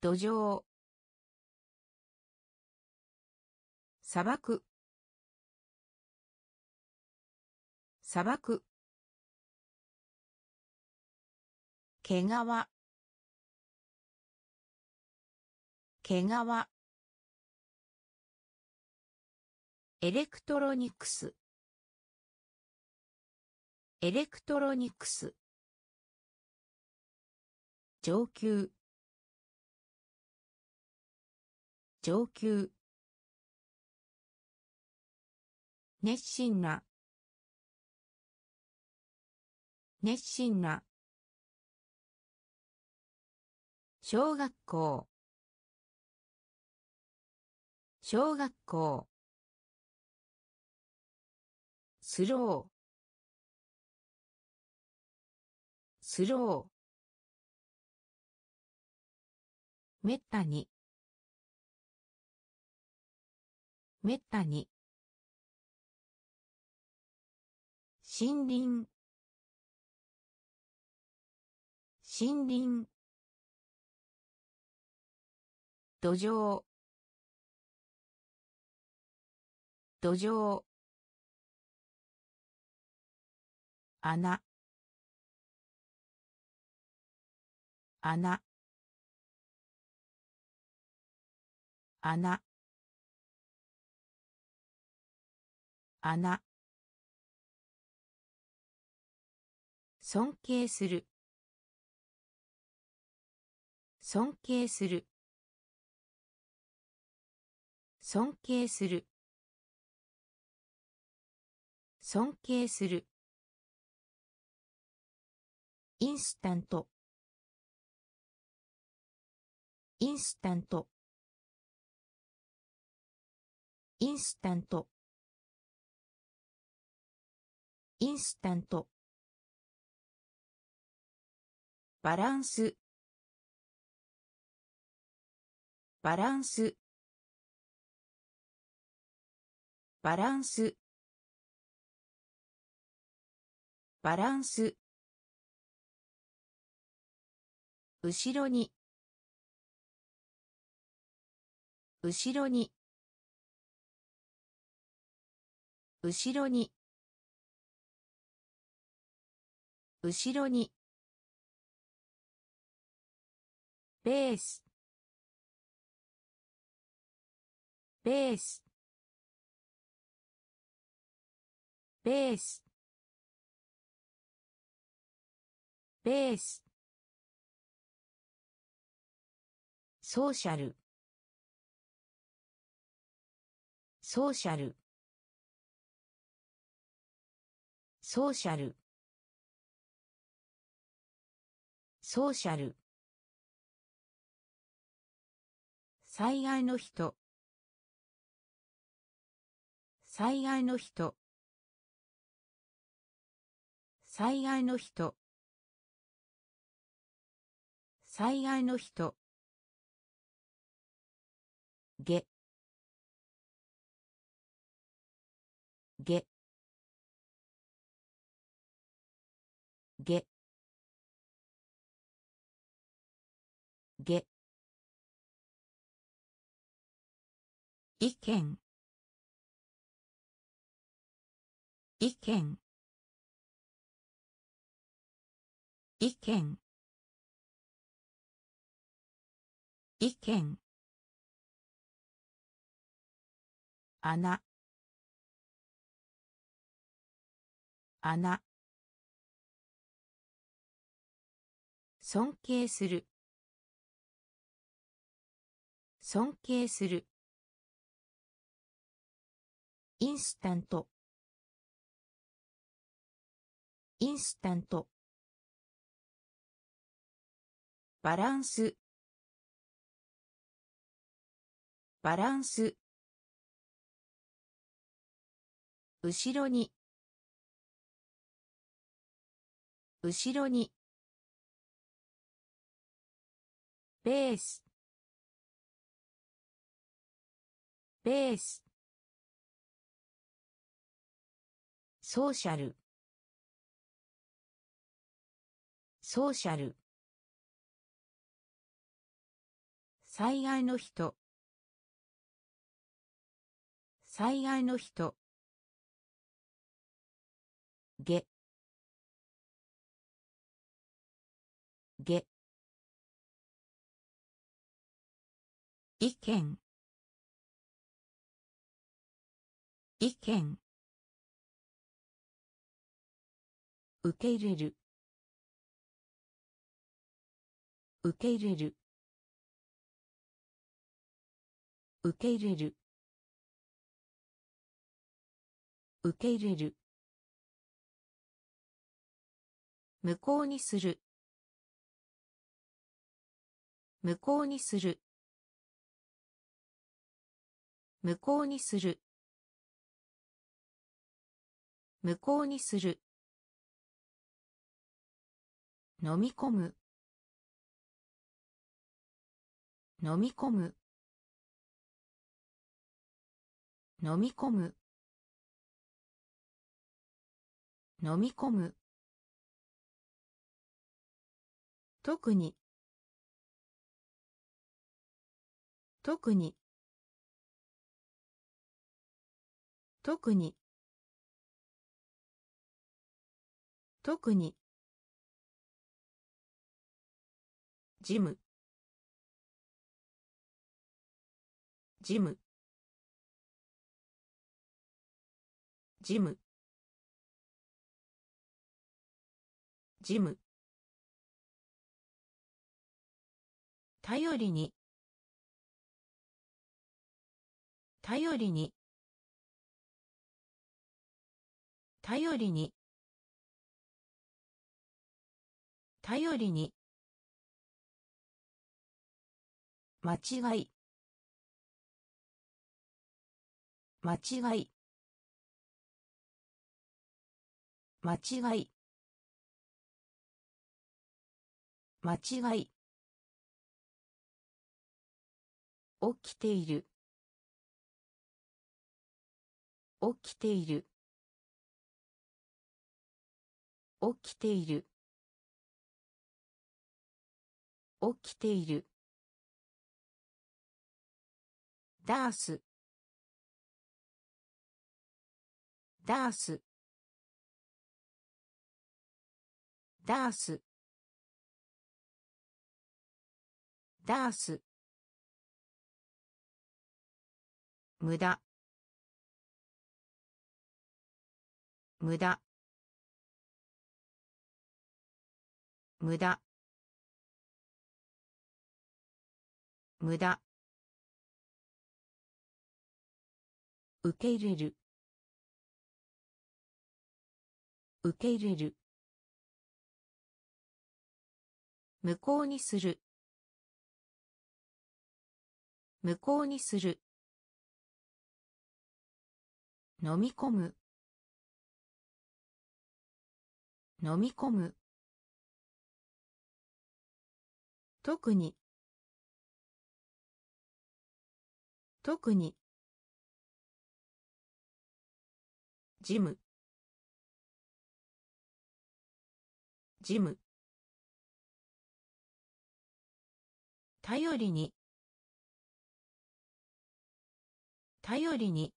土壌。砂漠。砂漠。毛皮。毛皮。エレクトロニクス。エレクトロニクス。上級。上級。熱心な。熱心な。小学校。小学校。スロー。スロー。めったに。めったに。森林。森林。土壌。土壌。穴。穴。穴。穴。尊敬する。尊敬する。尊敬する。尊敬する。インスタント。インスタント。インスタント。インスタント。バランス。バランス。バランス。バランス。後ろに。後ろに。後ろに。後ろに。ベース。ベース。ベース。ベース。ソーシャル。ソーシャル。ソーシャル。ソーシャル。災害の人。災害の人。災害の人。災害の人。げ。げ。げ。げ。意見。意見。意見。意見。穴。穴。尊敬する。尊敬する。インスタント。インスタント。バランス。バランス。後ろに。後ろに。ベース。ベース。ソーシャル。ソーシャル。災害の人。災害の人。げ。げ。意見。意見。受け入れる。受け入れる。受け入れる。受け入れる。無効にする。無効にする。無効にする。無効にする。飲み込む。飲み込む。飲み込む。飲み込む。特に。特に。特に。特に。ジム。ジム。ジム。ジム。頼りに。頼りに。頼りに。頼りに。間違い。間違い。間違い。間違い。起きている。起きている。起きている。起きている。ダース。ダース。ダース。ダース。無駄。無駄。無駄。無駄。受け入れる。受け入れる。無効にする。無効にする。飲み込む。飲み込む。特に。特に。ジム。ジム。頼りに。頼りに。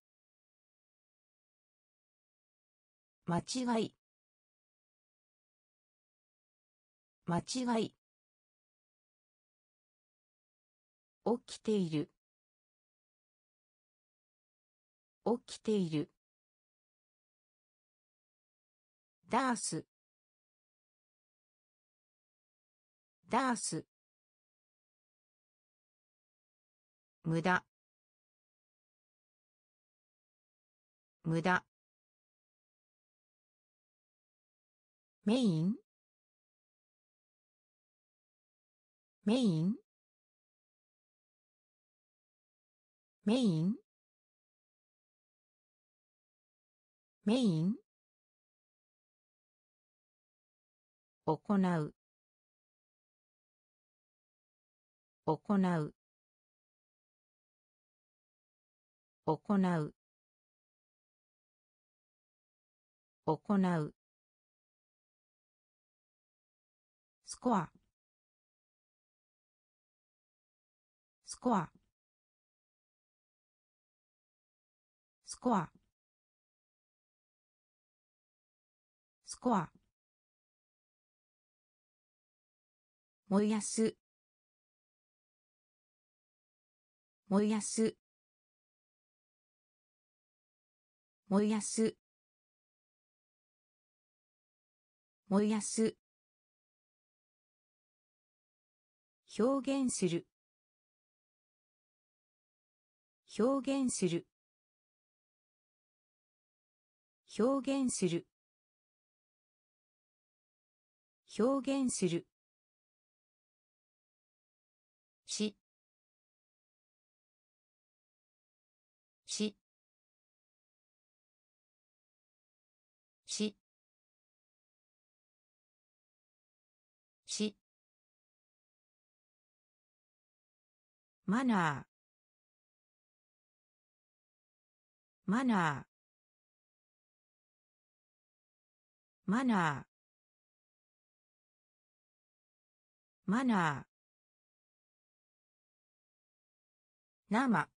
間違い。間違い。起きている。起きている。ダース。ダース。無駄。無駄。メイン？メイン？メイン？メイン？行う。行う。行う。行う。スコア。スコア。スコア。スコア。燃やす。燃やす。燃やす。燃やす。表現する。表現する。表現する。表現する。し。し。し。し。マナー。マナー。マナー。マナー。生。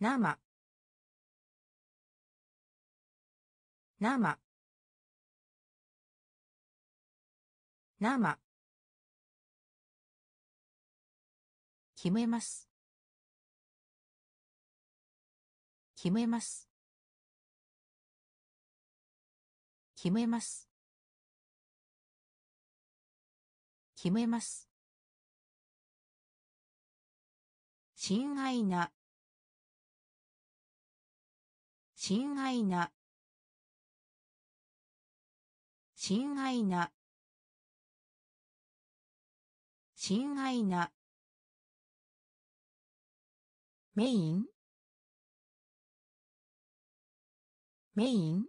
生。生。生。決めます。決めます。決めます。決めます。親愛な。親愛な。親愛な。親愛な。メイン？メイン？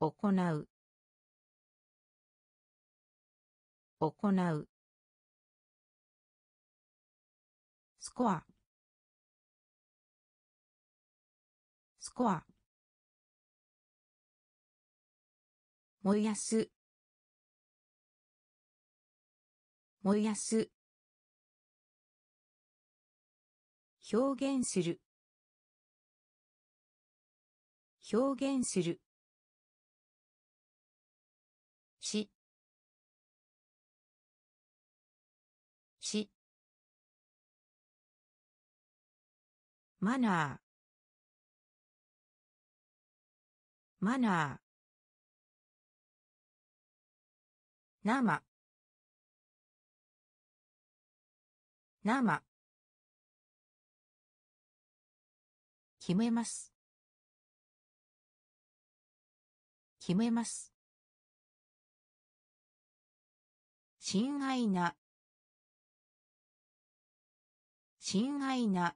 行う。行う。コア。スコア。燃やす。燃やす。表現する。表現する。し。マナー。マナー。生。生。決めます。決めます。親愛な。親愛な。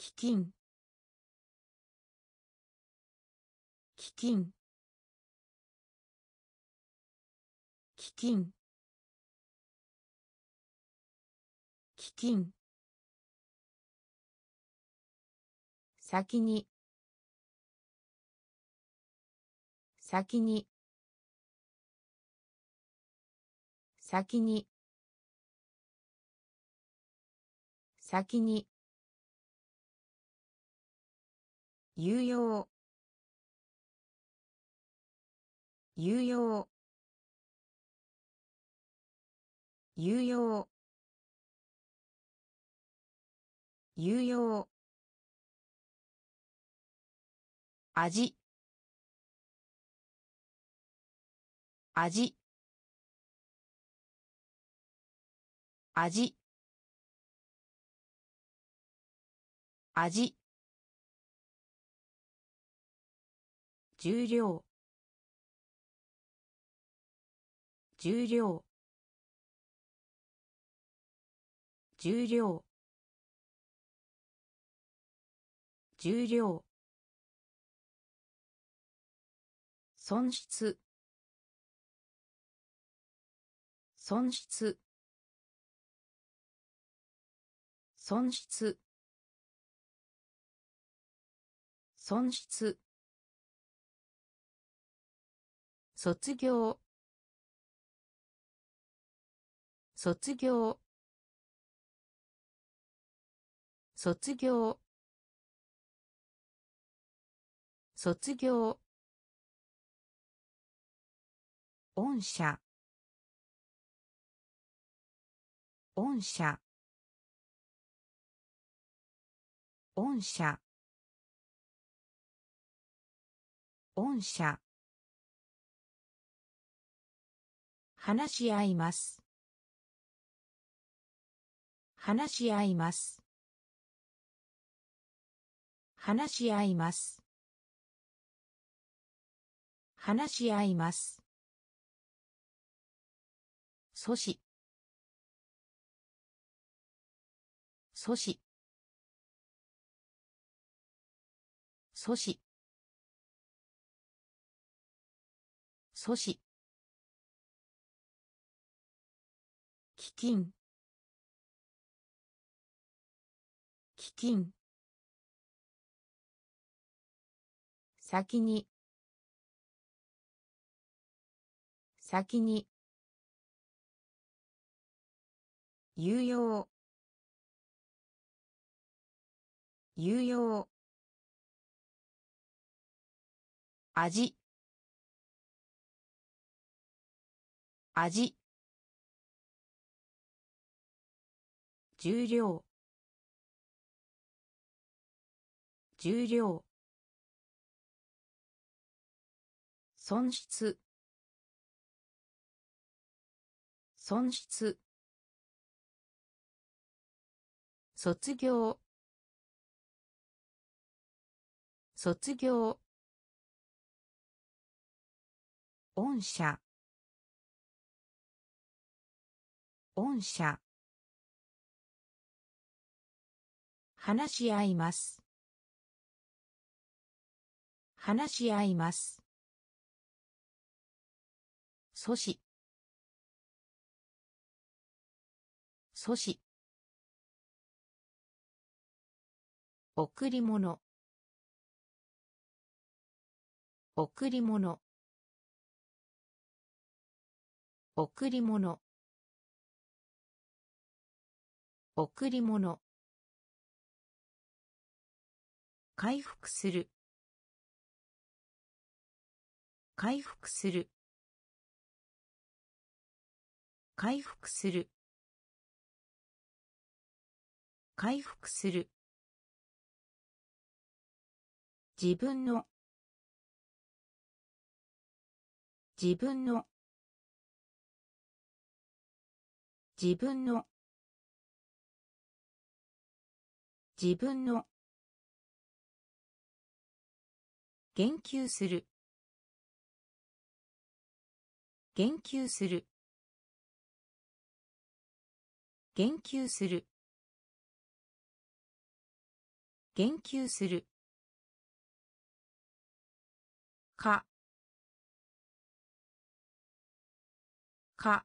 基金基金基金基金先に。先に。先に。先に。有用。有用。有用。有用。味。味。味。味。重量。重量。重量。重量。損失。損失。損失。損失。卒業。卒業。卒業。卒業。御社。御社。御社。御社。話し合います。話し合います。話し合います。話し合います。阻止。阻止。阻止。阻止。金基金先に。先に。有用。有用。味。味。重量。重量。損失。損失。卒業。卒業。御社御社話し合います。話し合います。阻止。阻止。贈り物。贈り物。贈り物。贈り物。回復する。回復する。回復する。回復する。自分の。自分の。自分の。自分の。言及する。言及する。言及する。言及する。か。か。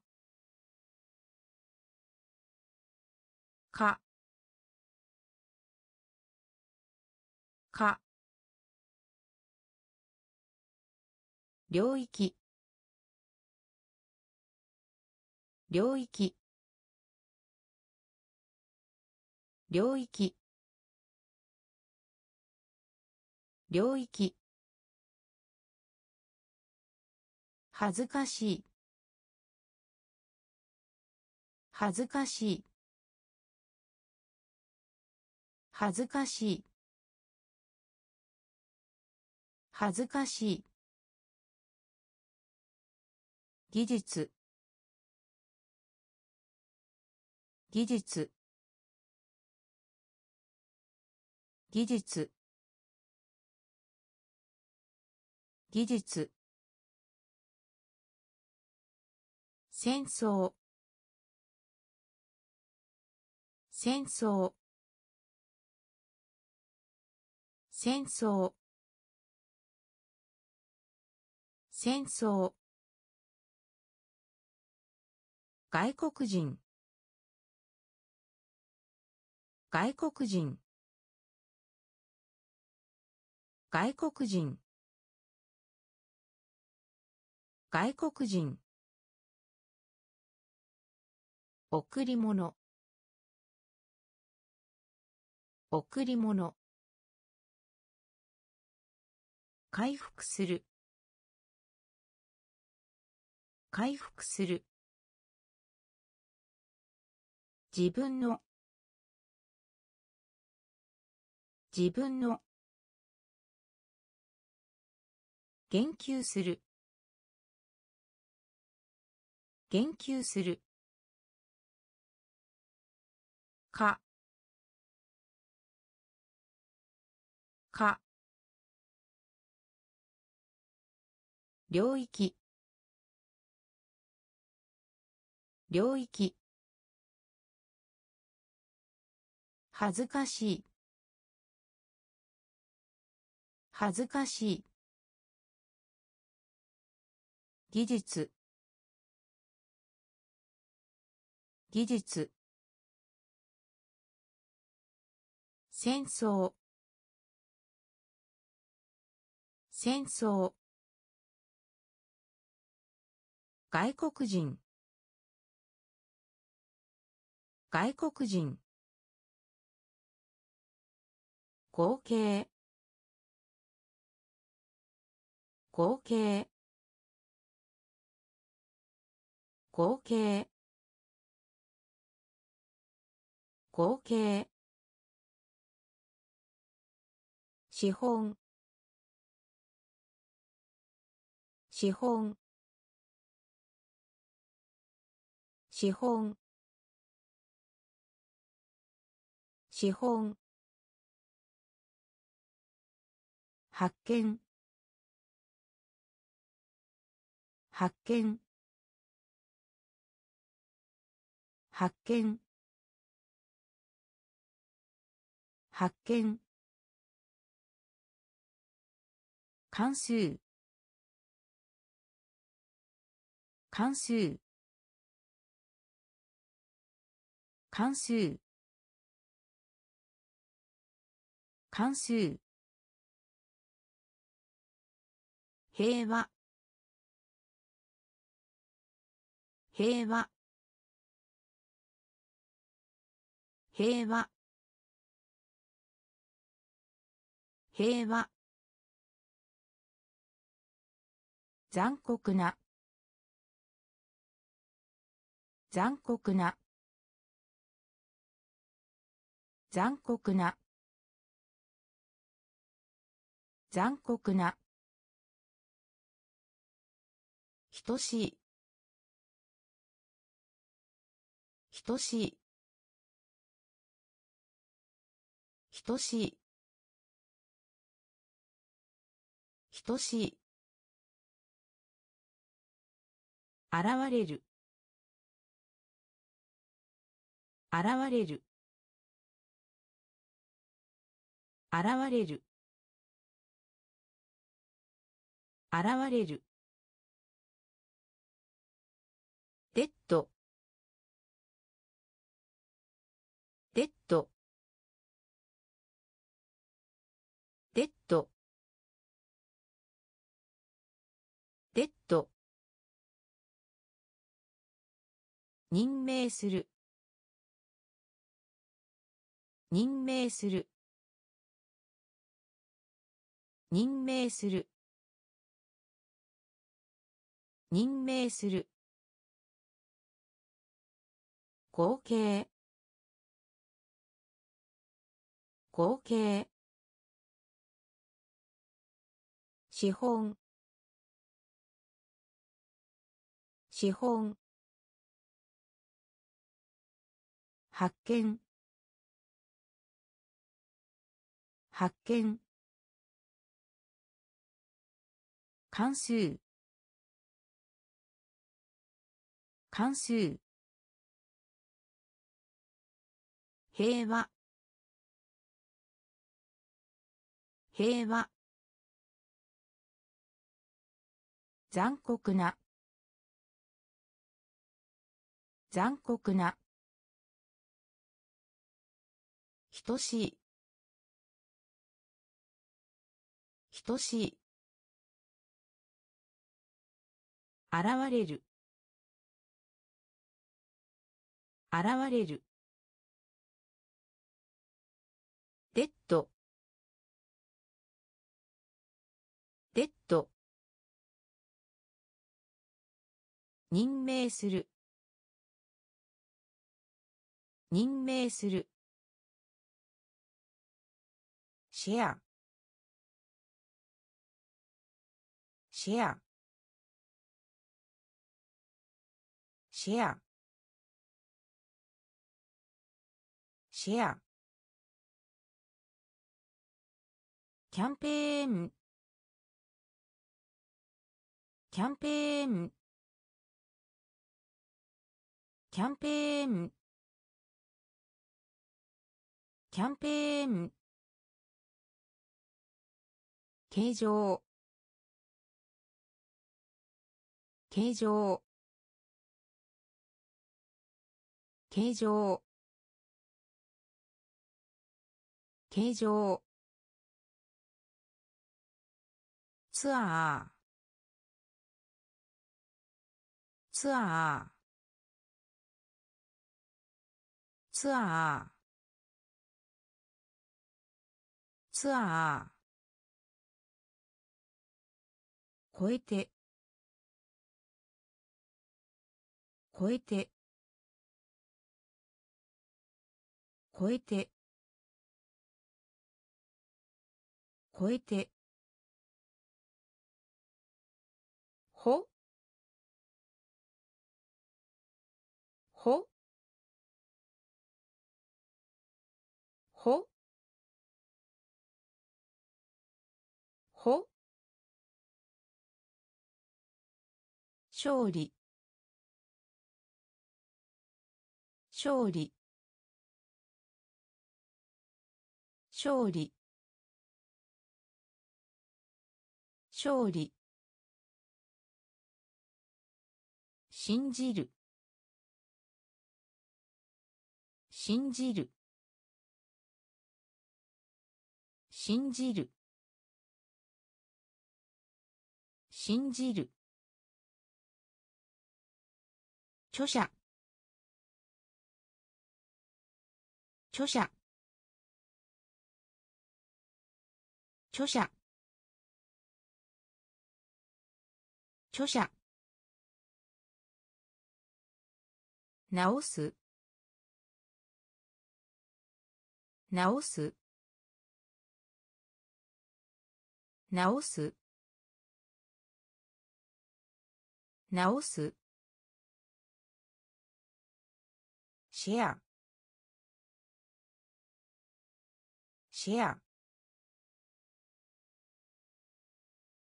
か。か領域。領域。領域。領域。恥ずかしい。恥ずかしい。恥ずかしい。恥ずかしい。技術。技術。技術。技術。戦争。戦争。戦争。戦争。外国人。外国人。外国人。外国人。贈り物。贈り物。回復する。回復する自分の。自分の。言及する。言及する。か。か。領域。領域。恥ずかしい。恥ずかしい。技術。技術。戦争。戦争。外国人。外国人。合計合計合計合計資本。資本。資本。資本。発見。発見。発見。発見。関数関数関数関数平和。平和。平和。平和。残酷な。残酷な。残酷な。残酷な。等しい。等しい。等しい。等しい。現れる。現れる。現れる。現れる。任命する。任命する。任命する。任命する。合計。合計。資本。資本。発見。発見。関数。関数。平和。平和。残酷な。残酷な。等しい。等しい。現れる。現れる。デッド。デッド。任命する。任命する。シェアシェアシェアシェアキャンペーンキャンペーンキャンペーンキャンペーン形状。形状。形状。形状。ツアー。ツアー。ツアー。ツアー。超えて。超えて。超えて。超えて。ほ？ほ？ほ？ほ？勝利。勝利。勝利。勝利。信じる。信じる。信じる。信じる。著者。著者。著者。著者。直す。直す。直す。直す。シェアシェア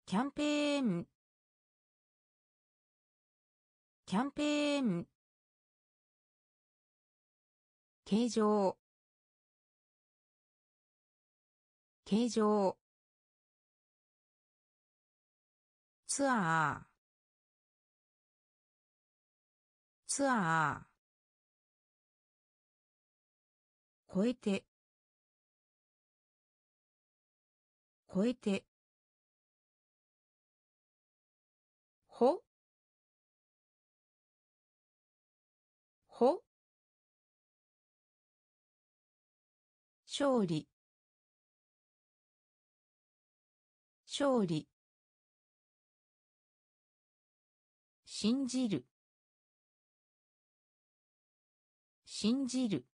キャンペーンキャンペーン形状。形状。ツアー。ツアー。超えて。超えて。ほ？ほ？勝利。勝利。信じる。信じる。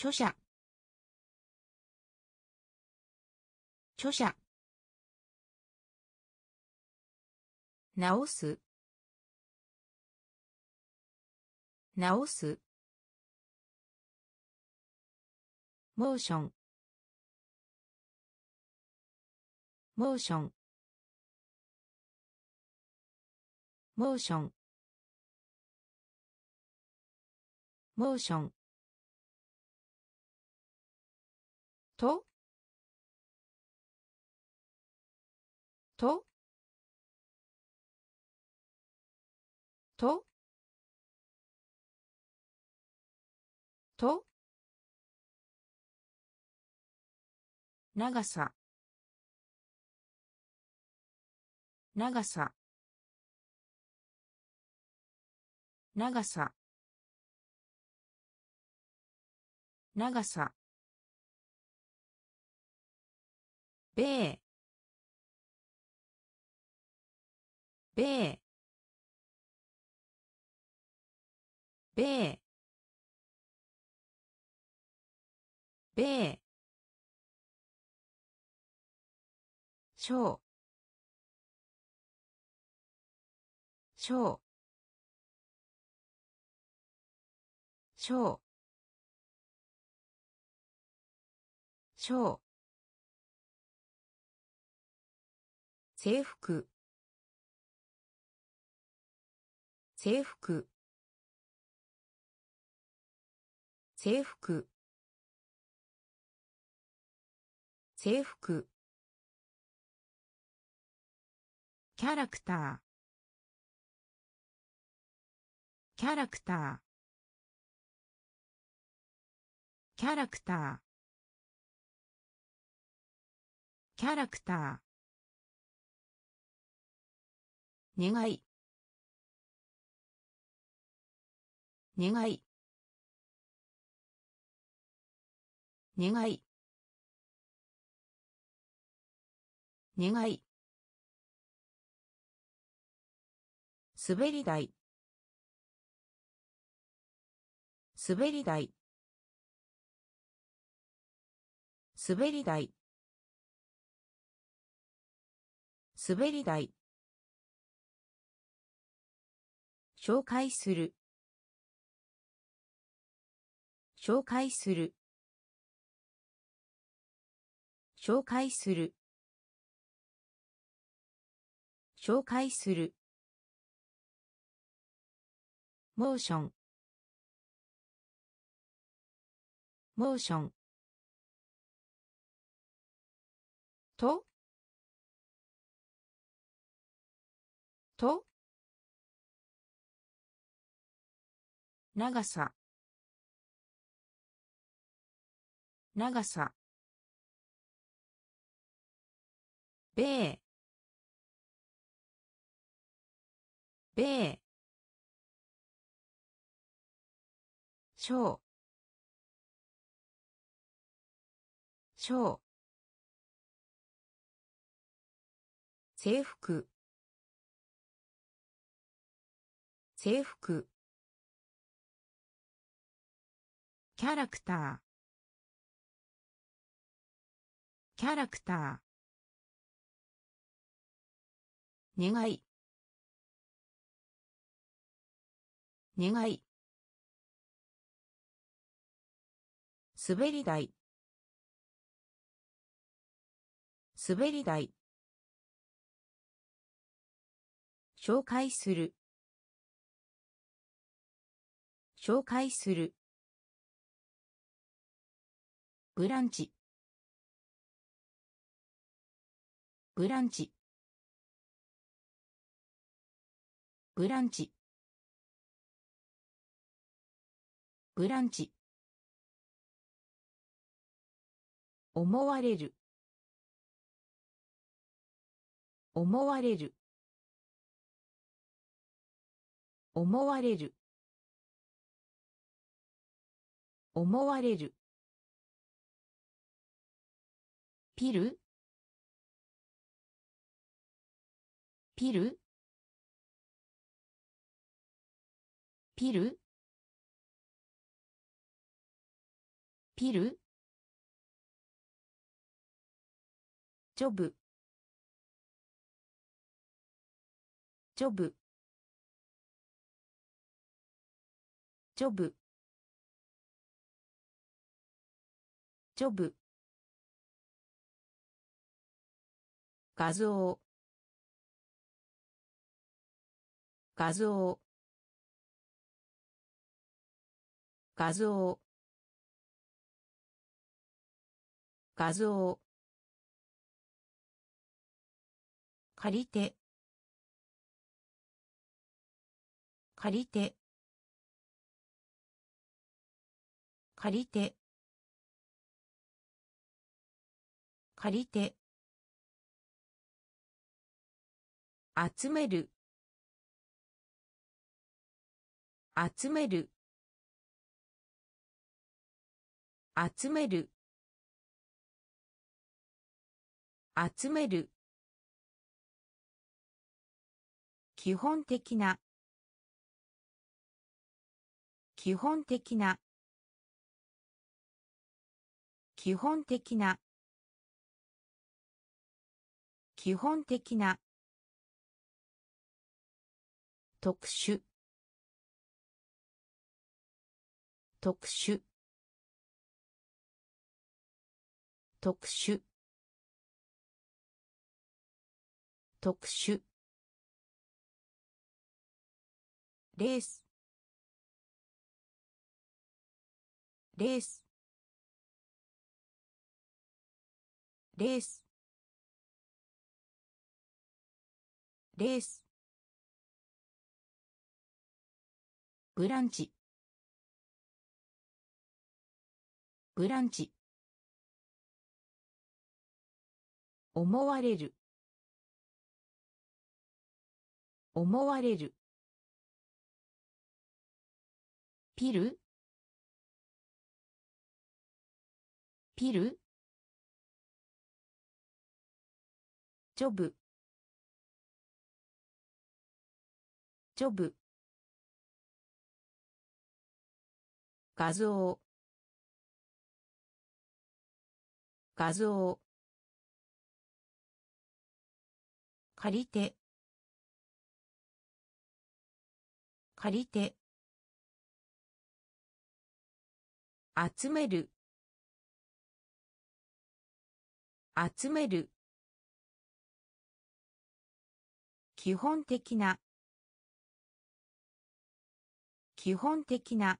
著者。著者。直す。直す。モーション。モーション。モーション。モーション。ととと長さ。長さ。長さ。長さ。米。米。米。米。小。小。小。小。制服。制服。制服。制服。キャラクター。キャラクター。キャラクター。キャラクター。願い。願い。願い。願い。滑り台。滑り台。滑り台。滑り台紹介する。紹介する。紹介する。紹介する。モーション。モーション。と。と。長さ。長さ。米。米。小。小。制服。制服。キャラクター。キャラクター。願い。願い。滑り台。滑り台。紹介する。紹介する。ブランチ。ブランチ。ブランチ。ブランチ。思われる。思われる。思われる。思われる。ピル？ピル？ピル？ピル？ジョブ。ジョブ。ジョブ。ジョブ。画像。画像。画像。画像。借りて。借りて。借りて。借りて。集める。集める。集める。集める。基本的な。基本的な。基本的な。基本的な。特殊。特殊。特殊。特殊。レース。レース。レース。レース。ブランチ。ブランチ。思われる。思われる。ピル？ピル？ジョブ。ジョブ。画像。画像。借りて。借りて。集める。集める。基本的な。基本的な。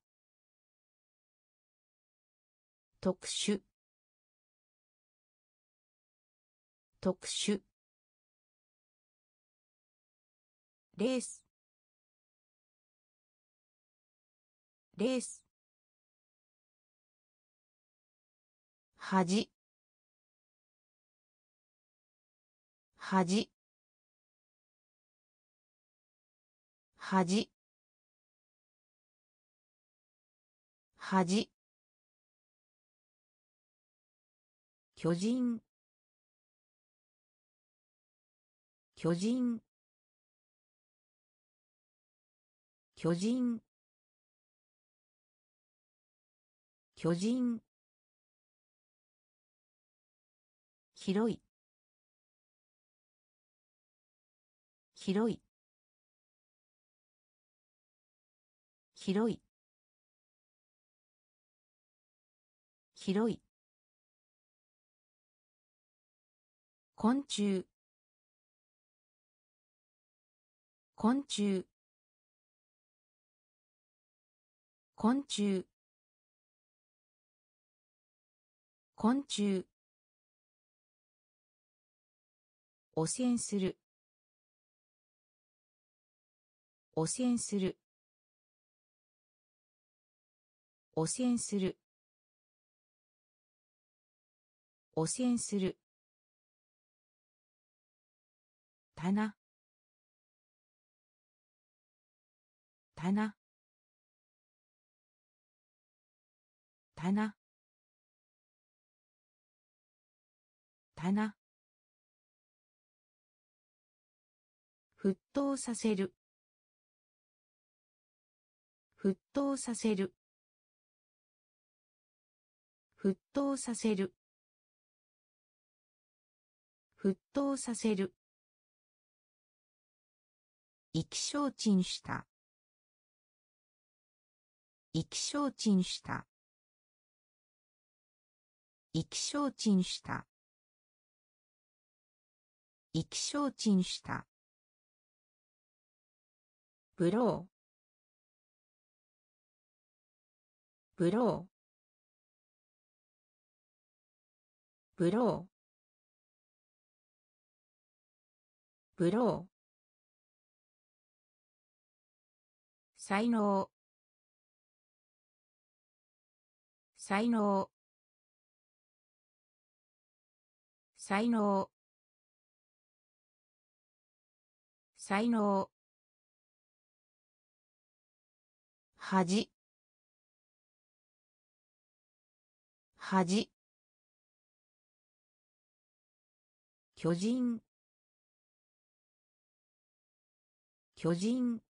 特殊。特殊。レース。レース。恥。恥。恥。恥。巨人。巨人。巨人。巨人。広い。広い。広い。広い。昆虫。昆虫。昆虫。昆虫。汚染する。汚染する。汚染する。汚染する。棚。棚。棚。棚。沸騰させる。沸騰させる。沸騰させる。沸騰させる。意気消沈した。意気消沈した。意気消沈した。意気消沈した。ブロー。ブロー。ブロー。ブロー。才能。才能。才能。才能。恥。恥。巨人。巨人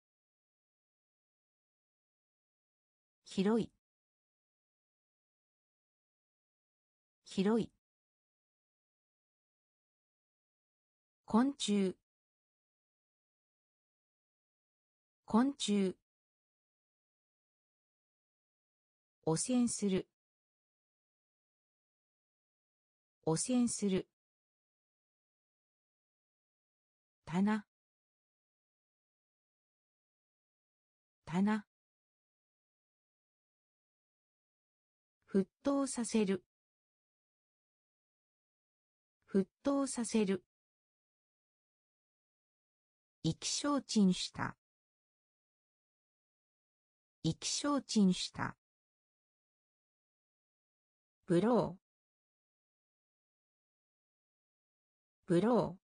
広い。広い。昆虫。昆虫。汚染する。汚染する。棚。棚。沸騰させる。沸騰させる。意気消沈した。意気消沈した。ブロー。ブロー。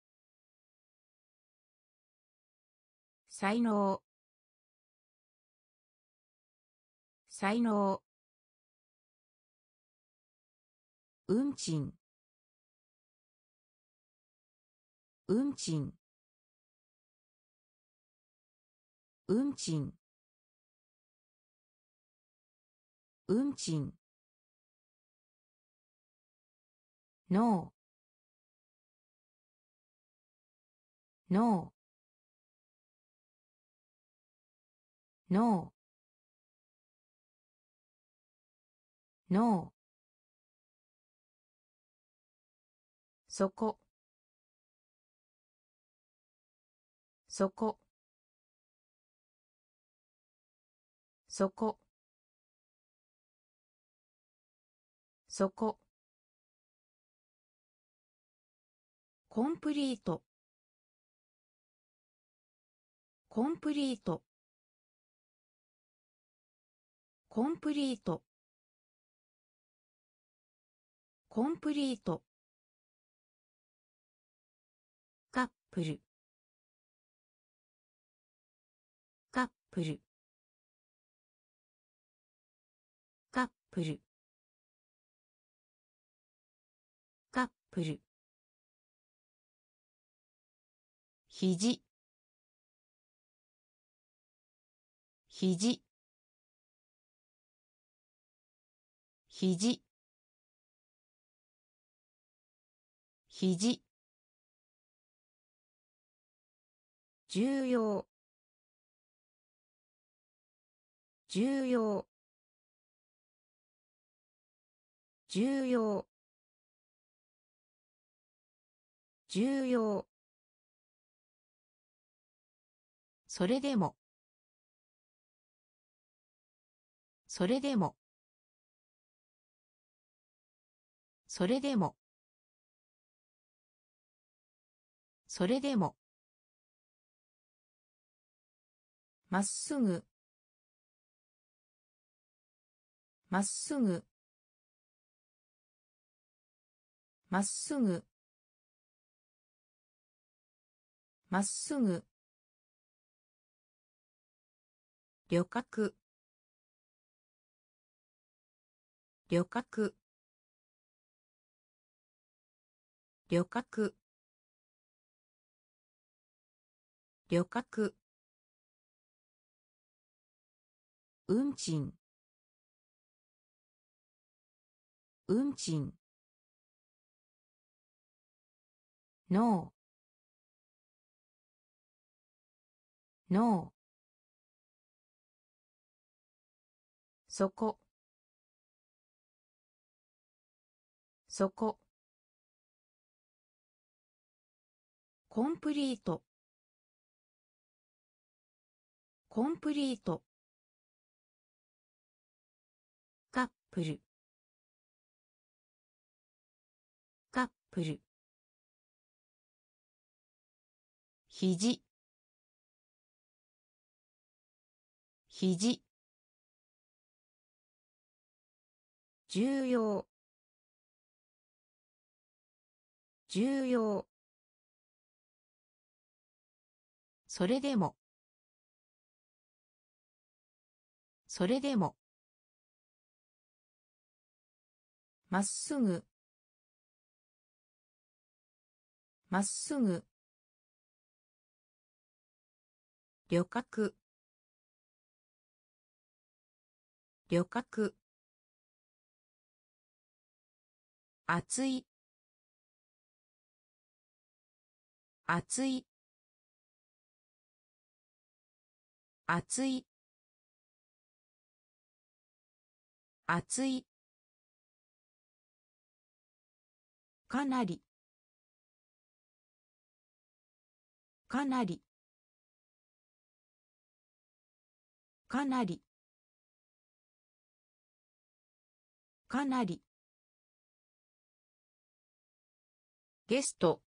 才能。才能。運賃。運賃。運賃。運賃。ノーノーノーそこ。そこ。そこ。そこ。コンプリート。コンプリート。コンプリート。コンプリート。カップル。カップル。カップル。カップル。肘。肘。肘。肘。重要。重要。重要。重要。それでも。それでも。それでも。それでも。まっすぐ。まっすぐ。まっすぐ。まっすぐ。旅客。旅客。旅客。旅客。運賃。運賃。ノーノーそこそこコンプリート。コンプリート。プル。カップル。肘。肘。重要。重要。それでも。それでも。まっすぐ。まっすぐ。旅客。旅客。熱い。熱い。熱い。熱い。かなり。かなり。かなり。かなり。ゲスト。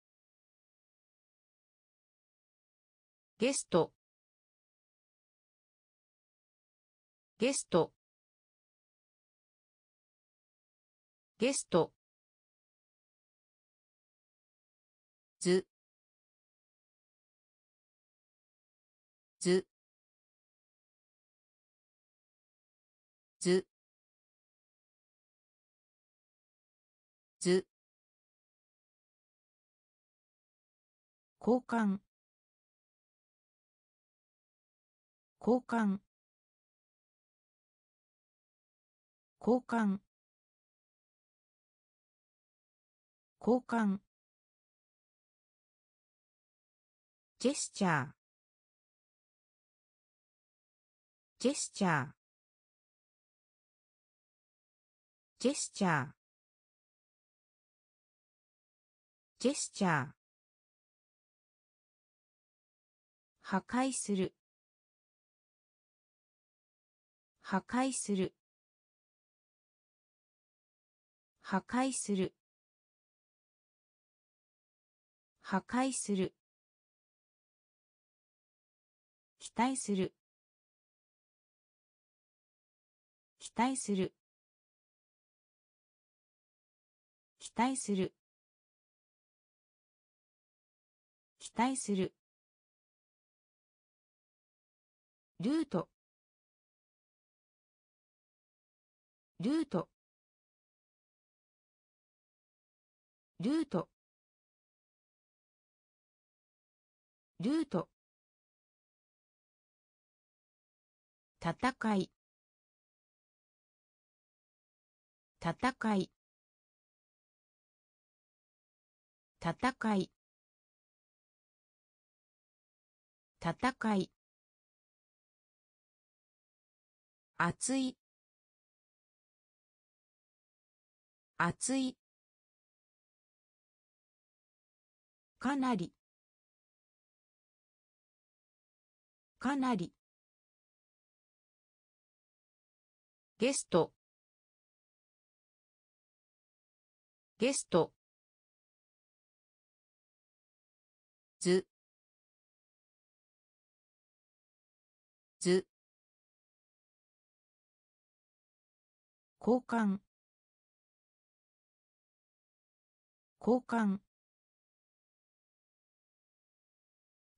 ゲスト。ゲスト。ゲスト。ずずずず交換。交換。交換。交換。ジェスチャー。ジェスチャー。ジェスチャー。ジェスチャー。破壊する。破壊する。破壊する。破壊する。期待する。期待する。期待する。期待する。ルート。ルート。ルート。ルート。戦い。戦い。戦い。戦い。熱い。熱い。かなり。かなり。ゲスト。ゲスト。ず。ず。交換。交換。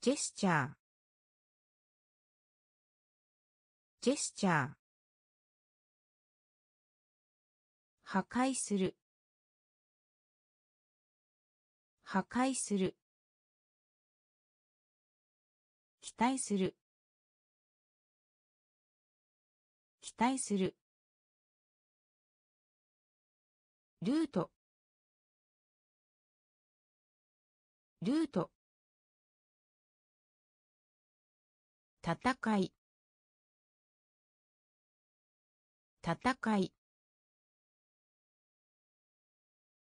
ジェスチャー。ジェスチャー。破壊する。破壊する。期待する。期待する。ルート。ルート。戦い。戦い。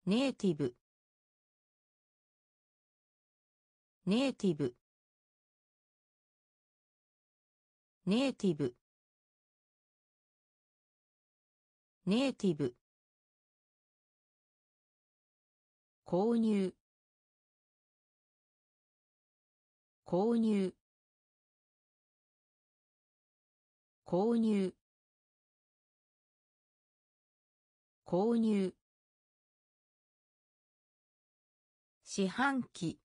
ネイティブ。ネイティブ。ネイティブ。ネイティブ。購入。購入。購入。購入。四半期。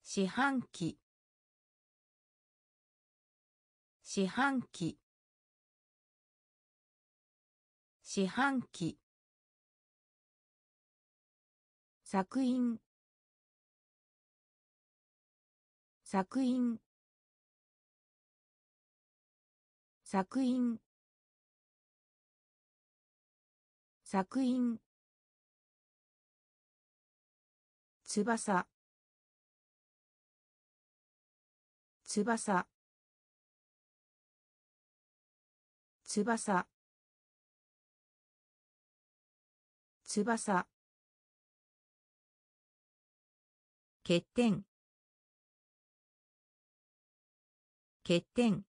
四半期。四半期。四半期。作品。作品。作品。作品。翼。翼。翼。翼。欠点。欠点。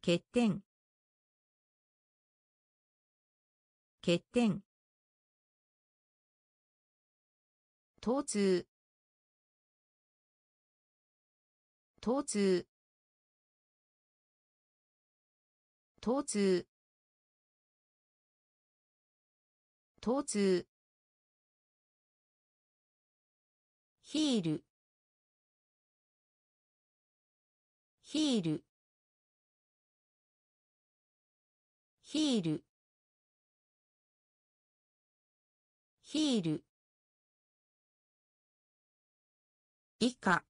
欠点。欠点。疼痛疼痛疼痛疼痛ヒールヒールヒールヒール以下。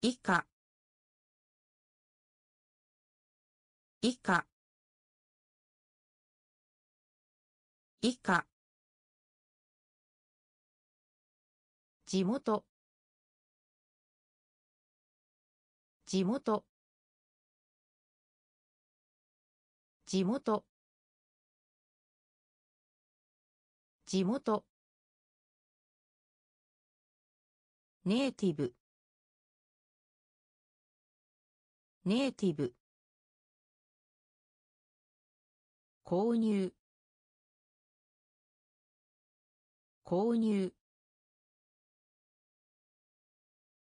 以下。以下。以下。地元。地元。地元。地元。ネイティブ。ネイティブ。購入。購入。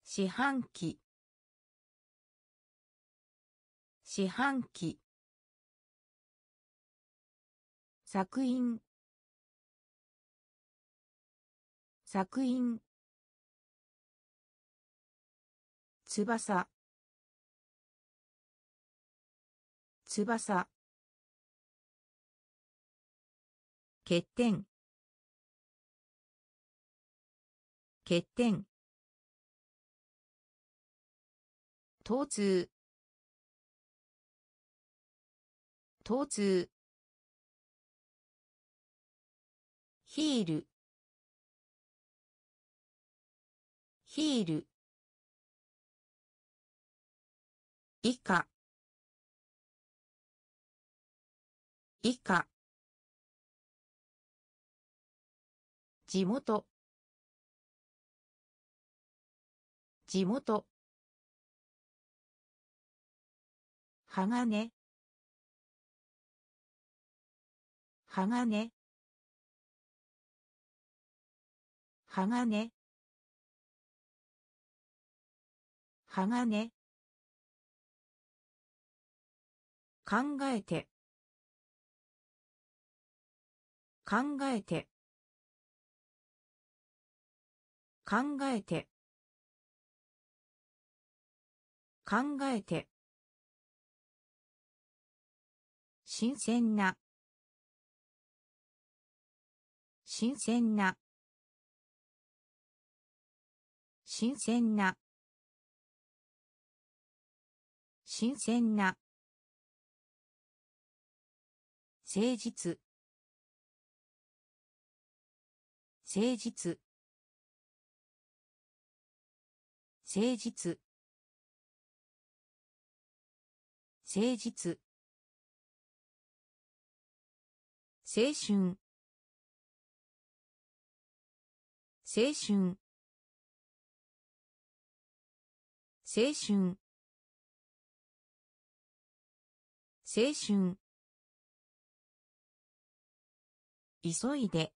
四半期。四半期。作品。作品。翼。翼。欠点。欠点。疼痛。疼痛。ヒール。ヒール。以下。以下。地元。地元。鋼。鋼。鋼。鋼。考えて。考えて。考えて。考えて。新鮮な。新鮮な。新鮮な。新鮮な。誠実。誠実。誠実。誠実。青春。青春。青春。青春。急いで。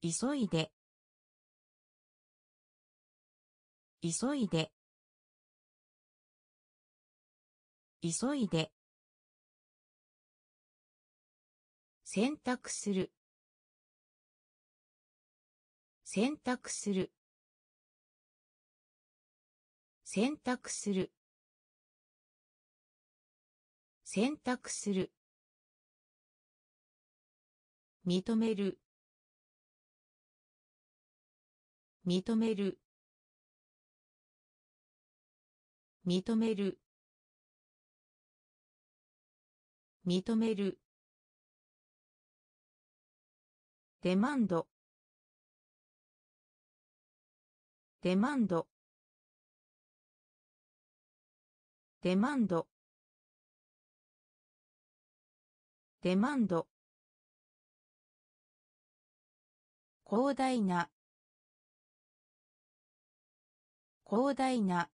急いで。急いで。急いで。選択する。選択する。選択する。選択する。認める。認める。認める。認める。デマンド。デマンド。デマンド。デマンド。広大な。広大な。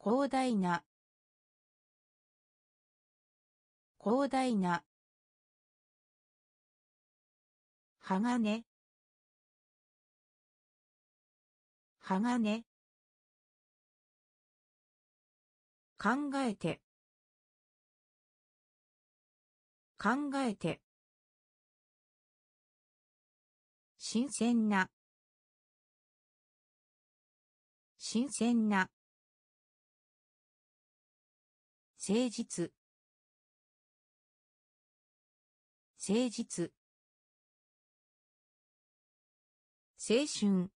広大な。広大な。鋼。鋼。考えて。考えて。新鮮な。新鮮な。誠実。誠実。青春。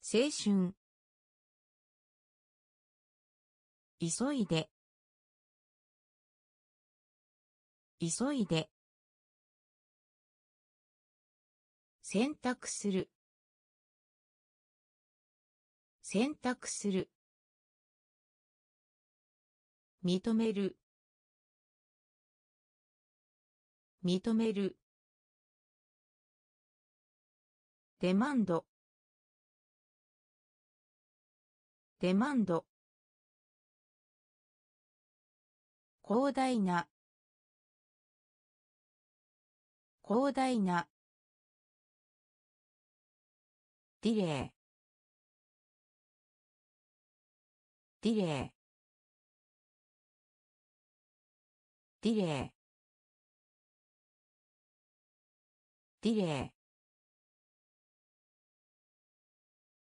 青春。急いで。急いで。選択する。選択する。認める。認める。デマンド。デマンド。広大な。広大な。ディレイ。ディレイ。ディレイ。ディレイ。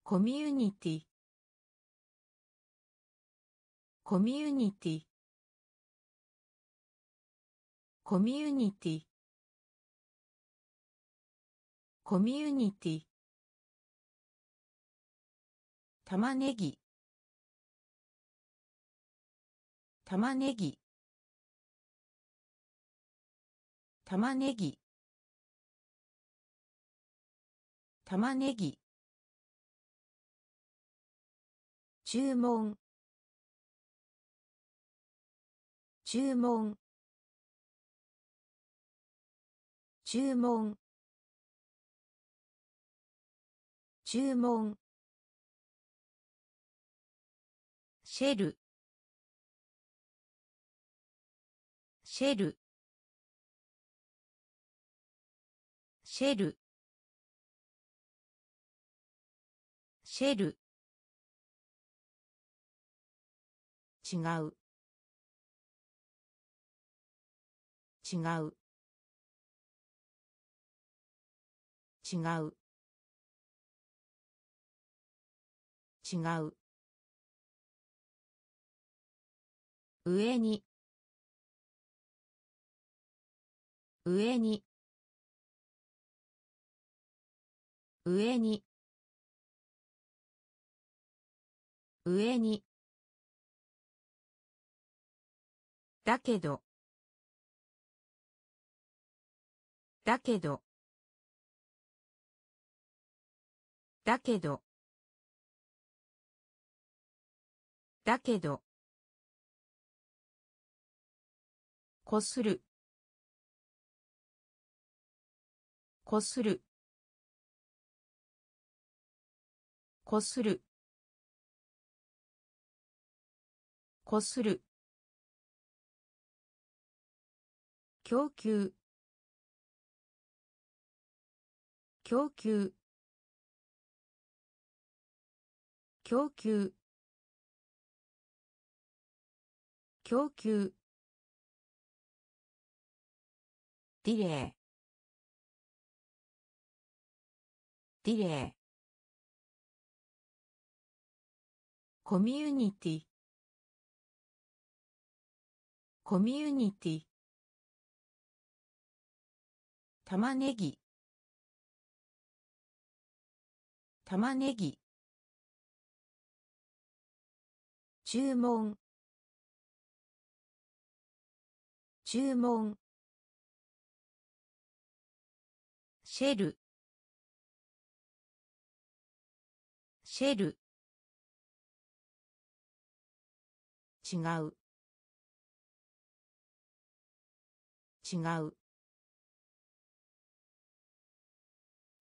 コミュニティ。コミュニティ。コミュニティ。コミュニティ。玉ねぎ。玉ねぎ。玉ねぎ。玉ねぎ。注文。注文。注文。注文。シェル。シェル。シェル。シェル。違う。違う。違う。違う。上に。上に。上に。上に。だけど。だけど。だけど。だけど。こする。こする。こする。こする。供給。供給。供給。供給。ディレイ。ディレイ。コミュニティ。コミュニティ。玉ねぎ。玉ねぎ。注文。注文。シェル。シェル。違う。違う。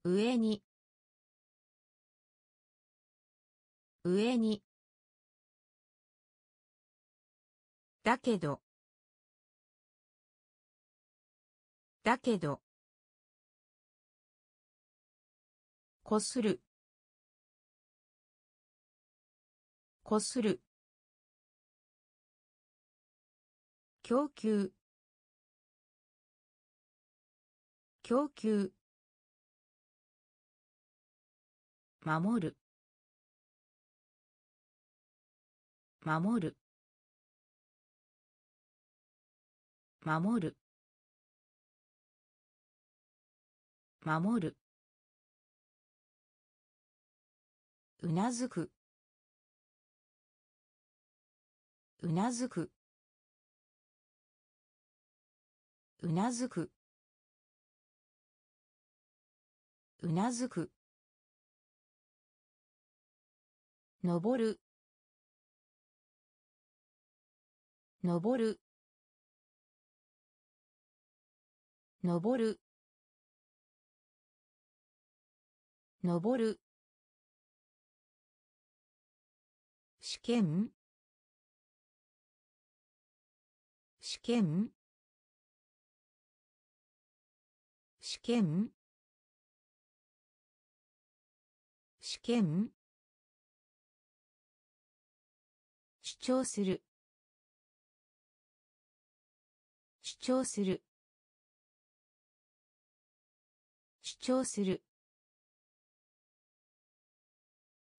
上に。上に。だけど。だけど。こする。こする。供給。供給。守る。守る。守る。守る。うなずく。うなずく。うなずく。うなずく。登る。登る。登る。登る。試験？試験？試験？試験？主張する。主張する。主張する。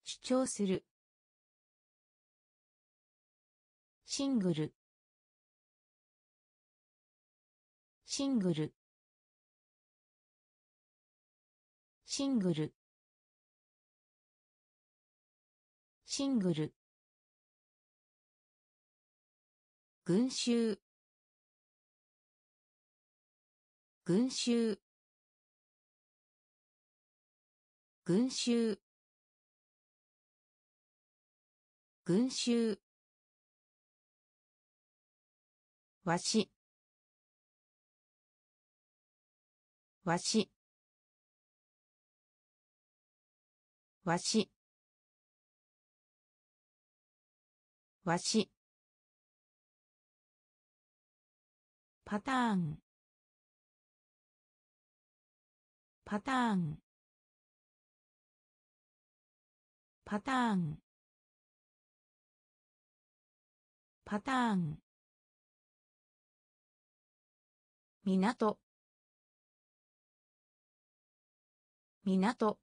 主張する。シングル。シングル。シングル。シングル。群衆。群衆。群衆。群衆。わしわしわしわしパターン。パターン。パターン。パターン。港。港。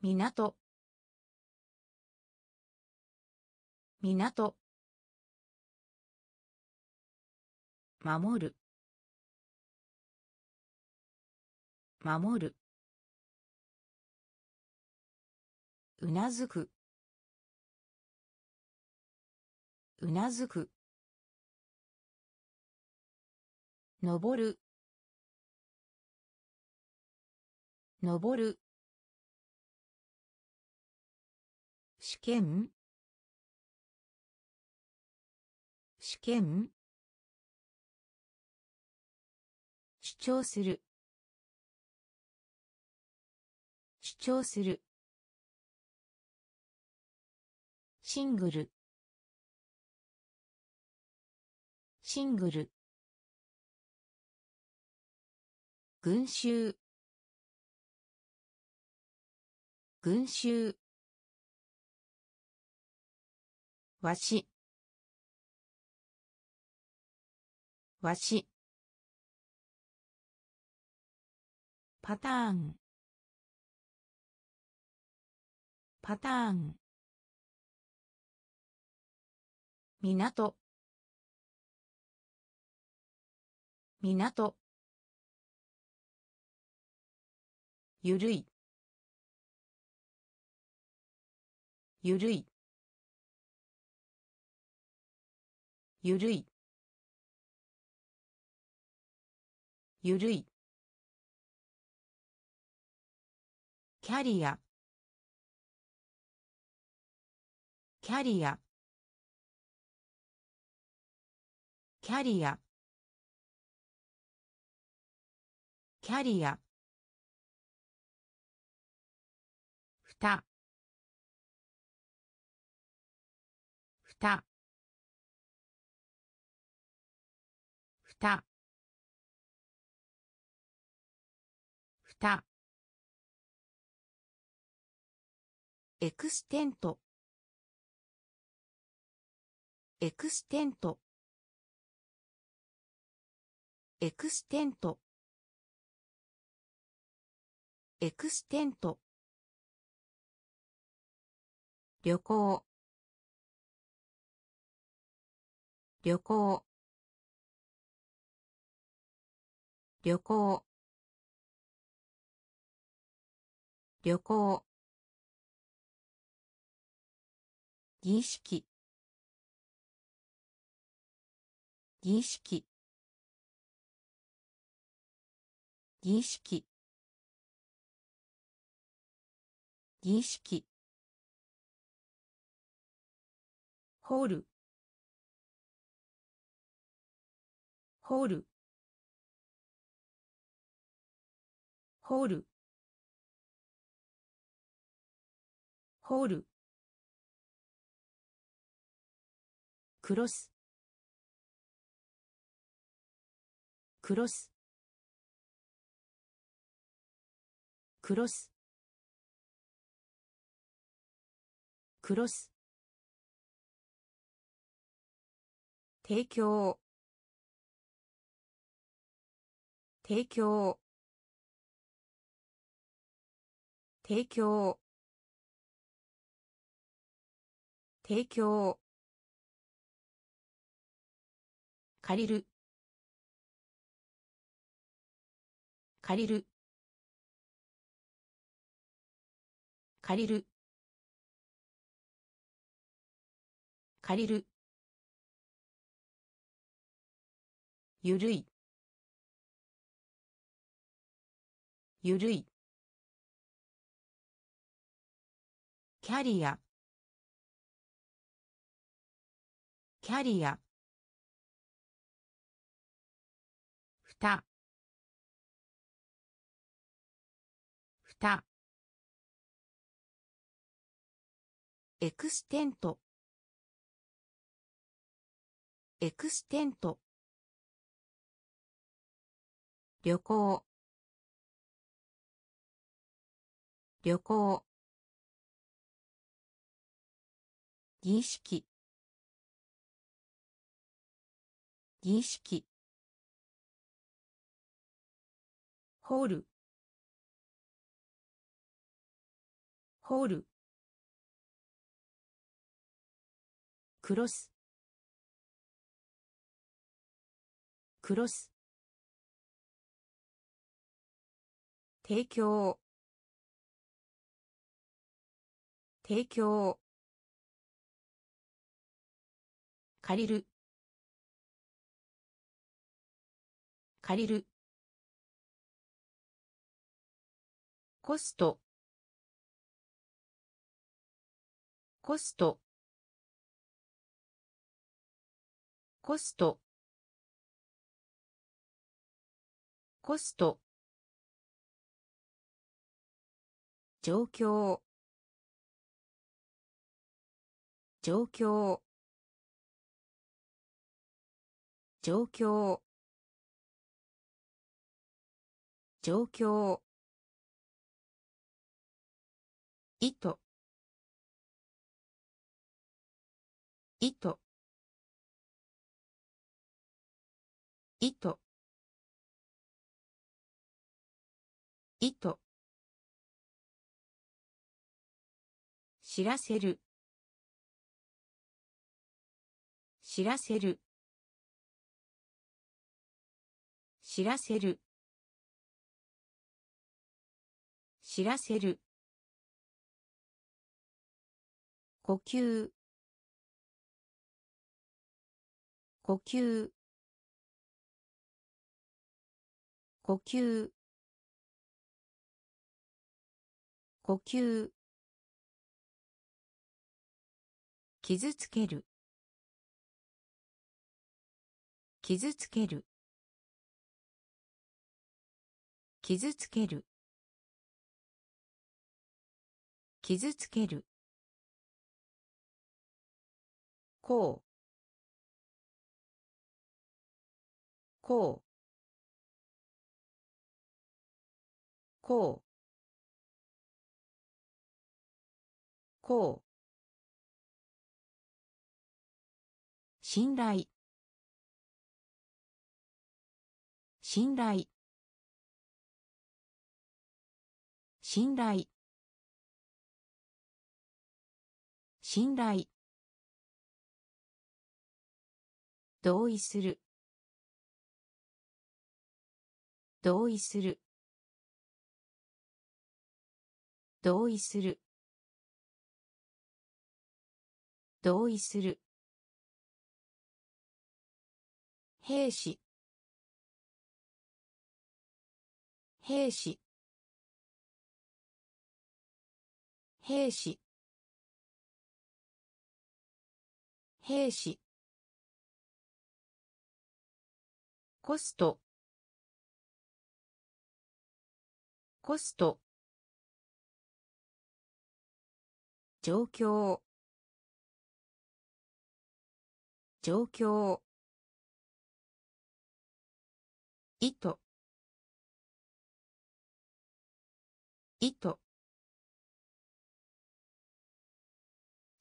港。港。守る。守る。うなずく。うなずく。登る。登る。試験。試験。主張する。主張する。シングル。シングル。群衆。群衆。わし。わし。パターン。パターン。港港ゆるい。ゆるい。ゆるい。ゆるい。キャリア。キャリア。キャリア。キャリア。ふたふたふたふたエクステント。エクステント。エクステント。エクステント。旅行。旅行。旅行。旅行。儀式。儀式。儀式。儀式。ホール。ホール。ホール。ホール。クロス。クロス。クロス。クロス。提供。提供。提供。提供。借りる。借りる。借りる。借りる。ゆるい。ゆるい。キャリア。キャリア。ふたふたエクステント。エクステント。旅行。旅行。儀式。儀式。ホール。ホール。クロス。クロス。提供。提供。借りる。借りる。コスト。コスト。コスト。コスト。状況。状況。状況。状況。意図。意図。知らせる。知らせる。知らせる。知らせる。呼吸。呼吸。呼吸。呼吸。傷つける。傷つける。傷つける。傷つける。こう。こう。こう。こう。信頼。信頼。信頼。信頼。同意する。同意する。同意する。同意する。兵士。兵士。兵士。兵士。コスト。コスト。状況。状況。意図。意図。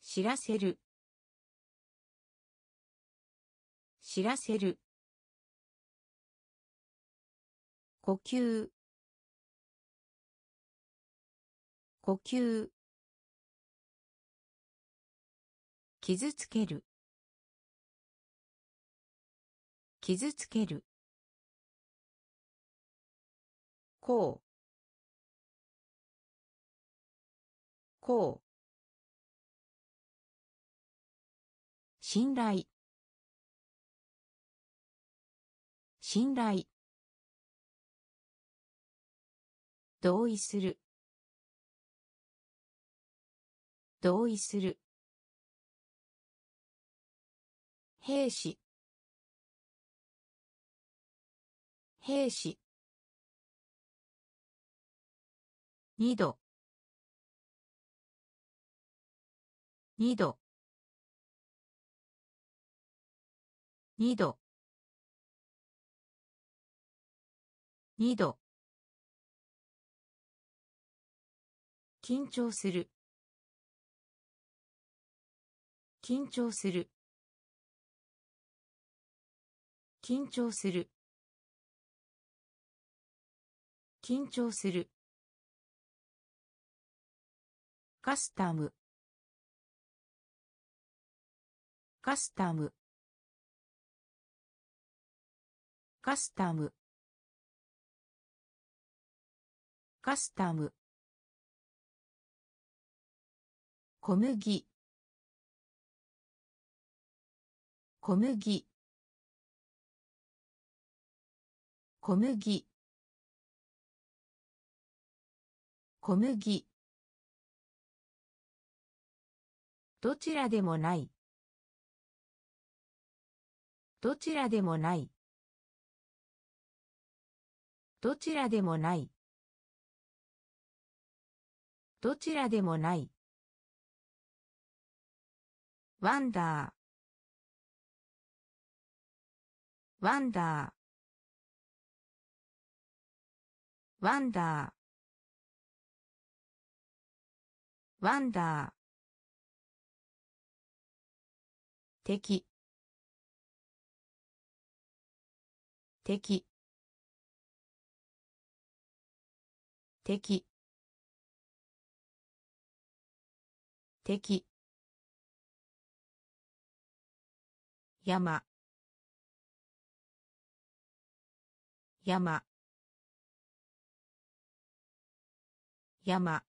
知らせる。知らせる。呼吸。呼吸。傷つける。傷つける。こう。こう。信頼。信頼。同意する。同意する。兵士。兵士。二度。二度。二度。二度。緊張する。緊張する。緊張する。緊張する。カスタム。カスタム。カスタム。カスタム。小麦。小麦。小麦。小麦どちらでもない。どちらでもない。どちらでもない。どちらでもない。ワンダー。ワンダー。ワンダー。ワンダー。敵。敵。敵。敵。山。山。山。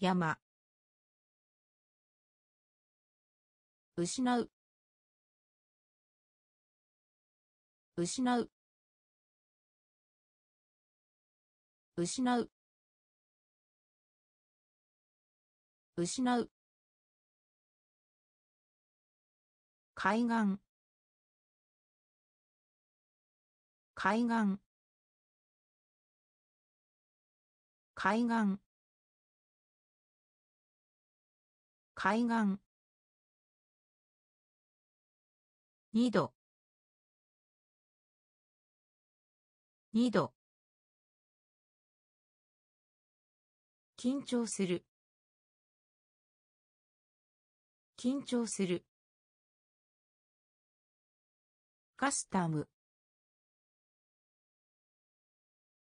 山。失う。失う。失う。失う。海岸。海岸。海岸。海岸。二度。二度。緊張する。緊張する。カスタム。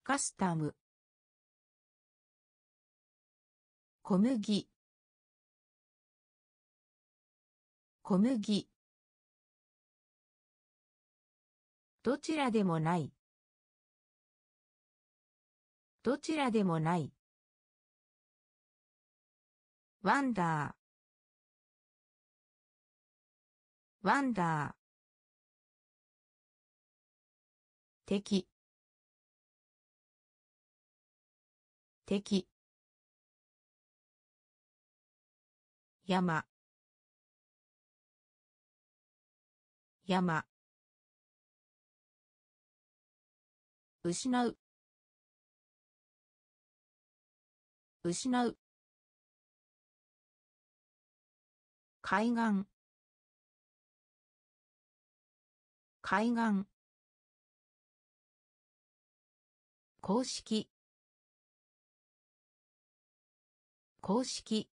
カスタム。小麦。小麦。どちらでもない。どちらでもない。ワンダー。ワンダー。敵。敵。山。山。失う。失う。海岸。海岸。公式。公式。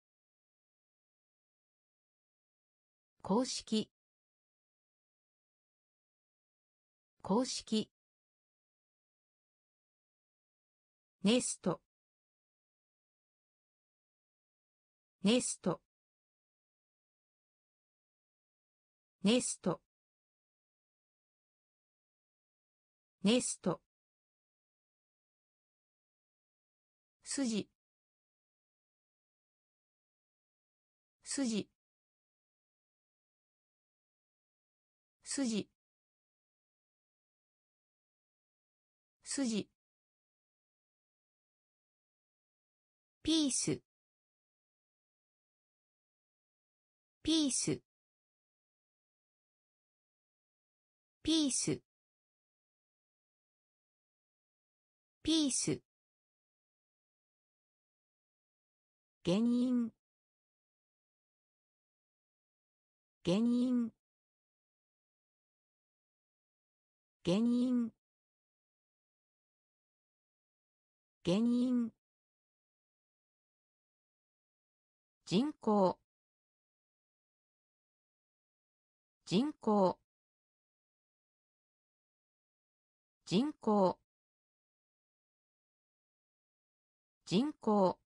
公式。公式。ネスト。ネスト。ネスト。ネスト。筋。筋。筋。筋。ピース。ピース。ピース。ピース。原因。原因。原因。原因。人口。人口。人口。人口。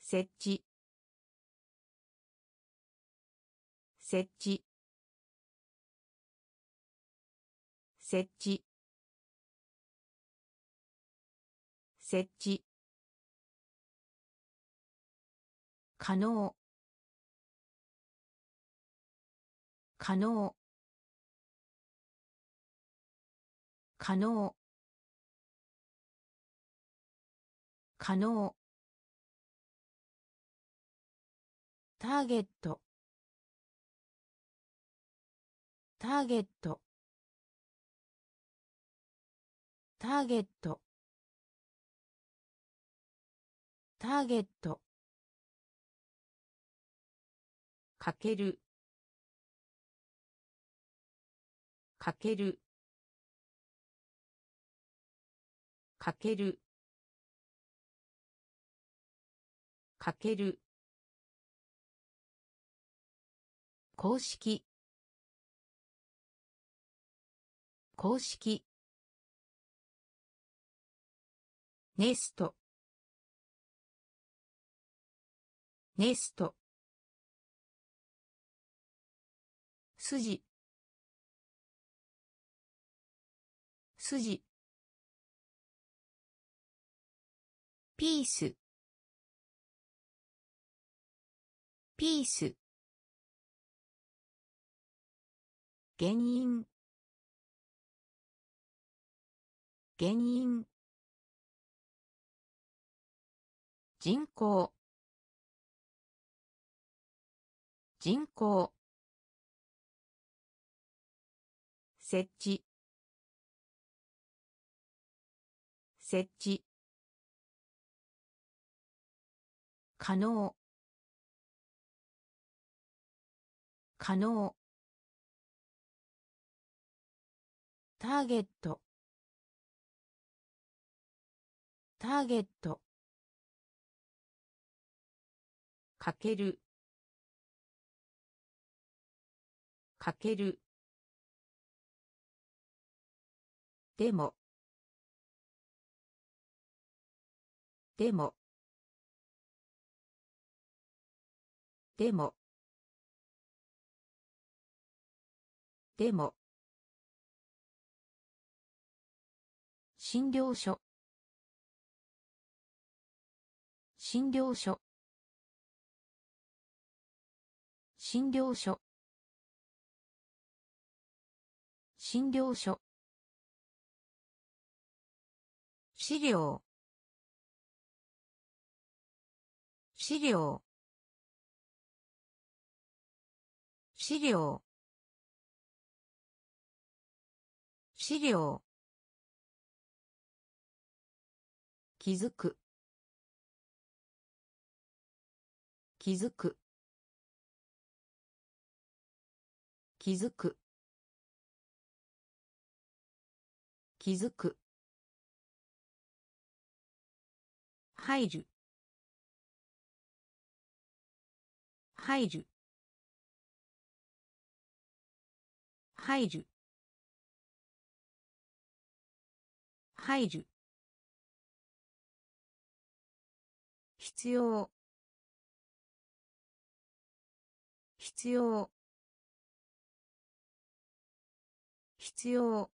設置。設置。設置。設置。可能。可能。可能。可能。ターゲット。ターゲット。ターゲット。ターゲット。かける。かける。かける。かける。公式。公式。ネスト。ネスト。筋。筋。ピース。ピース。原因。原因。人口。人口。設置。設置。可能。可能。ターゲット。ターゲット。かける。かける。でも。でも。でも。でも。診療所。診療所。診療所。診療所。資料。資料。資料。資料。気づく。気づく。気づく。気づく。入る。入る。入る。入る。必要。必要。必要。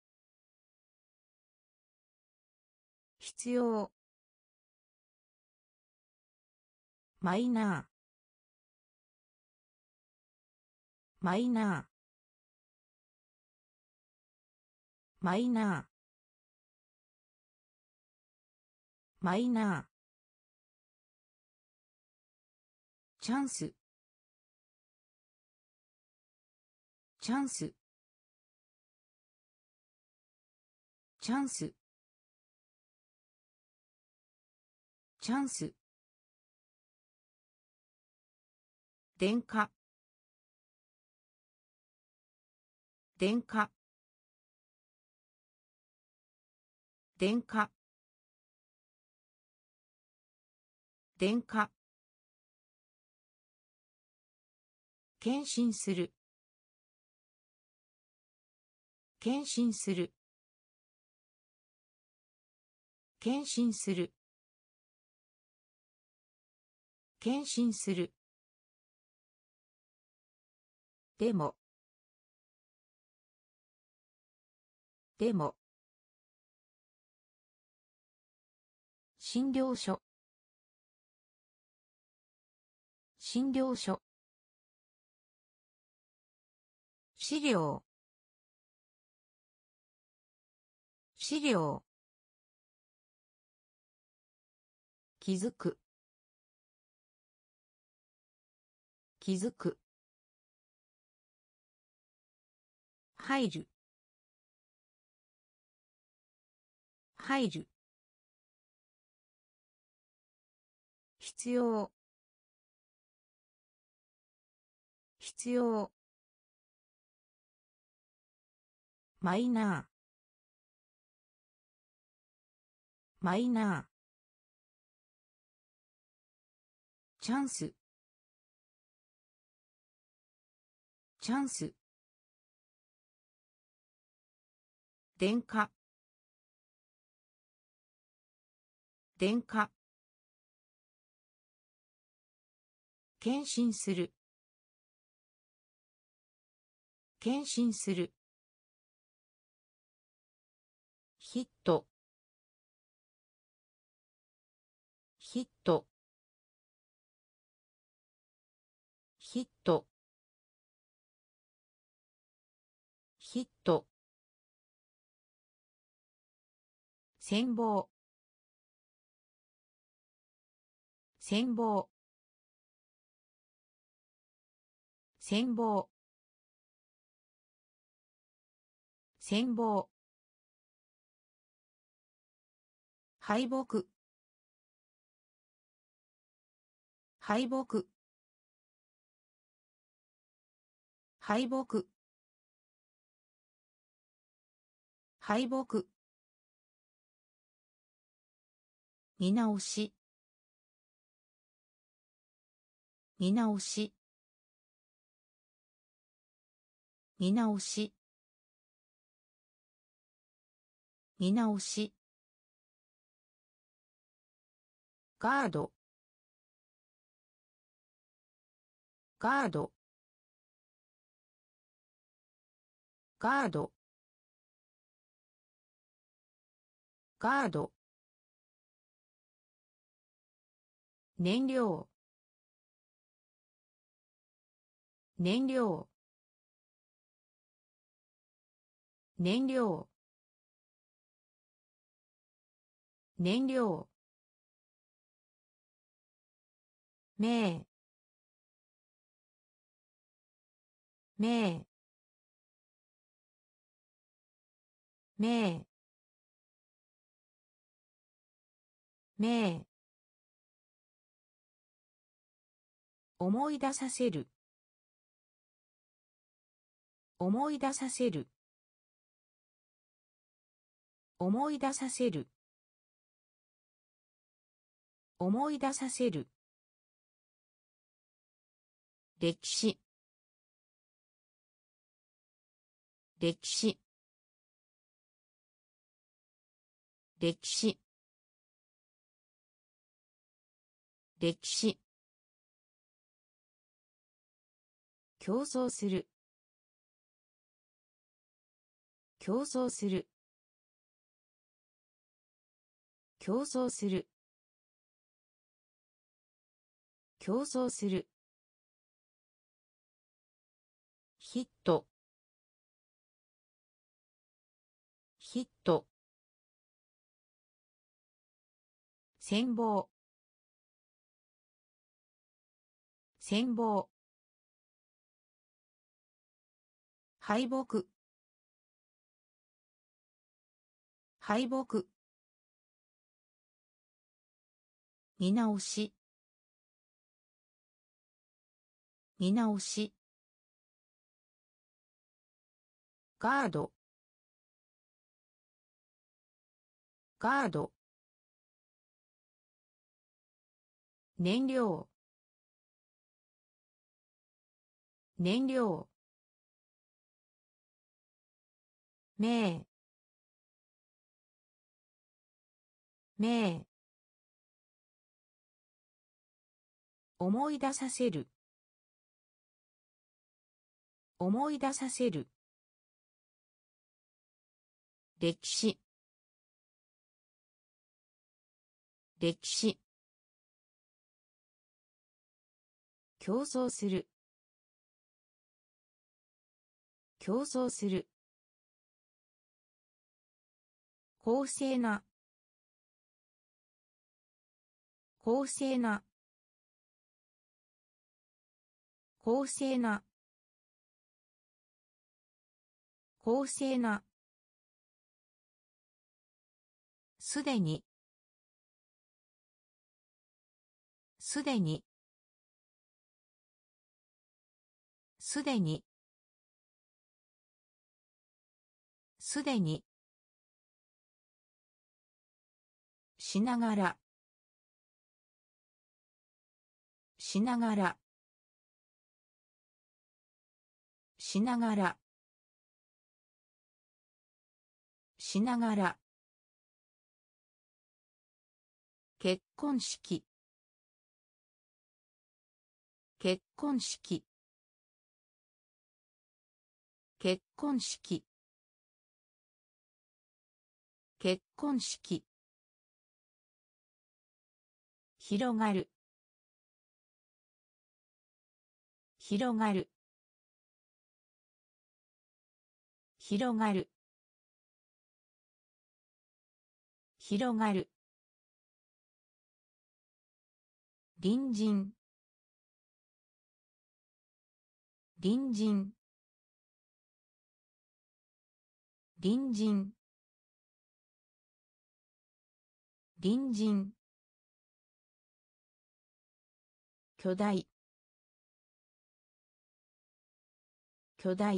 必要。マイナー。マイナー。マイナー。マイナー。チャンス。チャンス。チャンス。チャンス。電化。電化。電化。電化。検診する。検診する。検診する。検診する。でも。でも。診療所。診療所。資料。資料。気づく。気づく。入る。入る。必要。必要。マイナー。マイナー。チャンス。チャンス。電化。電化。検診する。検診する。ヒット。ヒット。ヒット。ヒット。戦望。戦望。戦望。戦望。敗北。敗北。敗北。敗北。見直し。見直し。見直し。見直し。ガード。ガード。ガード。ガード。燃料。燃料。燃料。燃料。名名名名思い出させる。思い出させる。思い出させる。思い出させる。歴史。歴史。歴史。歴史。競争する。競争する。競争する。競争する。ヒット。ヒット。戦望。戦望。敗北。敗北。見直し。見直し。ガード。ガード。燃料。燃料。名。名。思い出させる。思い出させる。歴史。歴史。競争する。競争する。公正な。公正な。公正な。公正な。すでに。すでに。すでに。すでに。しながら。しながら。しながら。しながら。結婚式。結婚式。結婚式。結婚式。広がる。広がる。広がる。広がる。隣人。隣人。隣人。隣人。巨大。巨大。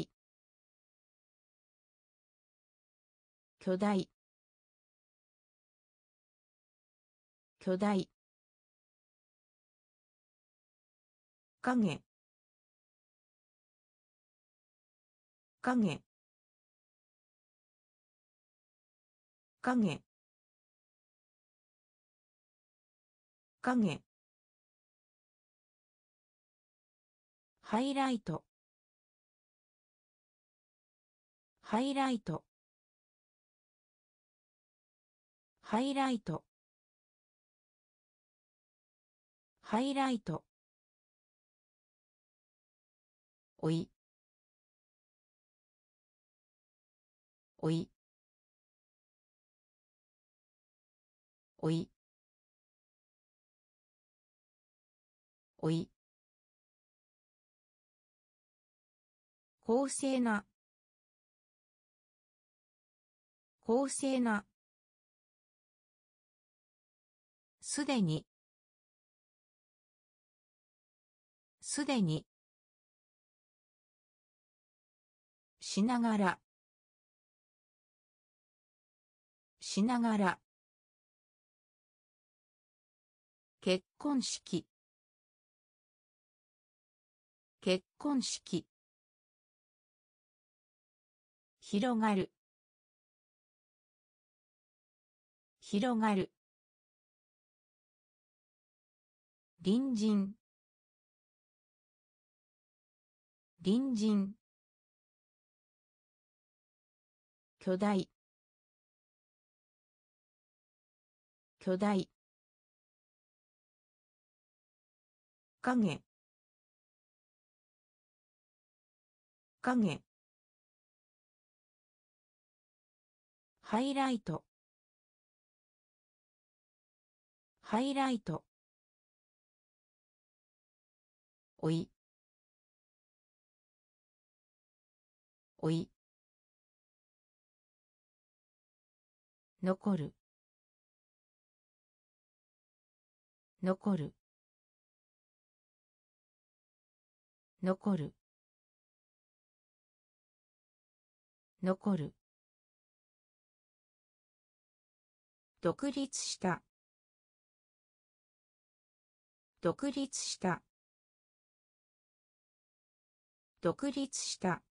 巨大。巨大。影。影。影。影。ハイライト。ハイライト。ハイライト。ハイライト。おい。おい。おい。おい公正な。公正な。すでに。すでに。しながら。しながら。結婚式。結婚式。広がる。広がる。隣人。隣人。巨大。巨大。影。影。ハイライト。ハイライト。おい。おい。残る。残る。残る。残る。独立した。独立した。独立した。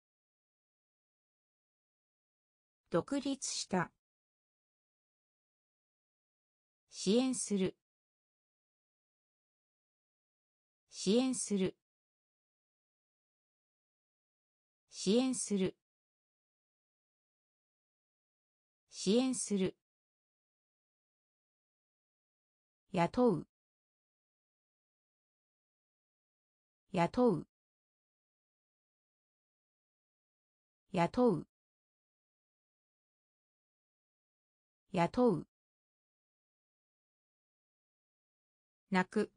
独立した。支援する。支援する。支援する。支援する。雇う。雇う。雇う。雇う。泣く。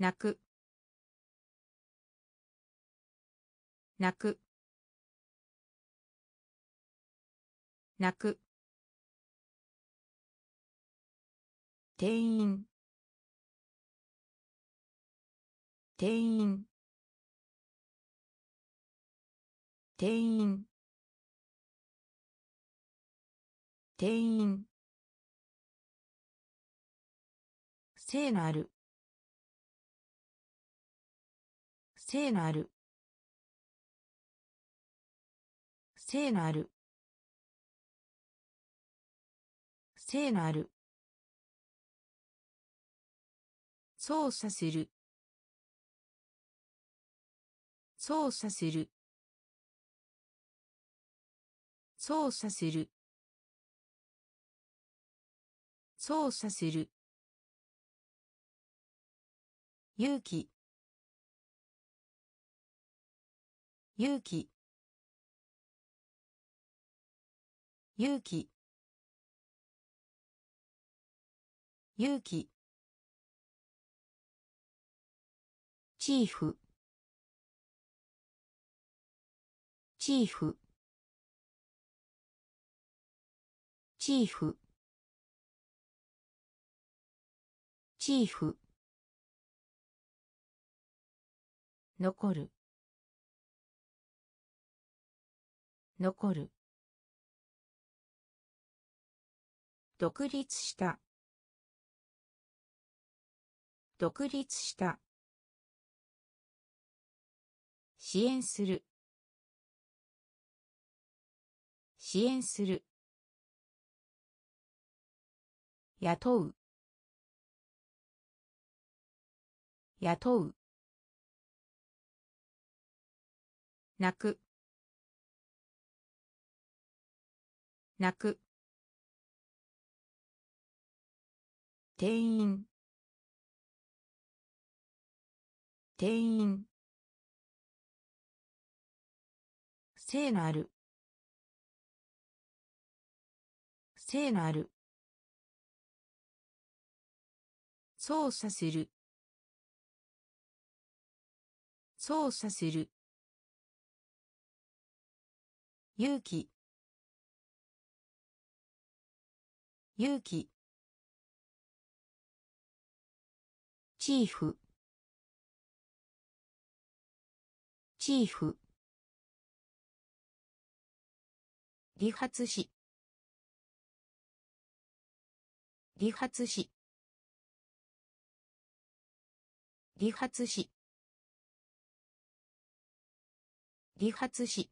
泣く。泣く。泣く。店員。店員。店員。店員。聖なる。聖なる。聖なる。聖なる。操作する。操作する。操作する。操作する。勇気。勇気。勇気。勇気。チーフ。チーフ。チーフ。チーフ。残る。残る。独立した。独立した。支援する。支援する。雇う。雇う。泣く。泣く。店員。店員。聖なる。聖なる。操作する。操作する。勇気。勇気。チーフ。チーフ。理髪師理髪師理髪師理髪師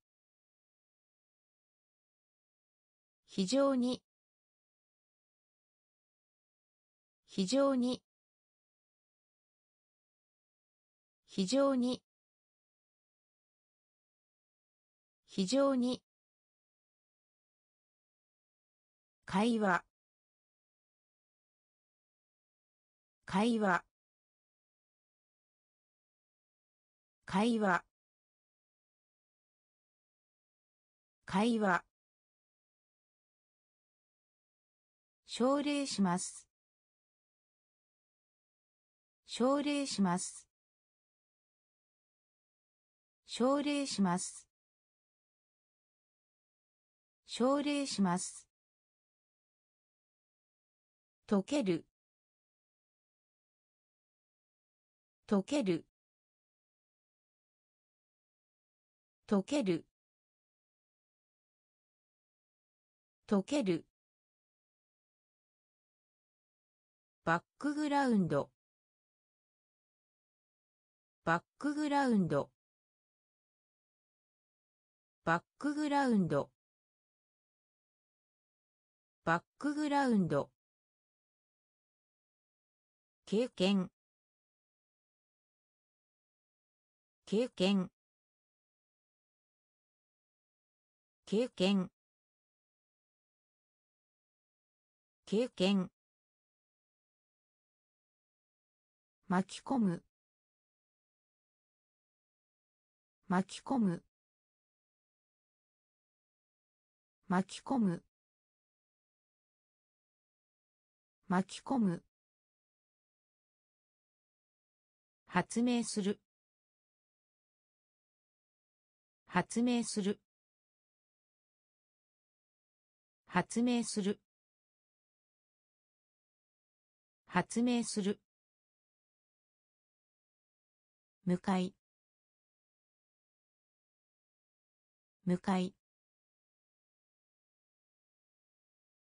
非常に。非常に。非常に。非常に。会話。会話。会話。会話。奨励します。奨励します。奨励します。奨励します。溶ける。溶ける。溶ける。溶ける。バックグラウンド。バックグラウンド。バックグラウンド。バックグラウンド。経験。経験。経験。経験。巻き込む。巻き込む。巻き込む。巻き込む。発明する。発明する。発明する。発明する。向かい。向かい。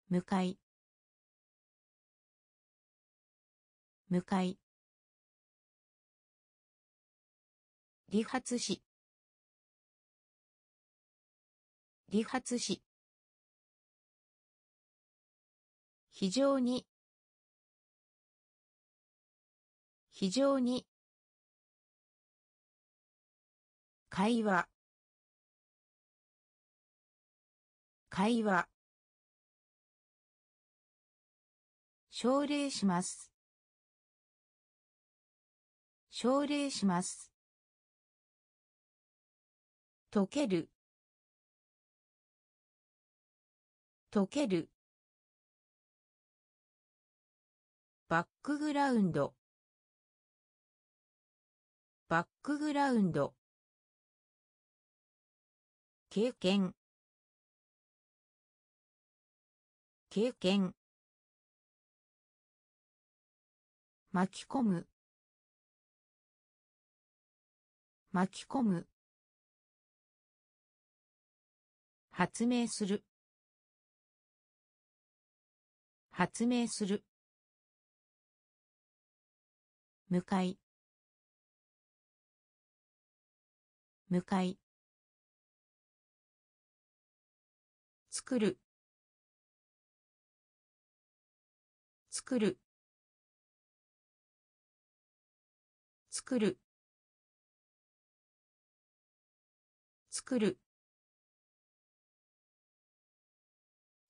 向かい。向かい。理髪師。理髪師。非常に。非常に。会話。会話。奨励します。奨励します。溶ける。溶ける。バックグラウンド。バックグラウンド。経験。経験。巻き込む。巻き込む。発明する。発明する。向かい。向かい。作る。作る。作る。作る。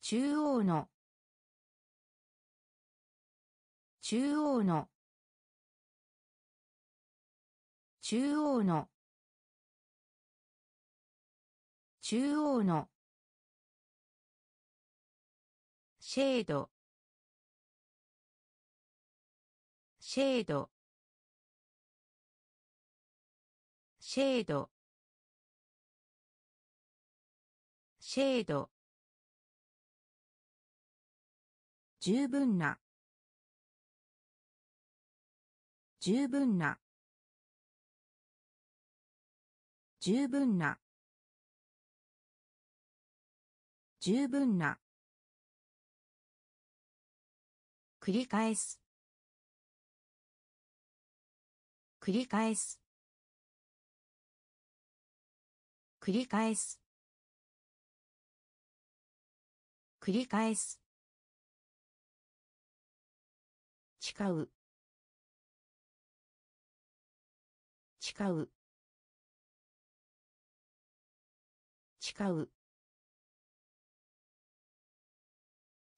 中央の。中央の。中央の。中央の。シェード。シェード。シェード。シェード。十分な。十分な。十分な。十分な。繰り返す。繰り返す。繰り返す。繰り返す。誓う。誓う。誓う。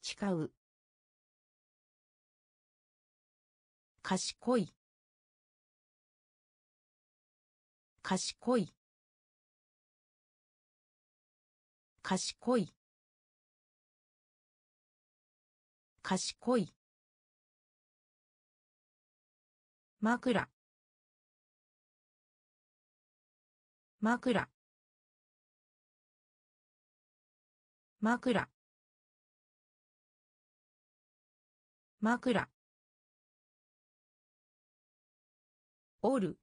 誓う。賢い。賢い。賢い。賢い。枕。枕。枕。枕。おる。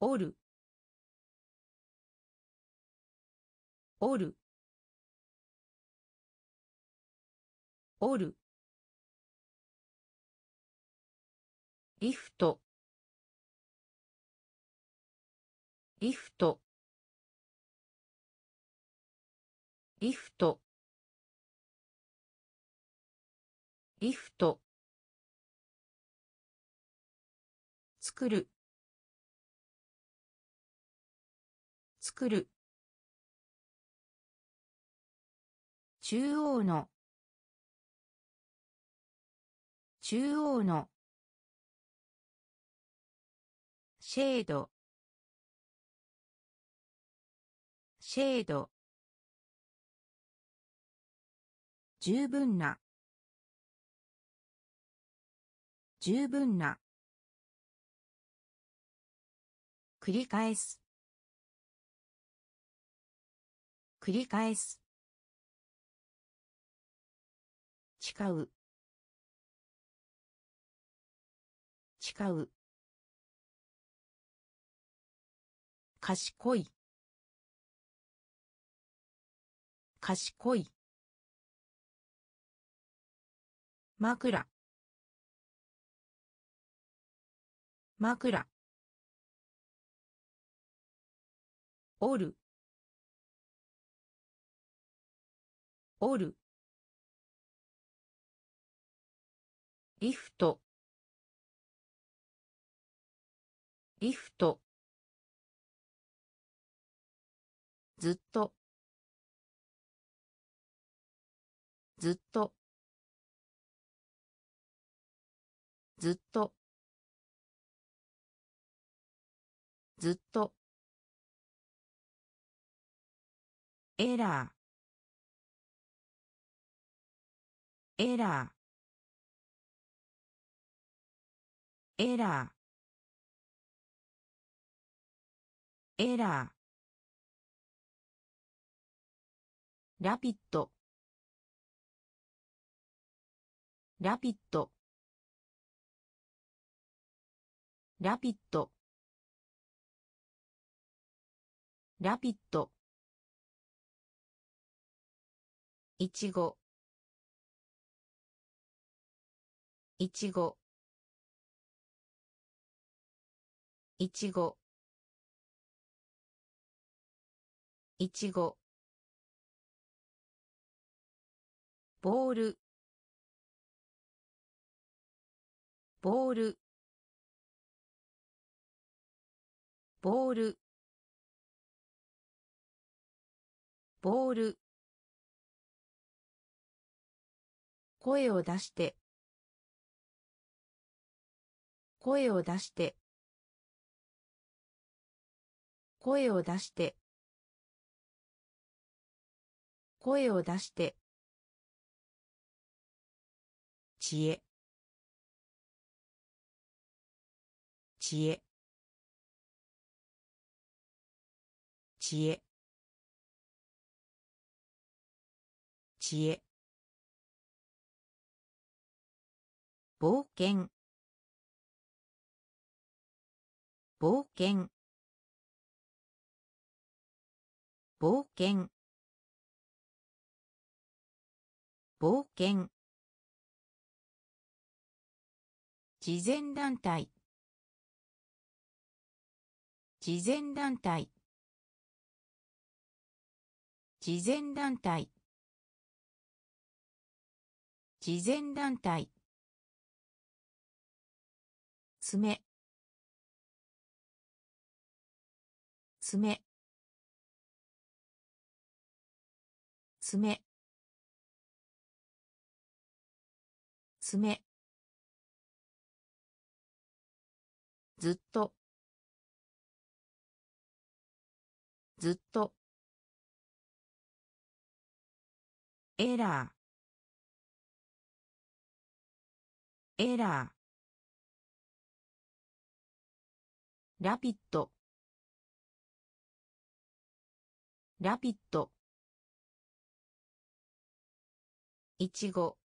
おる。おる。おる。リフト。リフト。リフト。リフト。作る。作る。中央の。中央の。シェード。シェード。十分な。十分な。繰り返す。繰り返す。誓う。誓う。賢い。賢い。枕。枕。おる。おる。リフト。リフト。ずっと。ずっと。ずっと。ずっと。エラー。エラー。エラー。エラー。ラピッドラピッドラピッドラピッドいちごいちごいちごいちごボール。ボール。ボール。ボール。声を出して。声を出して。声を出して。声を出して。知恵。知恵。知恵。知恵。冒険。冒険。冒険。冒険。慈善団体。慈善団体。慈善団体。慈善団体爪爪爪爪ずっと。ずっと。エラー。エラー。ラピッドラピッドいちご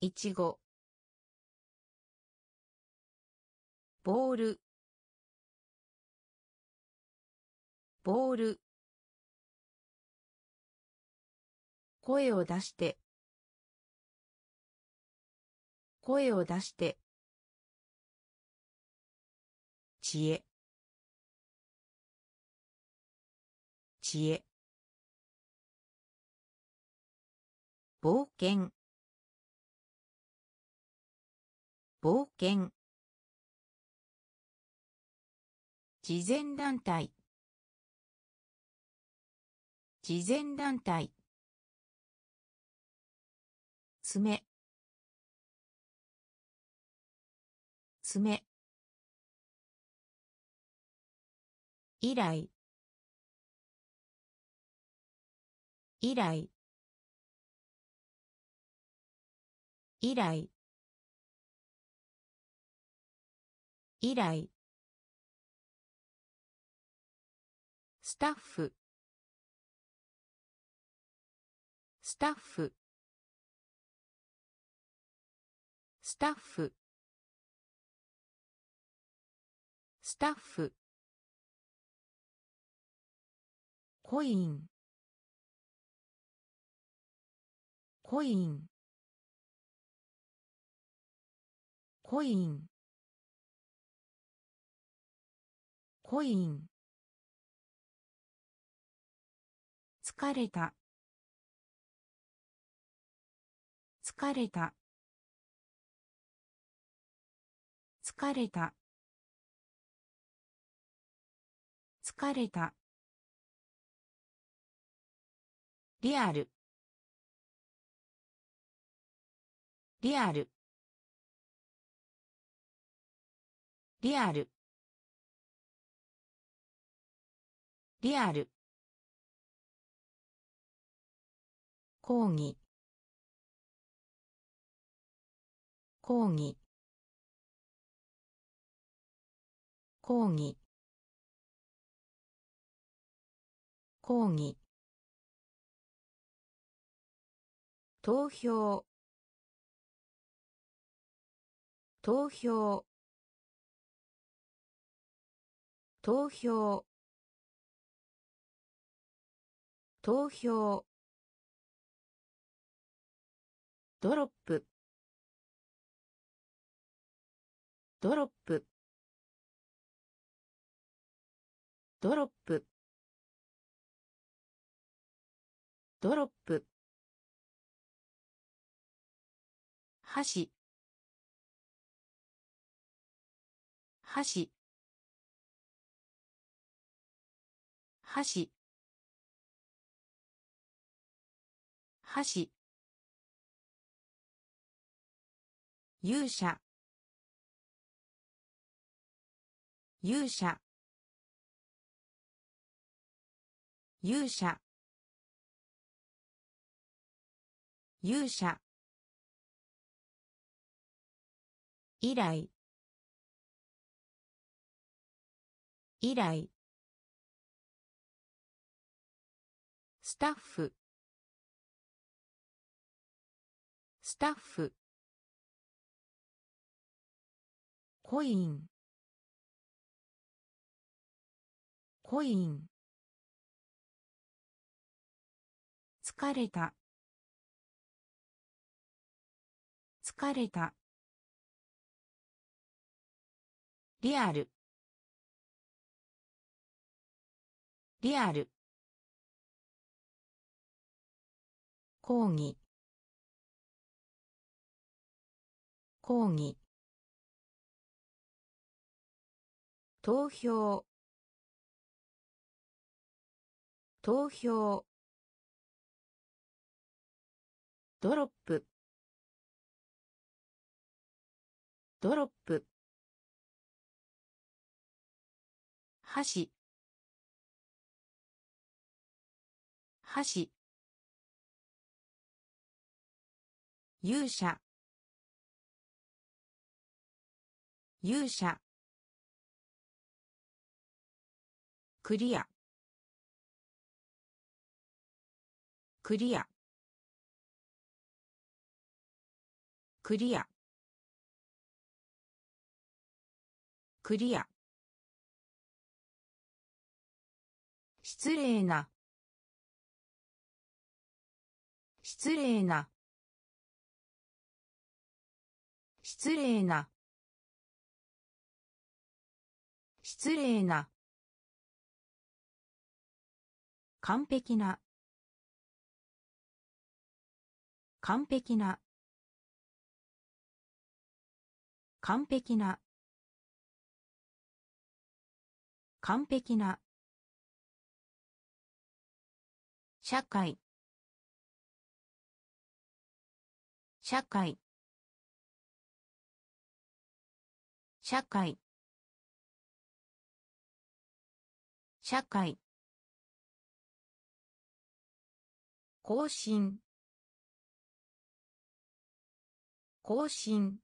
いちごボール。ボール。声を出して。声を出して。知恵。知恵。冒険。冒険。慈善団体。慈善団体。爪爪以来以来以来以来スタッフ。スタッフ。スタッフ。スタッフ。コイン。コイン。コイン。コイン。疲れた。疲れた。疲れた。疲れた。リアル。リアル。リアル。リアル。講義。講義。講義。講義。投票。投票。投票。投票。ドロップ。ドロップ。ドロップ。ドロップ。箸。箸。箸。箸。勇者。勇者。勇者。勇者。以来。以来。スタッフ。スタッフ。コイン。コイン。疲れた。疲れた。リアル。リアル。講義講義投票。投票。ドロップ。ドロップ。箸。箸。勇者。勇者。クリア。クリア。クリア。クリア。失礼な。失礼な。失礼な。失礼な。完璧な。完璧な。完璧な。完璧な。社会。社会。社会。社会。更新。更新。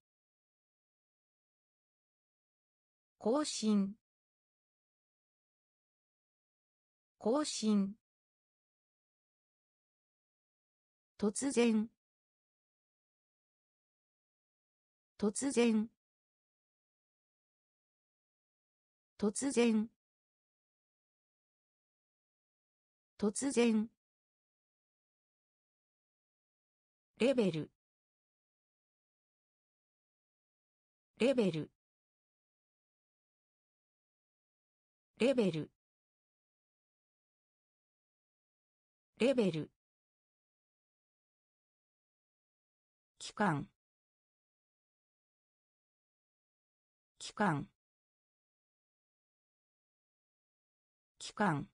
更新。更新。突然。突然。突然。突然。レベル。レベル。レベル。レベル。期間。期間。期間。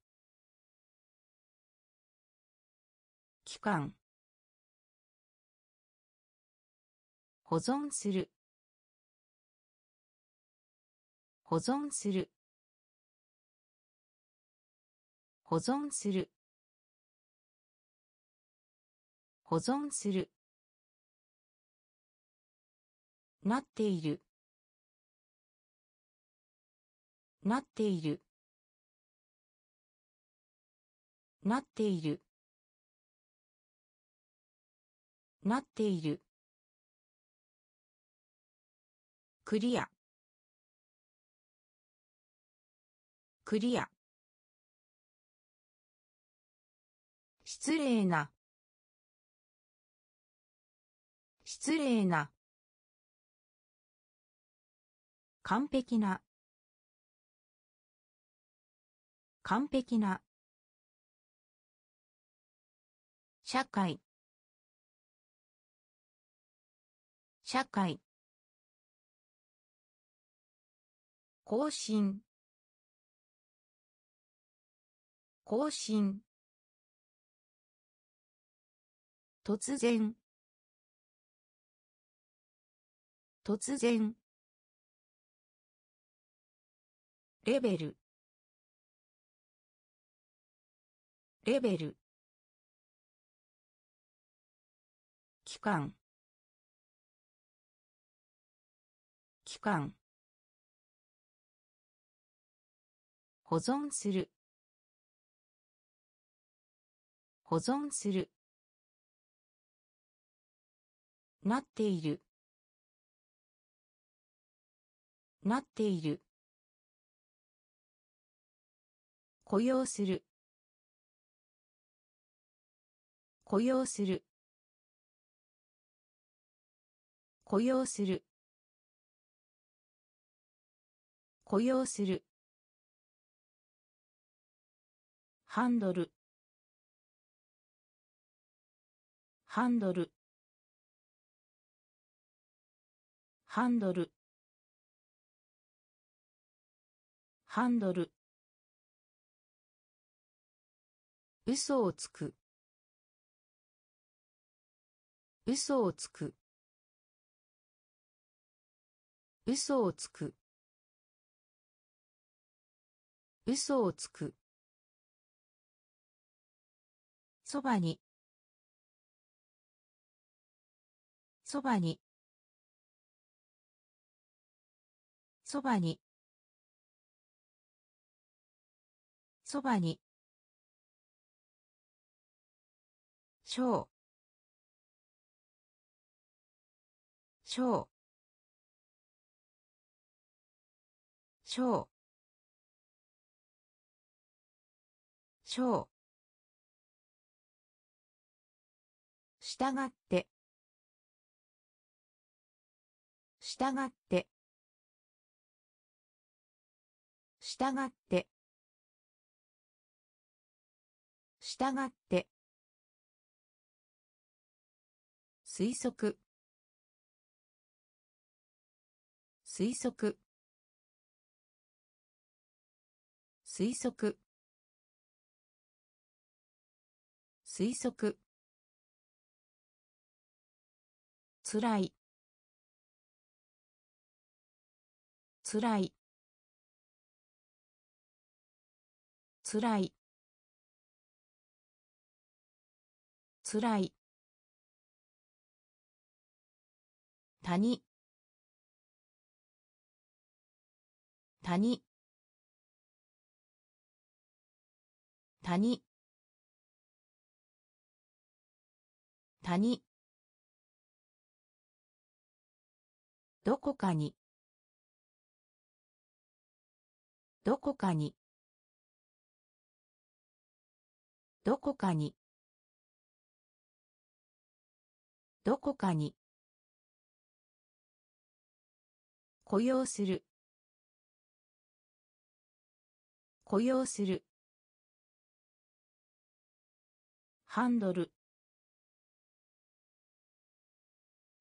期間。保存する。保存する。保存する。保存する。なっている。なっている。なっている。なっている。クリア。クリア。失礼な。失礼な。完璧な。完璧な。社会。社会。更新。更新。突然。突然。レベル。レベル。期間。期間。保存する。保存する。なっている。なっている。雇用する。雇用する。雇用する。雇用する。ハンドル。ハンドル。ハンドル。ハンドル。嘘をつく。嘘をつく。嘘をつく。嘘をつく。そばに。そばに。そばに。そばに。しょう。しょう。しょう。ょうしょうしょうしたがって。したがって。したがって。したがって。推測。推測。推測。推測。つらい。つらい。つらい。つらい。谷。谷。谷。谷。どこかに。どこかに。どこかに。どこかに。雇用する。雇用する。ハンドル。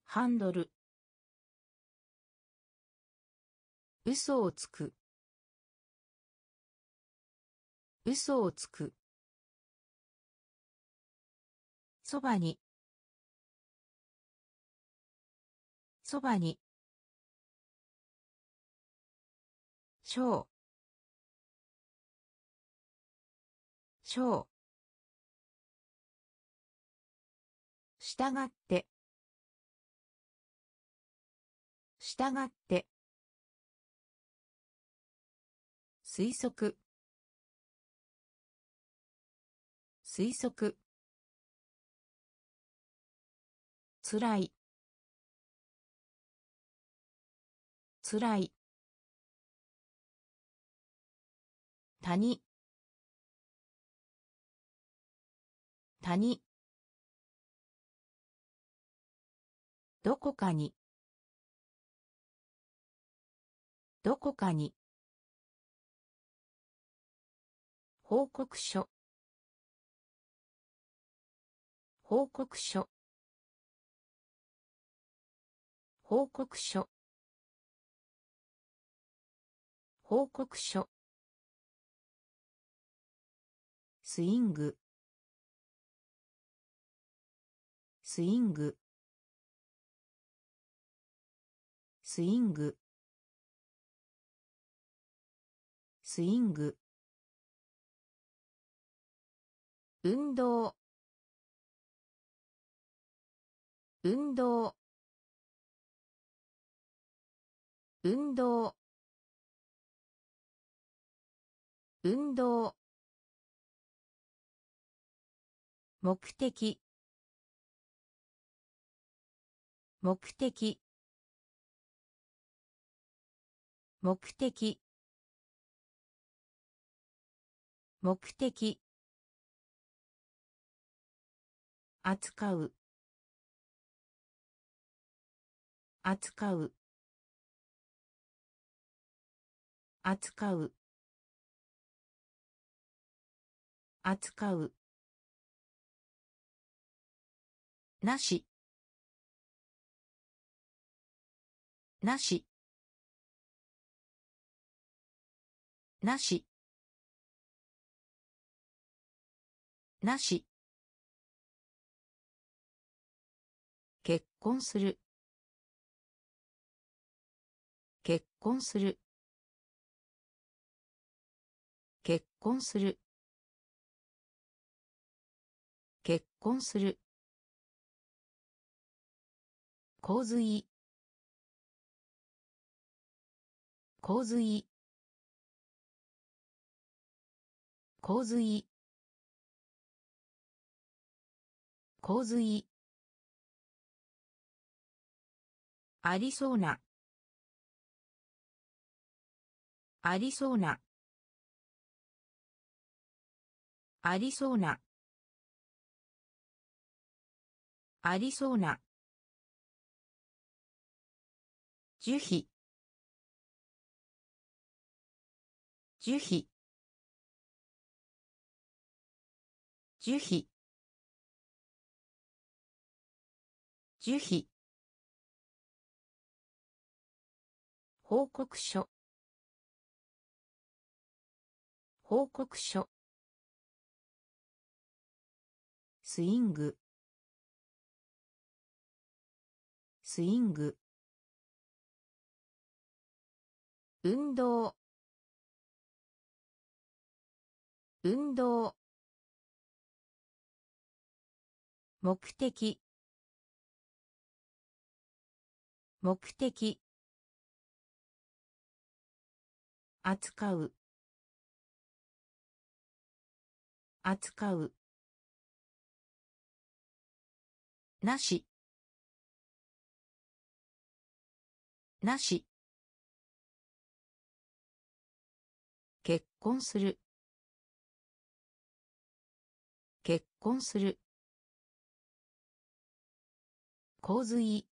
ハンドル。嘘をつく。嘘をつく。そばに。そばに。しょうしょうしたがって。したがって。推測。推測。つらい。つらい。谷。谷。どこかに。どこかに。報告書。報告書。報告書。報告書。スイング。スイング。スイング。スイング。運動。運動。運動。運動。目的。目的。目的。目的。扱う。扱う。扱う。扱う。なし。なし。なし。なし。婚する。結婚する。結婚する。結婚する。洪水。洪水。洪水。洪水。ありそうな。ありそうな。ありそうな。ありそうな。樹皮。樹皮。樹皮。樹皮。報告書。報告書。スイング。スイング。運動。運動。目的。目的。扱う。扱う。なし。なし。結婚する。結婚する。洪水。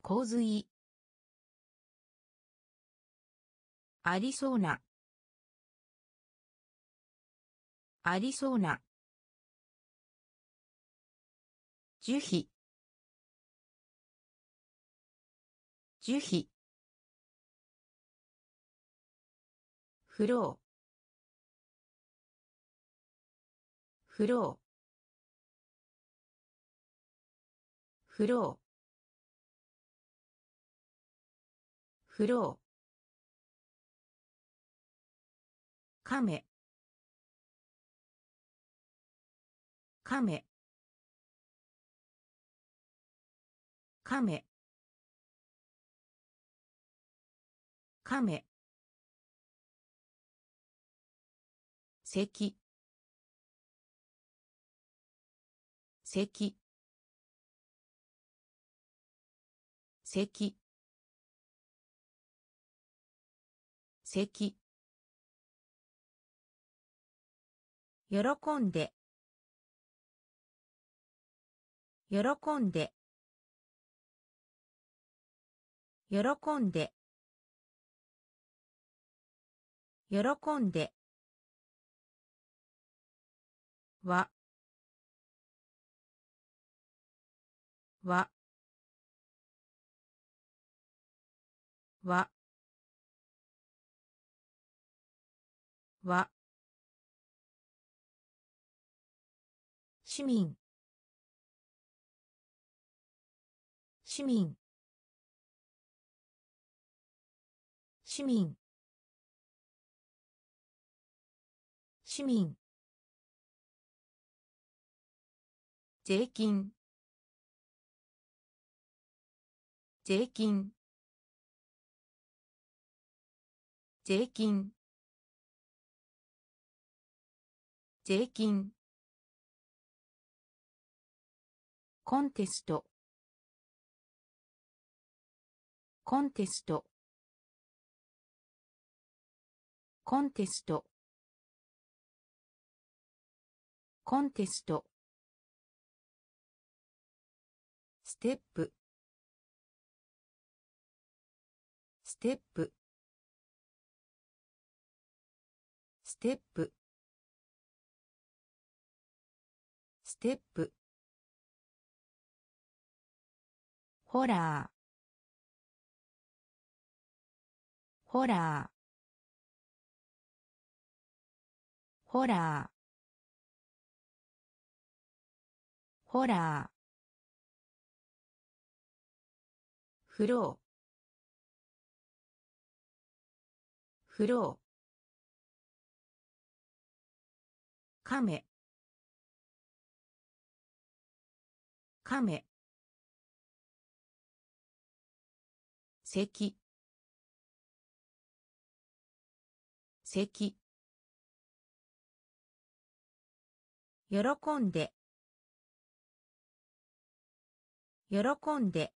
洪水。ありそうな。ありそうな。樹皮。樹皮。フロー。フロー。フロー。フロー。亀。亀。亀。亀。咳咳咳咳喜んで。喜んで。喜んで。喜んで。わ。わ。わ。わ。市民。市民。市民。市民。税金。税金。税金。税金。コンテスト。コンテスト。コンテスト。コンテスト。ステップ。ステップ。ステップ。ステップ。ホラー。ホラー。ホラー。ホラー。フローフロー亀亀咳。咳。喜んで。喜んで。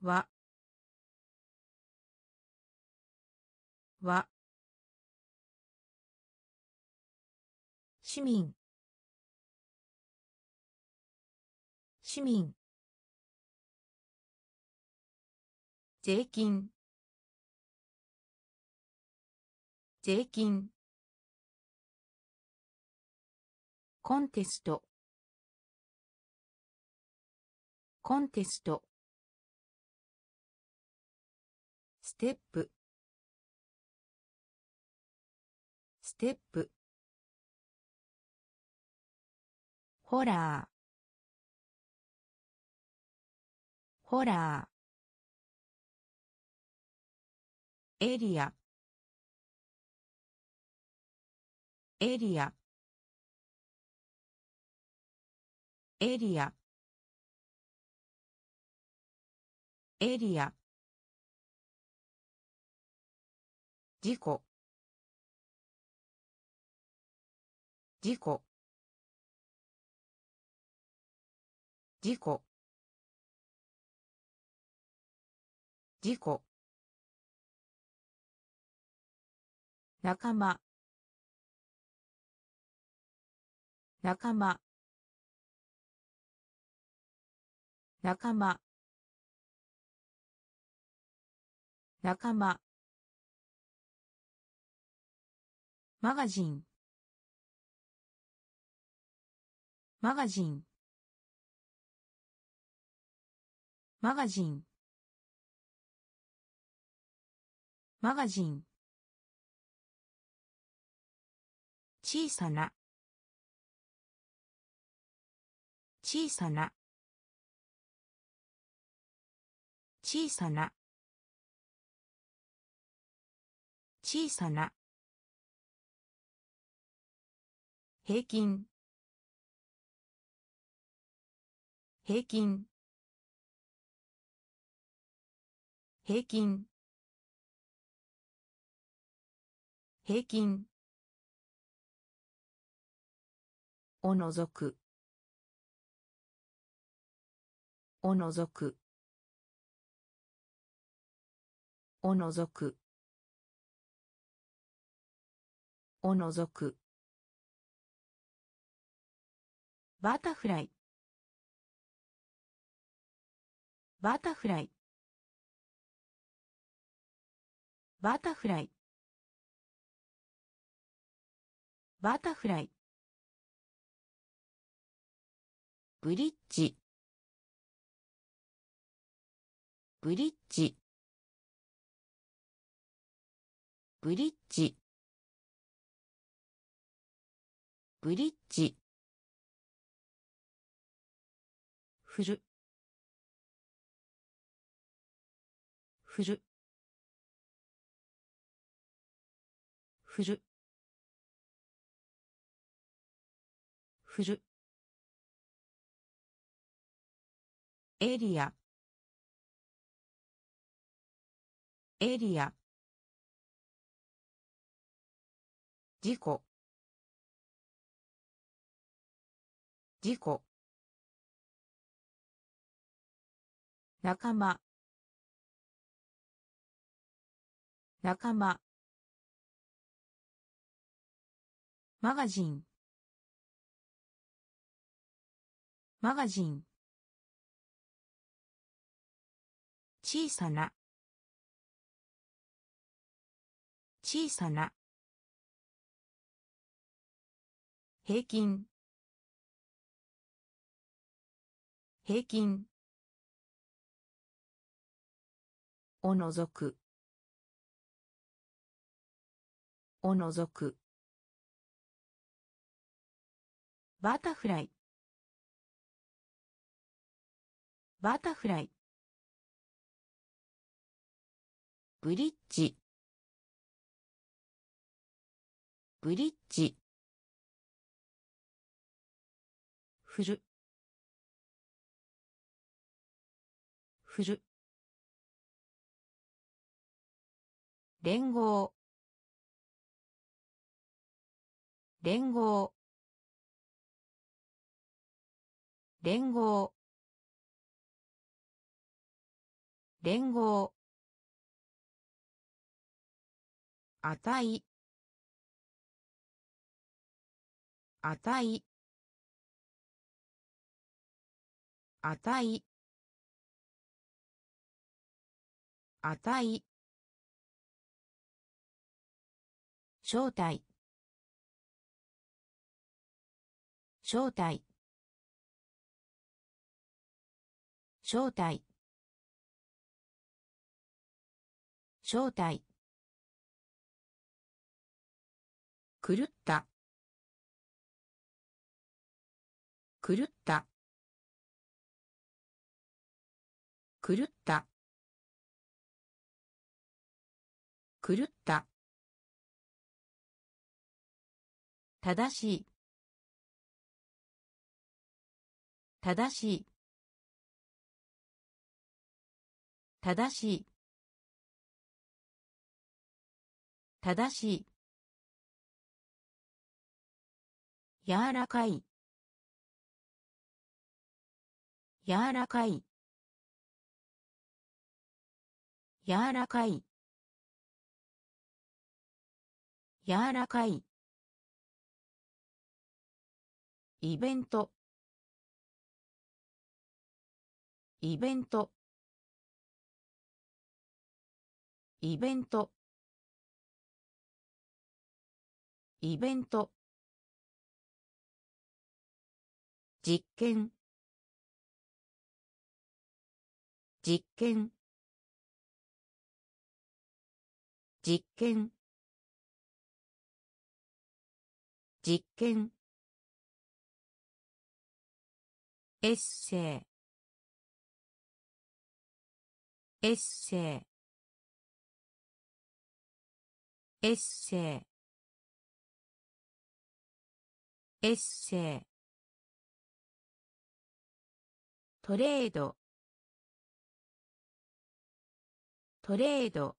わ。わ。市民。市民。税金。税金。コンテスト。コンテスト。ステップ。ステップ。ホラー。ホラー。エリア。エリア。エリア。エリア。事故。事故。事故。事故。仲間。仲間。仲間。仲間。マガジン。マガジン。マガジン。マガジン。小さな。小さな。小さな。小さな。平均。平均。平均。平均。おのぞく。おのぞく。おのぞく。おのぞく。バタフライ。バタフライ。バタフライ。バタフライ。ブリッジ。ブリッジ。ブリッジ。ブリッジ。ふる。ふる。ふる。ふる。エリア。エリア。事故。事故。仲間。仲間。マガジン。マガジン。小さな。小さな。平均。平均。おのぞく。おのぞく。バタフライ。バタフライ。ブリッジ。ブリッジ。ふる。ふる。連合。連合。連合。連合。値。値。値。値。正体。正体。正体。正体。狂った。狂った。狂った。狂った。正しい。正しい。正しい。正しい。柔らかい。柔らかい。柔らかい。柔らかい。イベント。イベント。イベント。イベント。実験。実験。実験。実験。エッセイ。エッセイ。エッセイ。エッセイ。トレード。トレード。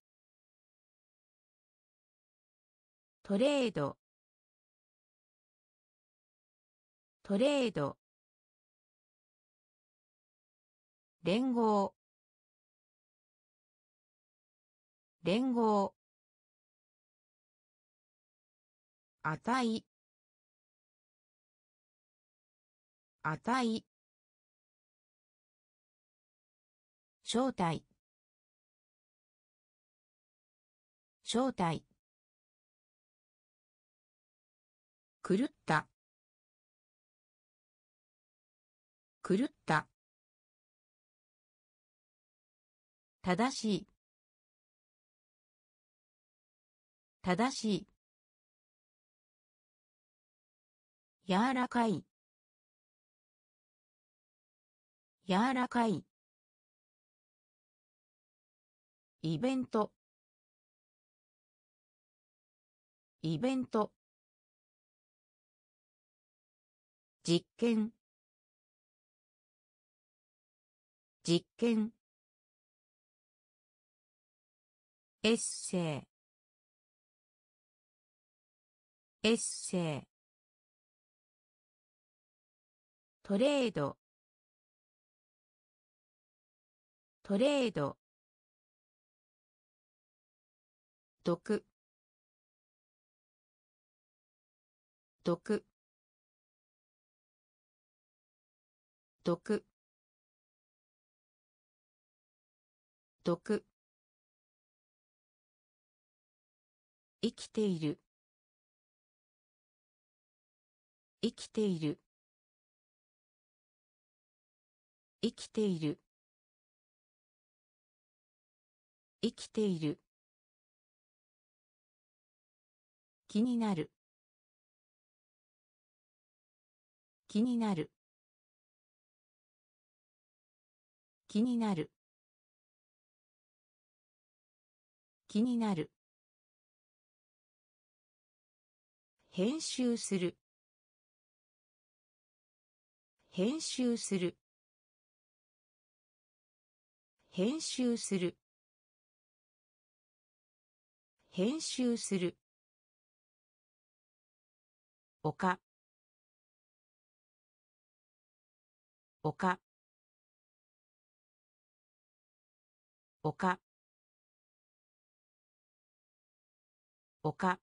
トレード。トレード。連合。連合。値。値。正体正体狂った。狂った。正しい。正しい。柔らかい。柔らかいイベント。イベント。実験。実験。エッセイ。エッセイ。トレード。トレード。毒。毒。毒。毒。生きている。生きている。生きている。生きている。気になる。気になる。気になる。気になる。編集する。編集する。編集する。編集する。おかおかおかおか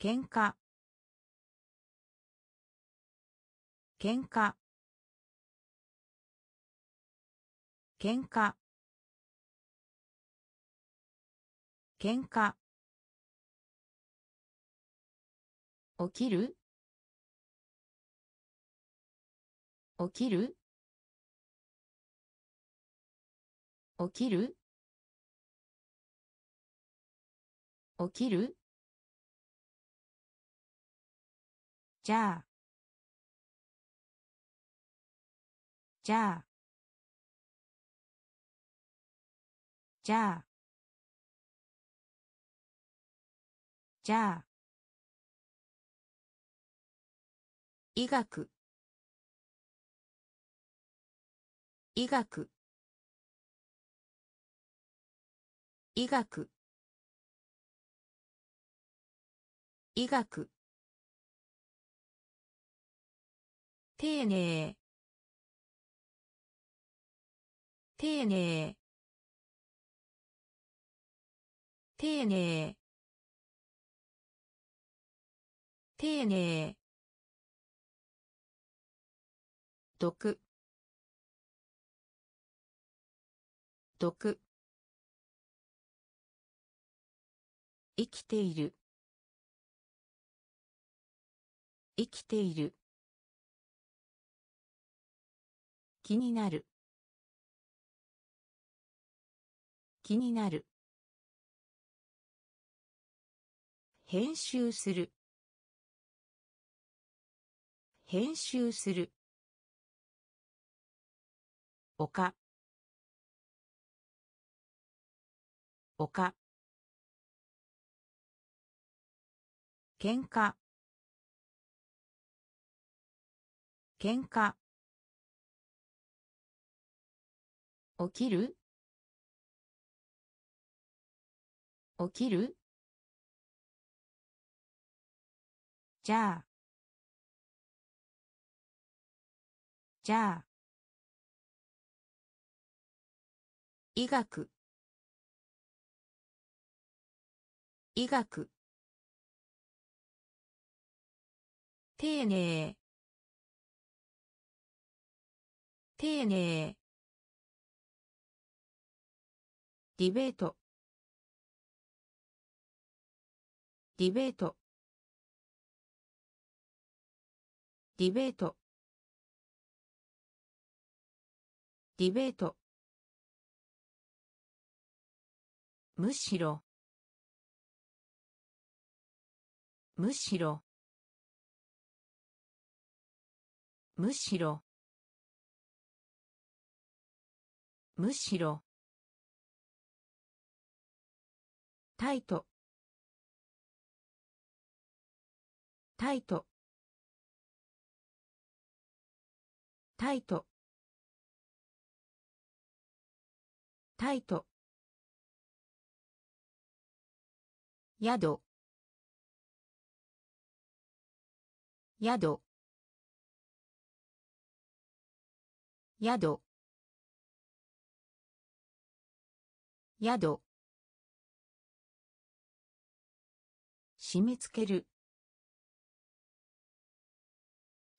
けんかけ起きる？起きる？起きる？起きる？じゃあ。じゃあ。じゃあ。じゃあ。医学。医学。医学。医学。丁寧。丁寧。丁寧。丁寧。毒毒生きている。生きている。気になる。気になる。編集する。編集する。おかおかけんかけんか起きる？起きる？じゃあ。じゃあ。医学。医学。丁寧。丁寧。ディベート。ディベート。ディベート。ディベート。むしろ。むしろ。むしろ。むしろ。タイト。タイト。タイト。タイト。宿。宿。宿。宿。締め付ける。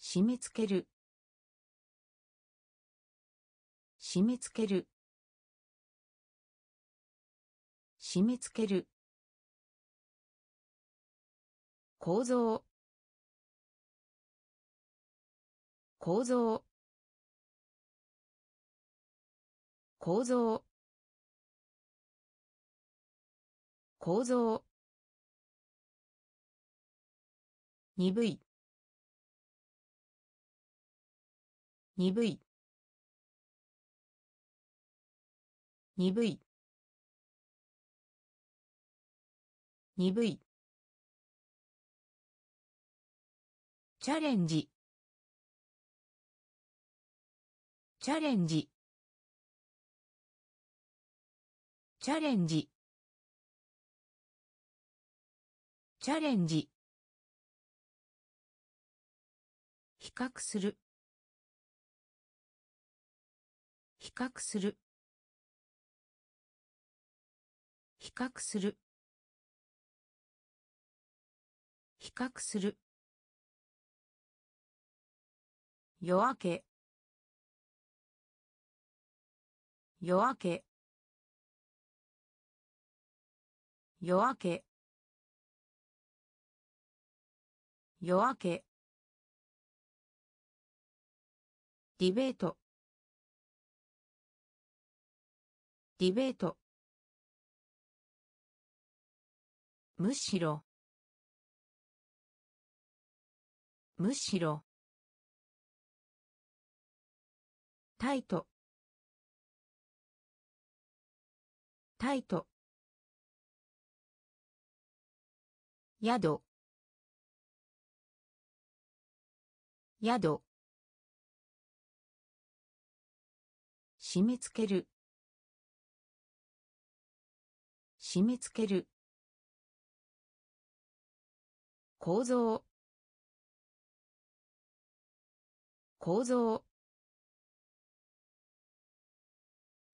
締め付ける。締め付ける。締め付ける。構造。構造。構造。構造。鈍い。鈍い。鈍い。鈍い。チャレンジ。チャレンジ。チャレンジ。チャレンジ。比較する。比較する。比較する。比較する。夜明け。夜明け。夜明け。夜明け。ディベート。ディベート。むしろ。むしろ。タイトタイト宿。宿。締め付ける。締め付ける。構造。構造。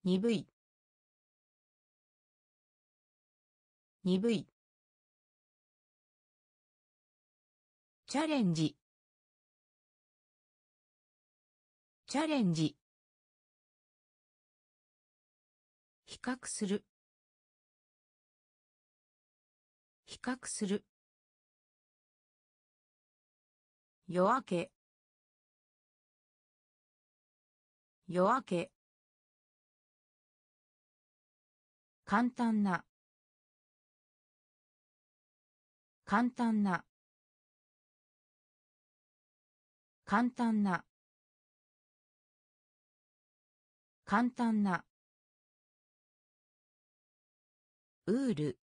鈍い。鈍い。チャレンジ。チャレンジ。比較する。比較する。夜明け。夜明け。簡単な。簡単な。簡単な。簡単な。ウール。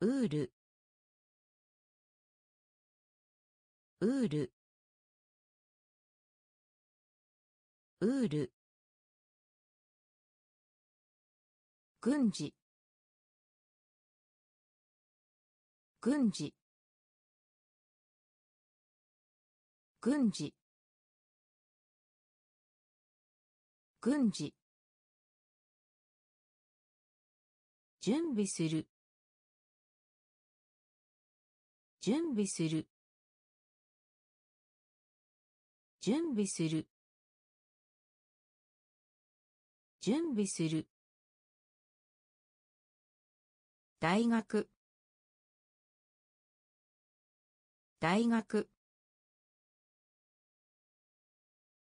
ウール。ウール。ウール。軍事。軍事。軍事。軍事。準備する。準備する。準備する。準備する。大学。大学。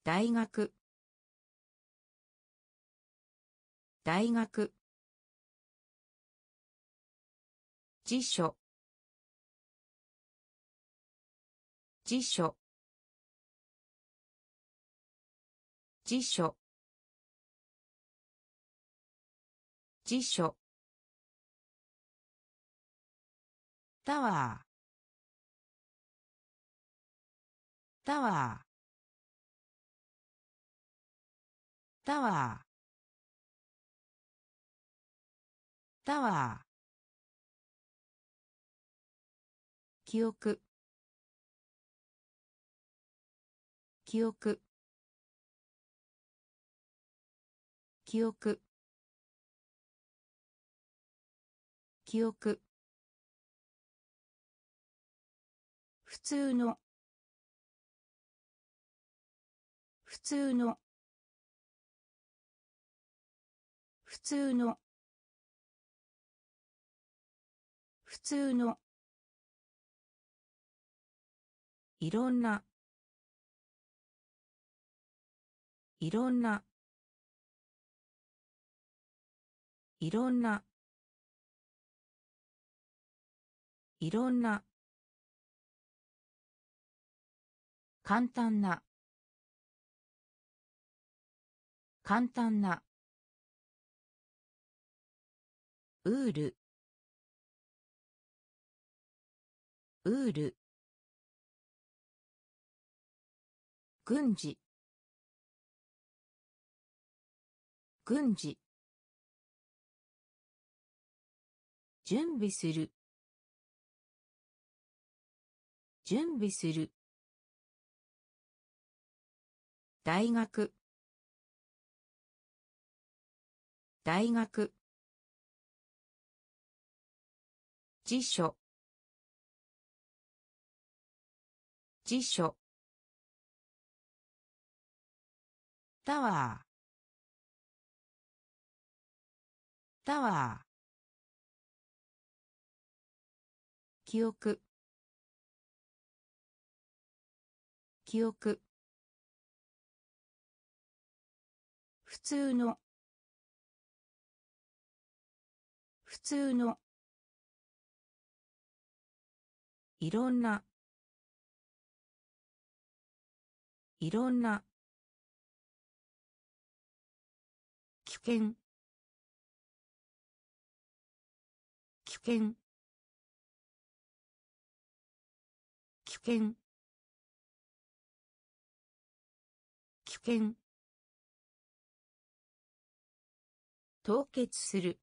大学。大学。辞書。辞書。辞書。辞書。タワータワータワータワー記憶。記憶。記憶。記憶。通の。普通の。普通の。普通の。いろんな。いろんな。いろんな。いろんな。簡単な。簡単な。ウール。ウール。軍事。軍事。準備する。準備する。大学。大学。辞書。辞書。タワー。タワー。記憶。記憶。通の。普通の。いろんな。いろんな。危険。危険。危険。危険。凍結する。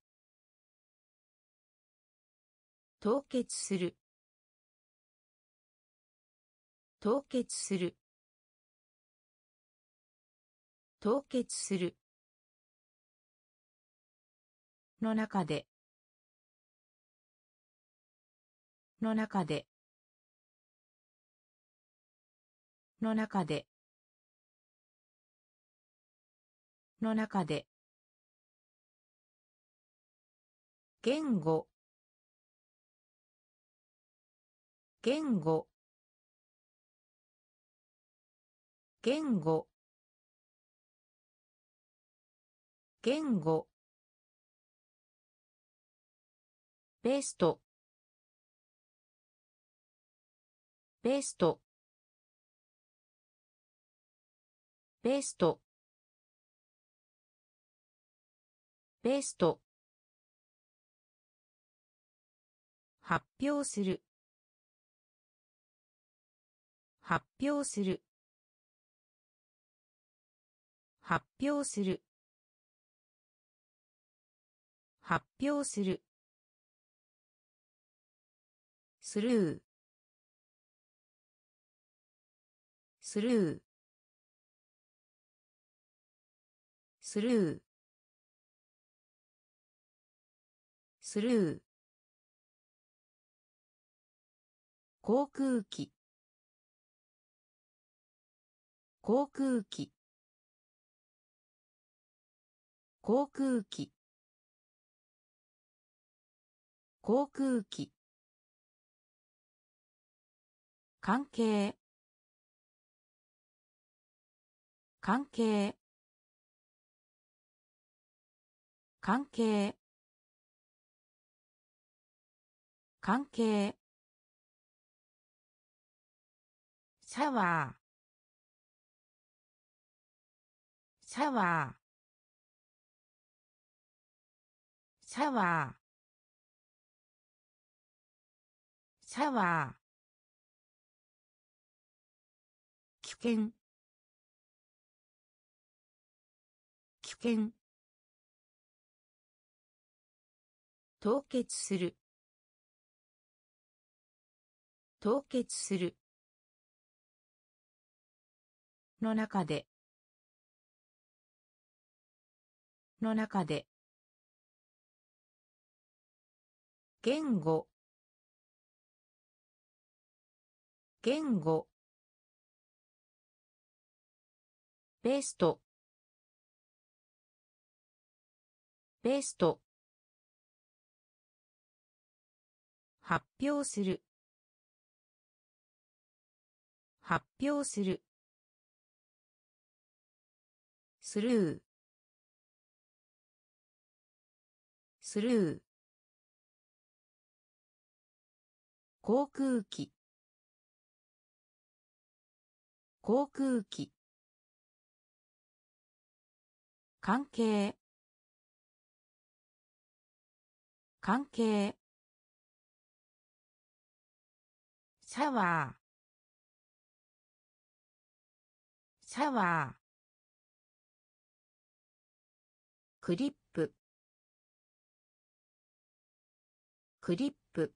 凍結する。凍結する。凍結する。の中で。の中で。の中で。の中で。言語。言語。言語。言語。ベスト。ベスト。ベスト。ベスト。発表する。発表する。発表する。発表する。スルー。スルー。スルー。スルー。航空機。航空機。航空機。航空機。関係。関係。関係。関係。シャワー。シャワー。シャワー。シャワー。危険。危険。凍結する。凍結する。の中で。の中で。言語。言語。ベスト。ベスト。発表する。発表する。スルー。スルー。航空機。航空機。関係。関係。シャワー。シャワー。クリップ。クリップ。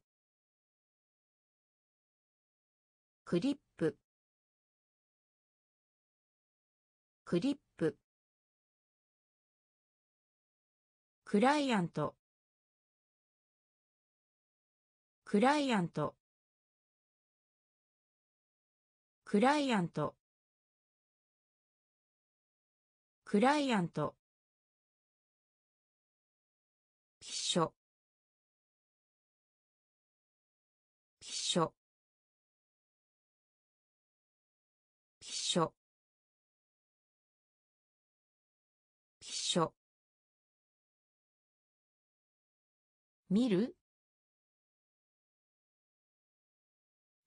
クリップ。クリップ。クライアント。クライアント。クライアント。クライアント。ピッショピッショピッショピッショ見る？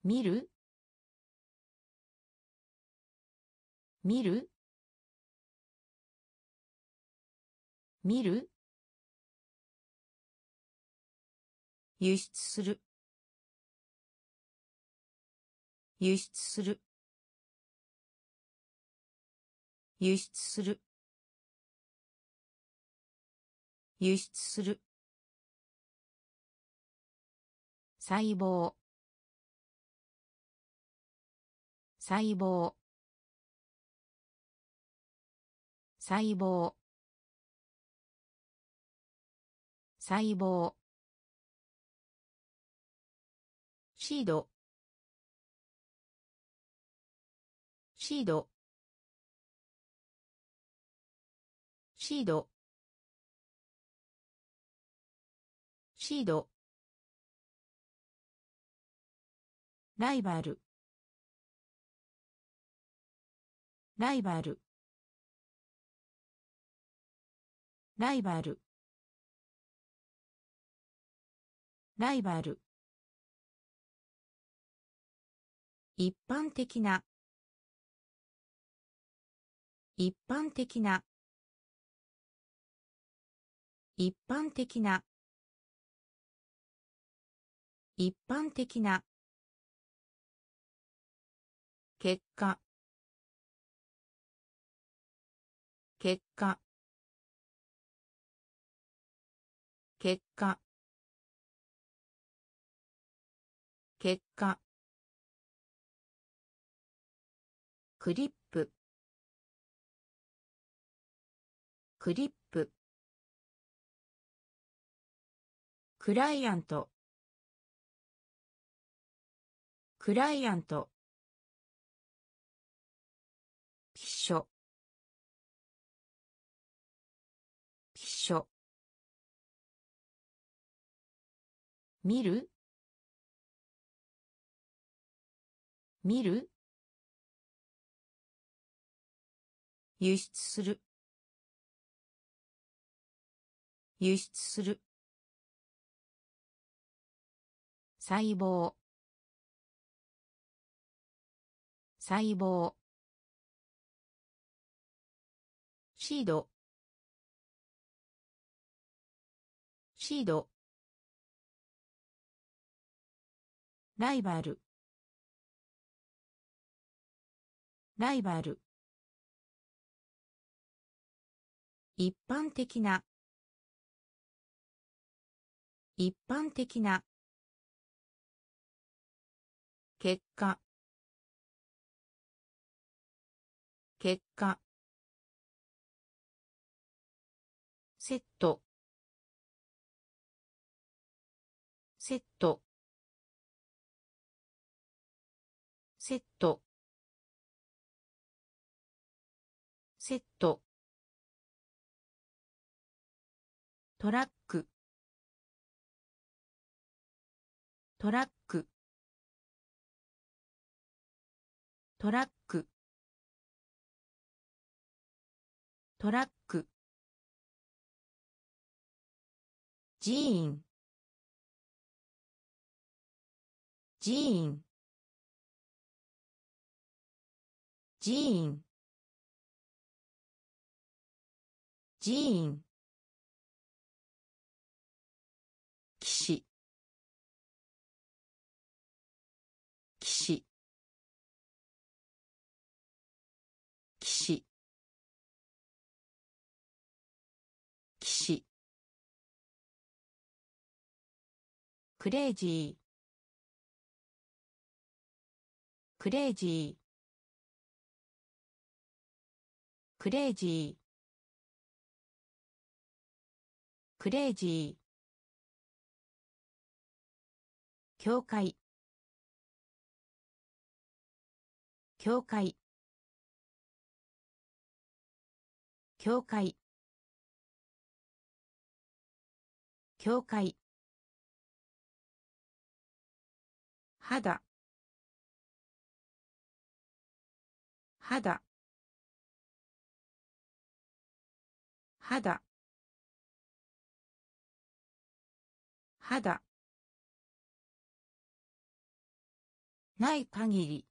見る？見る？見る？輸出する。輸出する。輸出する。輸出する。細胞。細胞。細胞。細胞。シード。シード。シード。シード。ライバル。ライバル。ライバル。ライバル。一般的な。一般的な。一般的な。一般的な。結果。結果。結果。結果。クリップ。クリップ。クライアント。クライアント。ピッショピッショ見る？見る？輸出する。輸出する。細胞。細胞。シード。シード。ライバル。ライバル。一般的な。一般的な。結果。結果。セット。トラック。トラック。トラック。トラック。寺院。寺院。寺院。寺院。クレイジー。クレイジー。クレイジー。クレイジー。教会。教会。教会。教会。肌。肌。肌。肌。ない限り。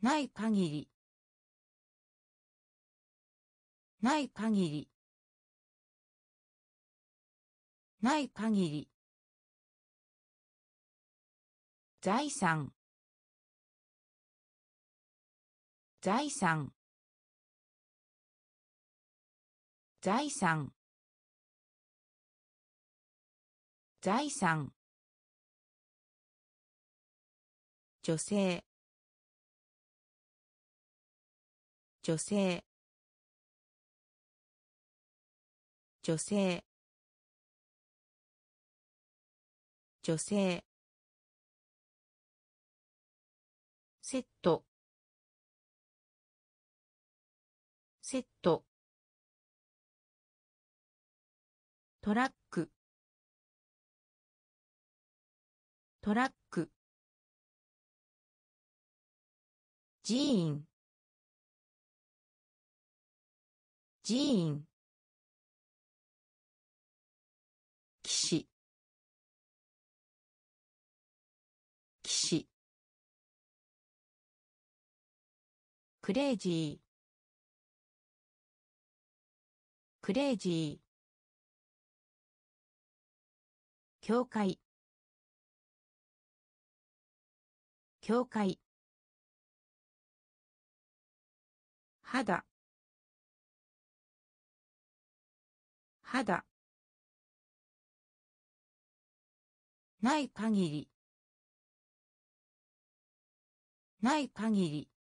ない限り。ない限り。ない限り。財産。財産。財産。財産。女性。女性。女性。女性。セット。セット。トラック。トラック。寺院寺院騎クレイジー。クレイジー。教会。教会。肌。肌。ない限り。ない限り。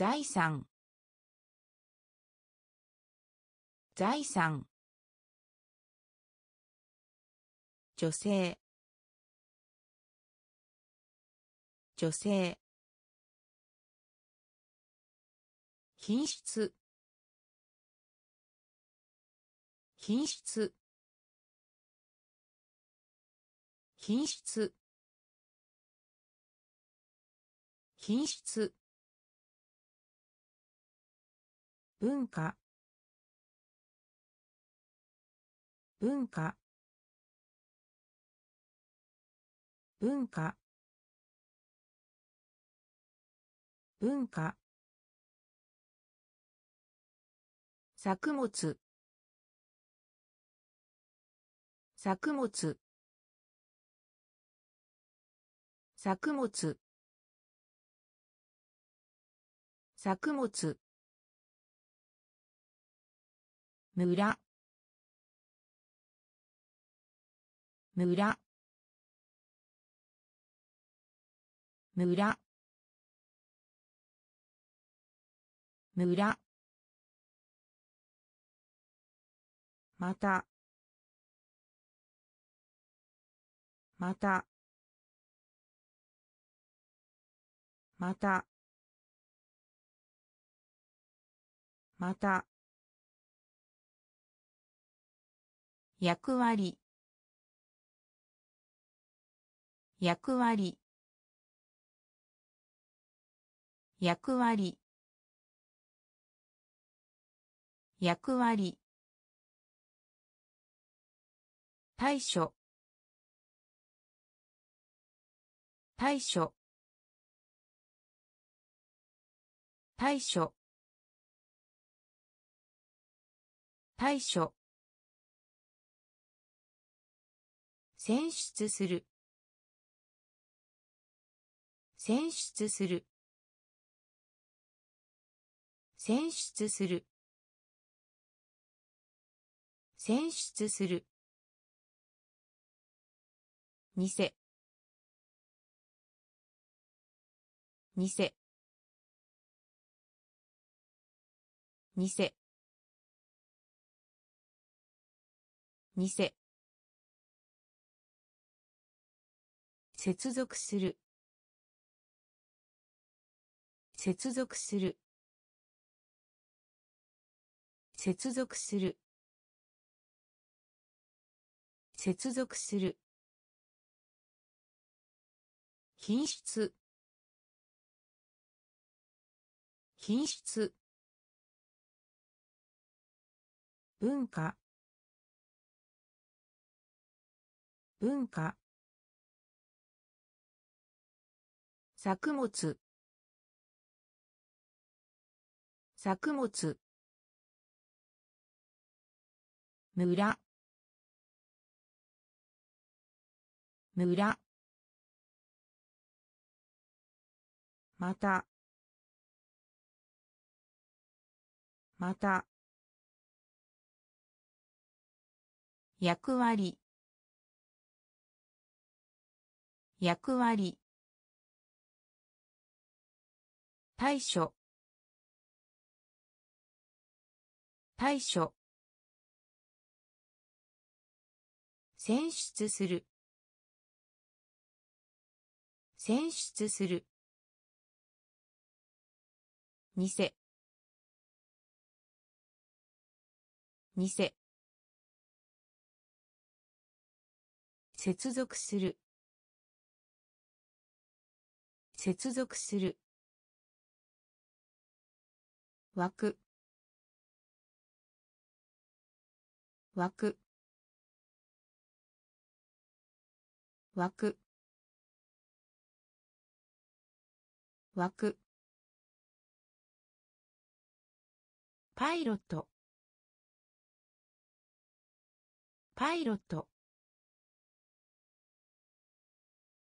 財産。財産。女性。女性。品質。品質。品質。品質。文化。文化。文化。文化。作物。作物。作物。作物。村。村。村。村。また。また。また。また。役割。役割。役割。役割。対処。対処。対処。対処。選出する。選出する。選出する。選出する。偽。偽。偽。偽。接続する。接続する。接続する。接続する。品質。品質。文化。文化。作物。作物。村。村。また。また。役割。役割。対処。対処。選出する。選出する。偽。偽。接続する。接続する。枠。枠。枠。枠。パイロット。パイロット。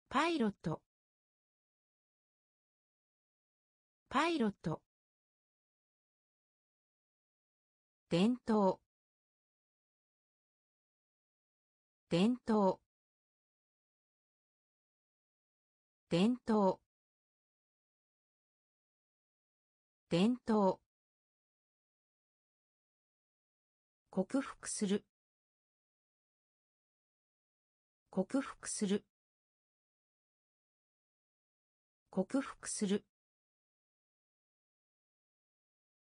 パイロット。パイロット。伝統伝統伝統伝統克服する。克服する。克服する。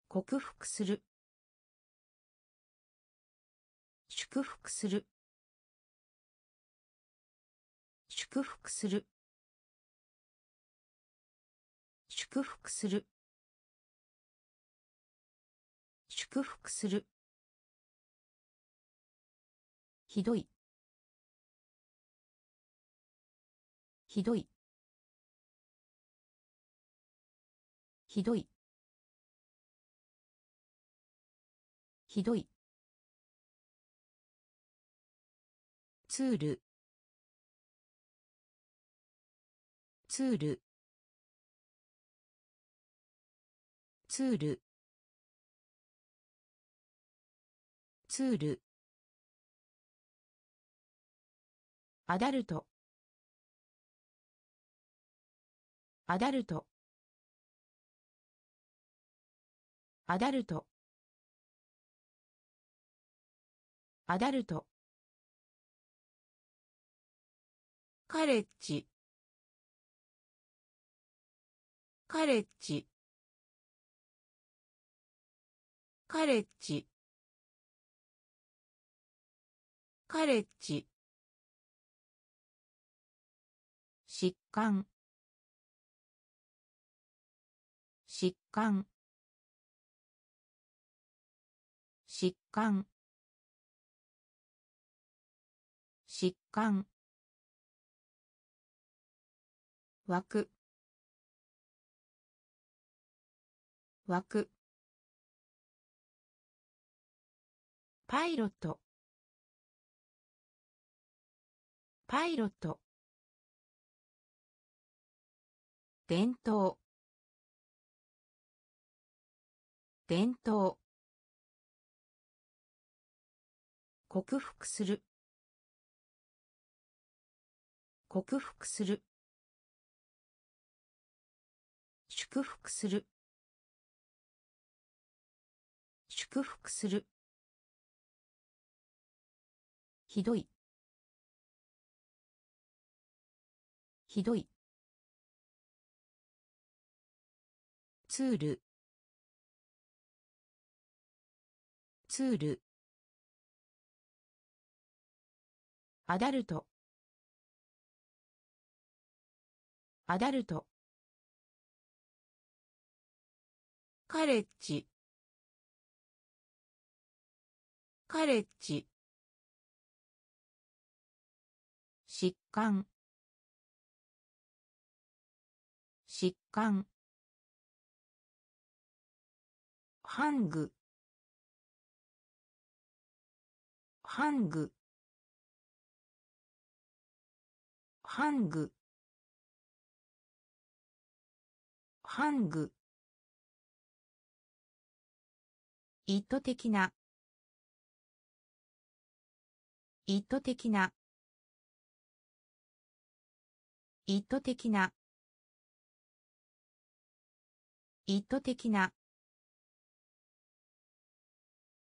克服する。祝福する。祝福する。祝福する。祝福する。ひどい。ひどい。ひどい。ひどい。ツール。ツール。ツール。ツール。アダルト。アダルト。アダルト。アダルト。カレッジ。カレッジ。カレッジ。カレッジ。疾患。疾患。疾患。疾患。枠。枠。パイロット。パイロット。伝統伝統克服する。克服する。祝福する。祝福する。ひどい。ひどい。ツール。ツール。アダルト。アダルト。カレッジ。カレッジ。疾患。疾患。ハング。ハング。ハング。ハング。意図的な。意図的な。意図的な。意図的な。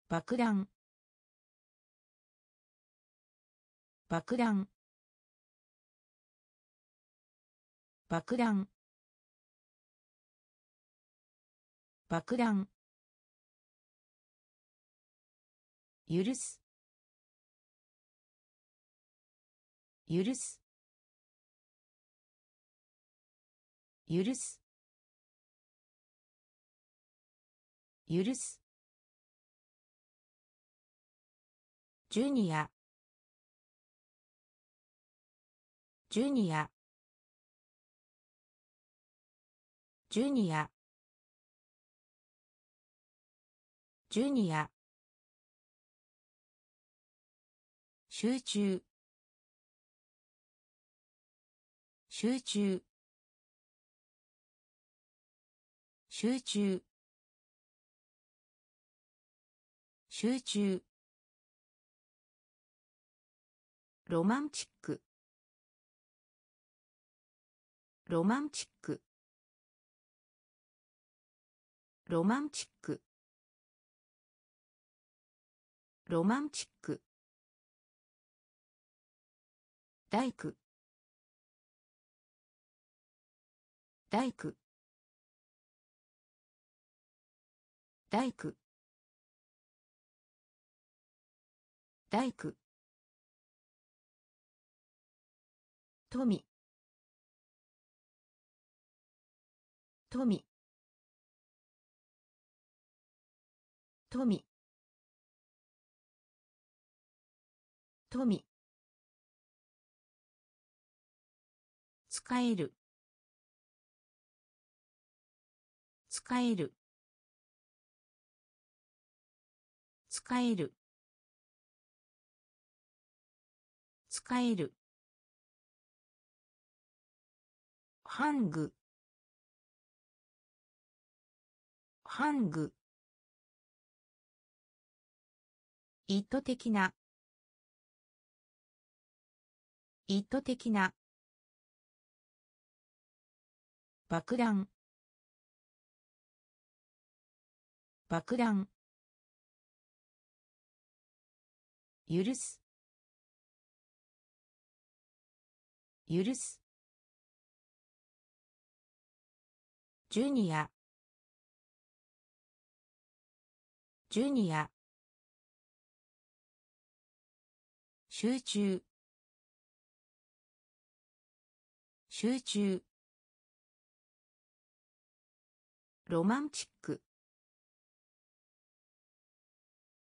爆弾。爆弾。爆弾。爆弾。許す。許す。許す。許す。ジュニア。ジュニア。ジュニア。ジュニア。集中。集中。集中。集中。ロマンチック。ロマンチック。ロマンチック。ロマンチック。大工。大工。大工。大工。富。富。富。富。使える。使える。使える。使える。ハング。ハング。意図的な。意図的な。爆弾。爆弾。許す。許す。ジュニア。ジュニア。集中。集中。ロマンチック。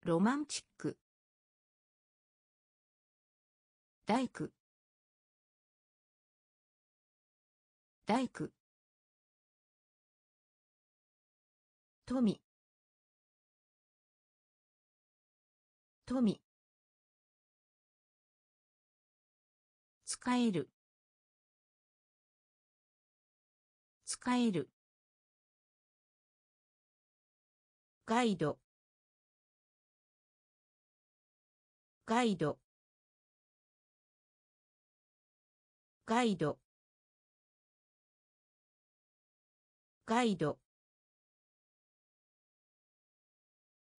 ロマンチック。大工。大工。富。富。使える。使える。ガイド。ガイド。ガイド。ガイド。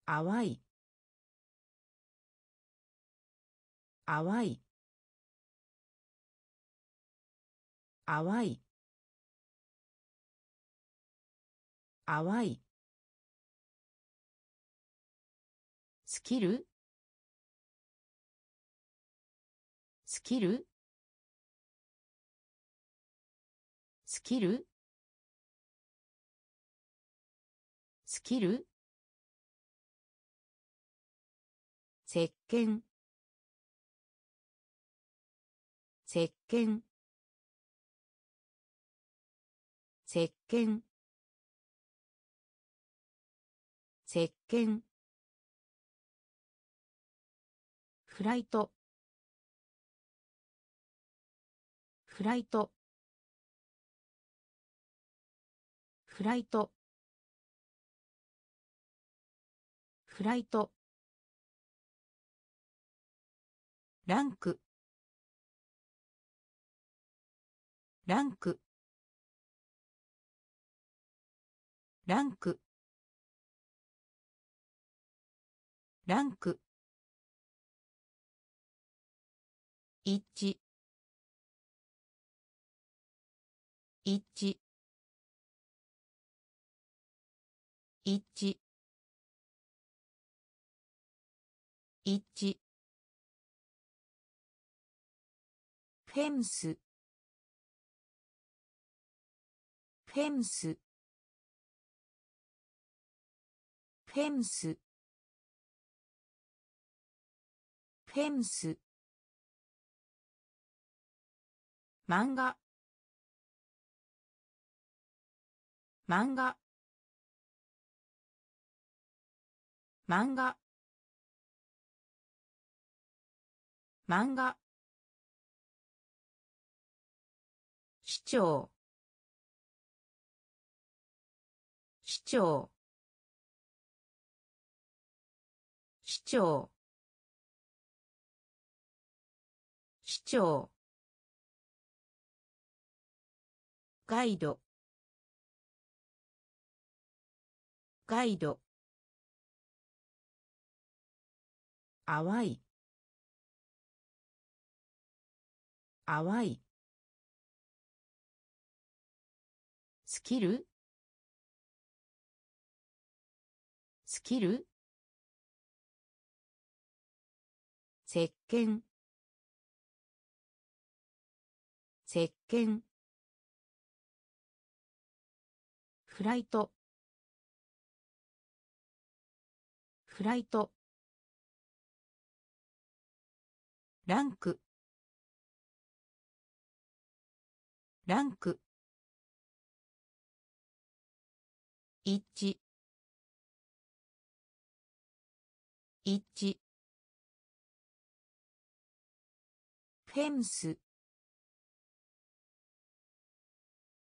淡い。淡い。淡い。淡い。スキルスキルスキルスキル石鹸石鹸石鹸石鹸フライト。フライト。フライト。フライト。ランク。ランク。ランク。ランク。一。致一。致一。致一。致フェンス。フェンス。フェンス。フェンス。漫画。漫画。漫画。漫画。市長。市長。市長。市長。ガイド。ガイド。淡い。淡い。スキルスキル石鹸石鹸フライト。フライト。ランク。ランク。一致。一致。フェンス。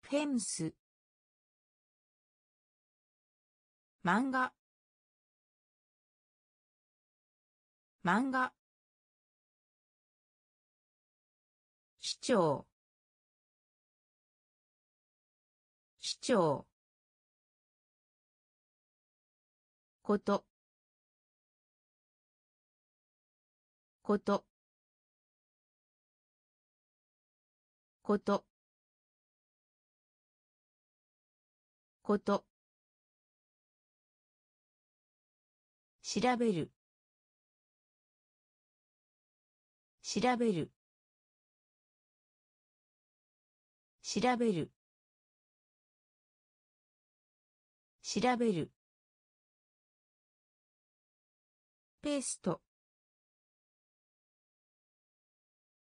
フェンス。漫画。漫画。市長。市長。こと。こと。こと。こと。調べる。調べる。調べる。調べる。ペースト。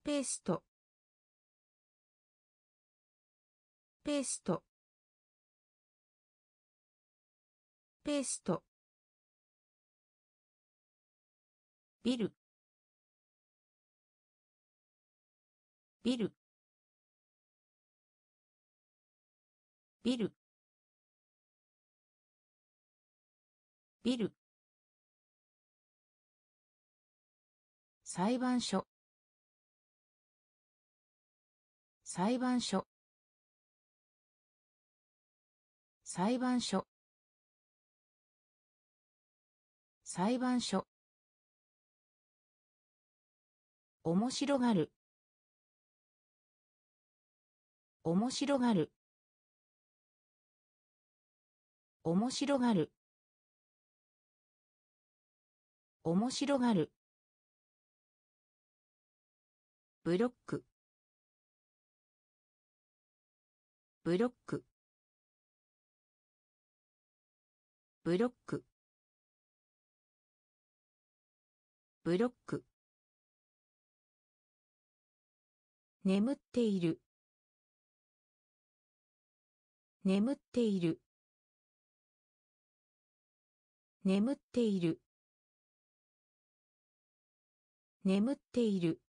ペースト。ペースト。ペースト。ビル。ビル。ビル。ビル。裁判所。裁判所。裁判所。裁判所。面白がる。面白がる。面白がる。面白がる。ブロック。ブロック。ブロック。ブロック。眠っている。眠っている。眠っている。眠っている。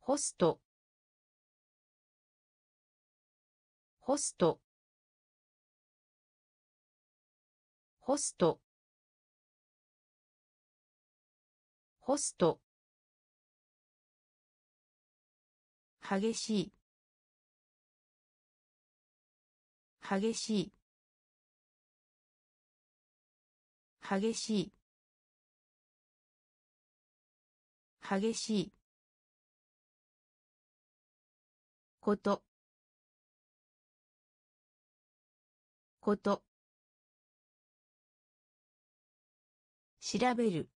ホスト。ホスト。ホスト。ホスト。激しい。激しい。激しい。激しい。こと。こと。調べる。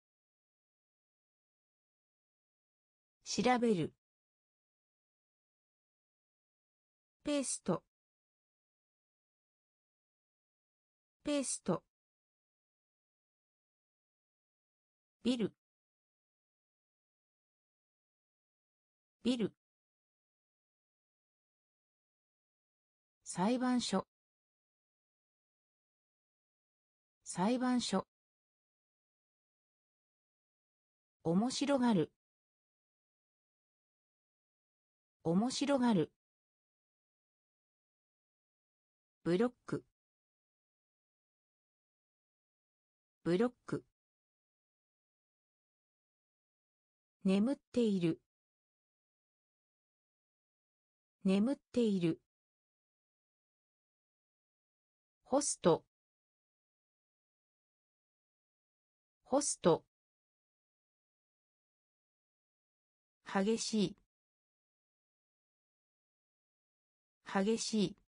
調べる。ペースト。ペースト。ビル。ビル。裁判所。裁判所。面白がる。面白がる。ブロック。ブロック。眠っている。眠っている。ホスト。ホスト。激しい。激しい。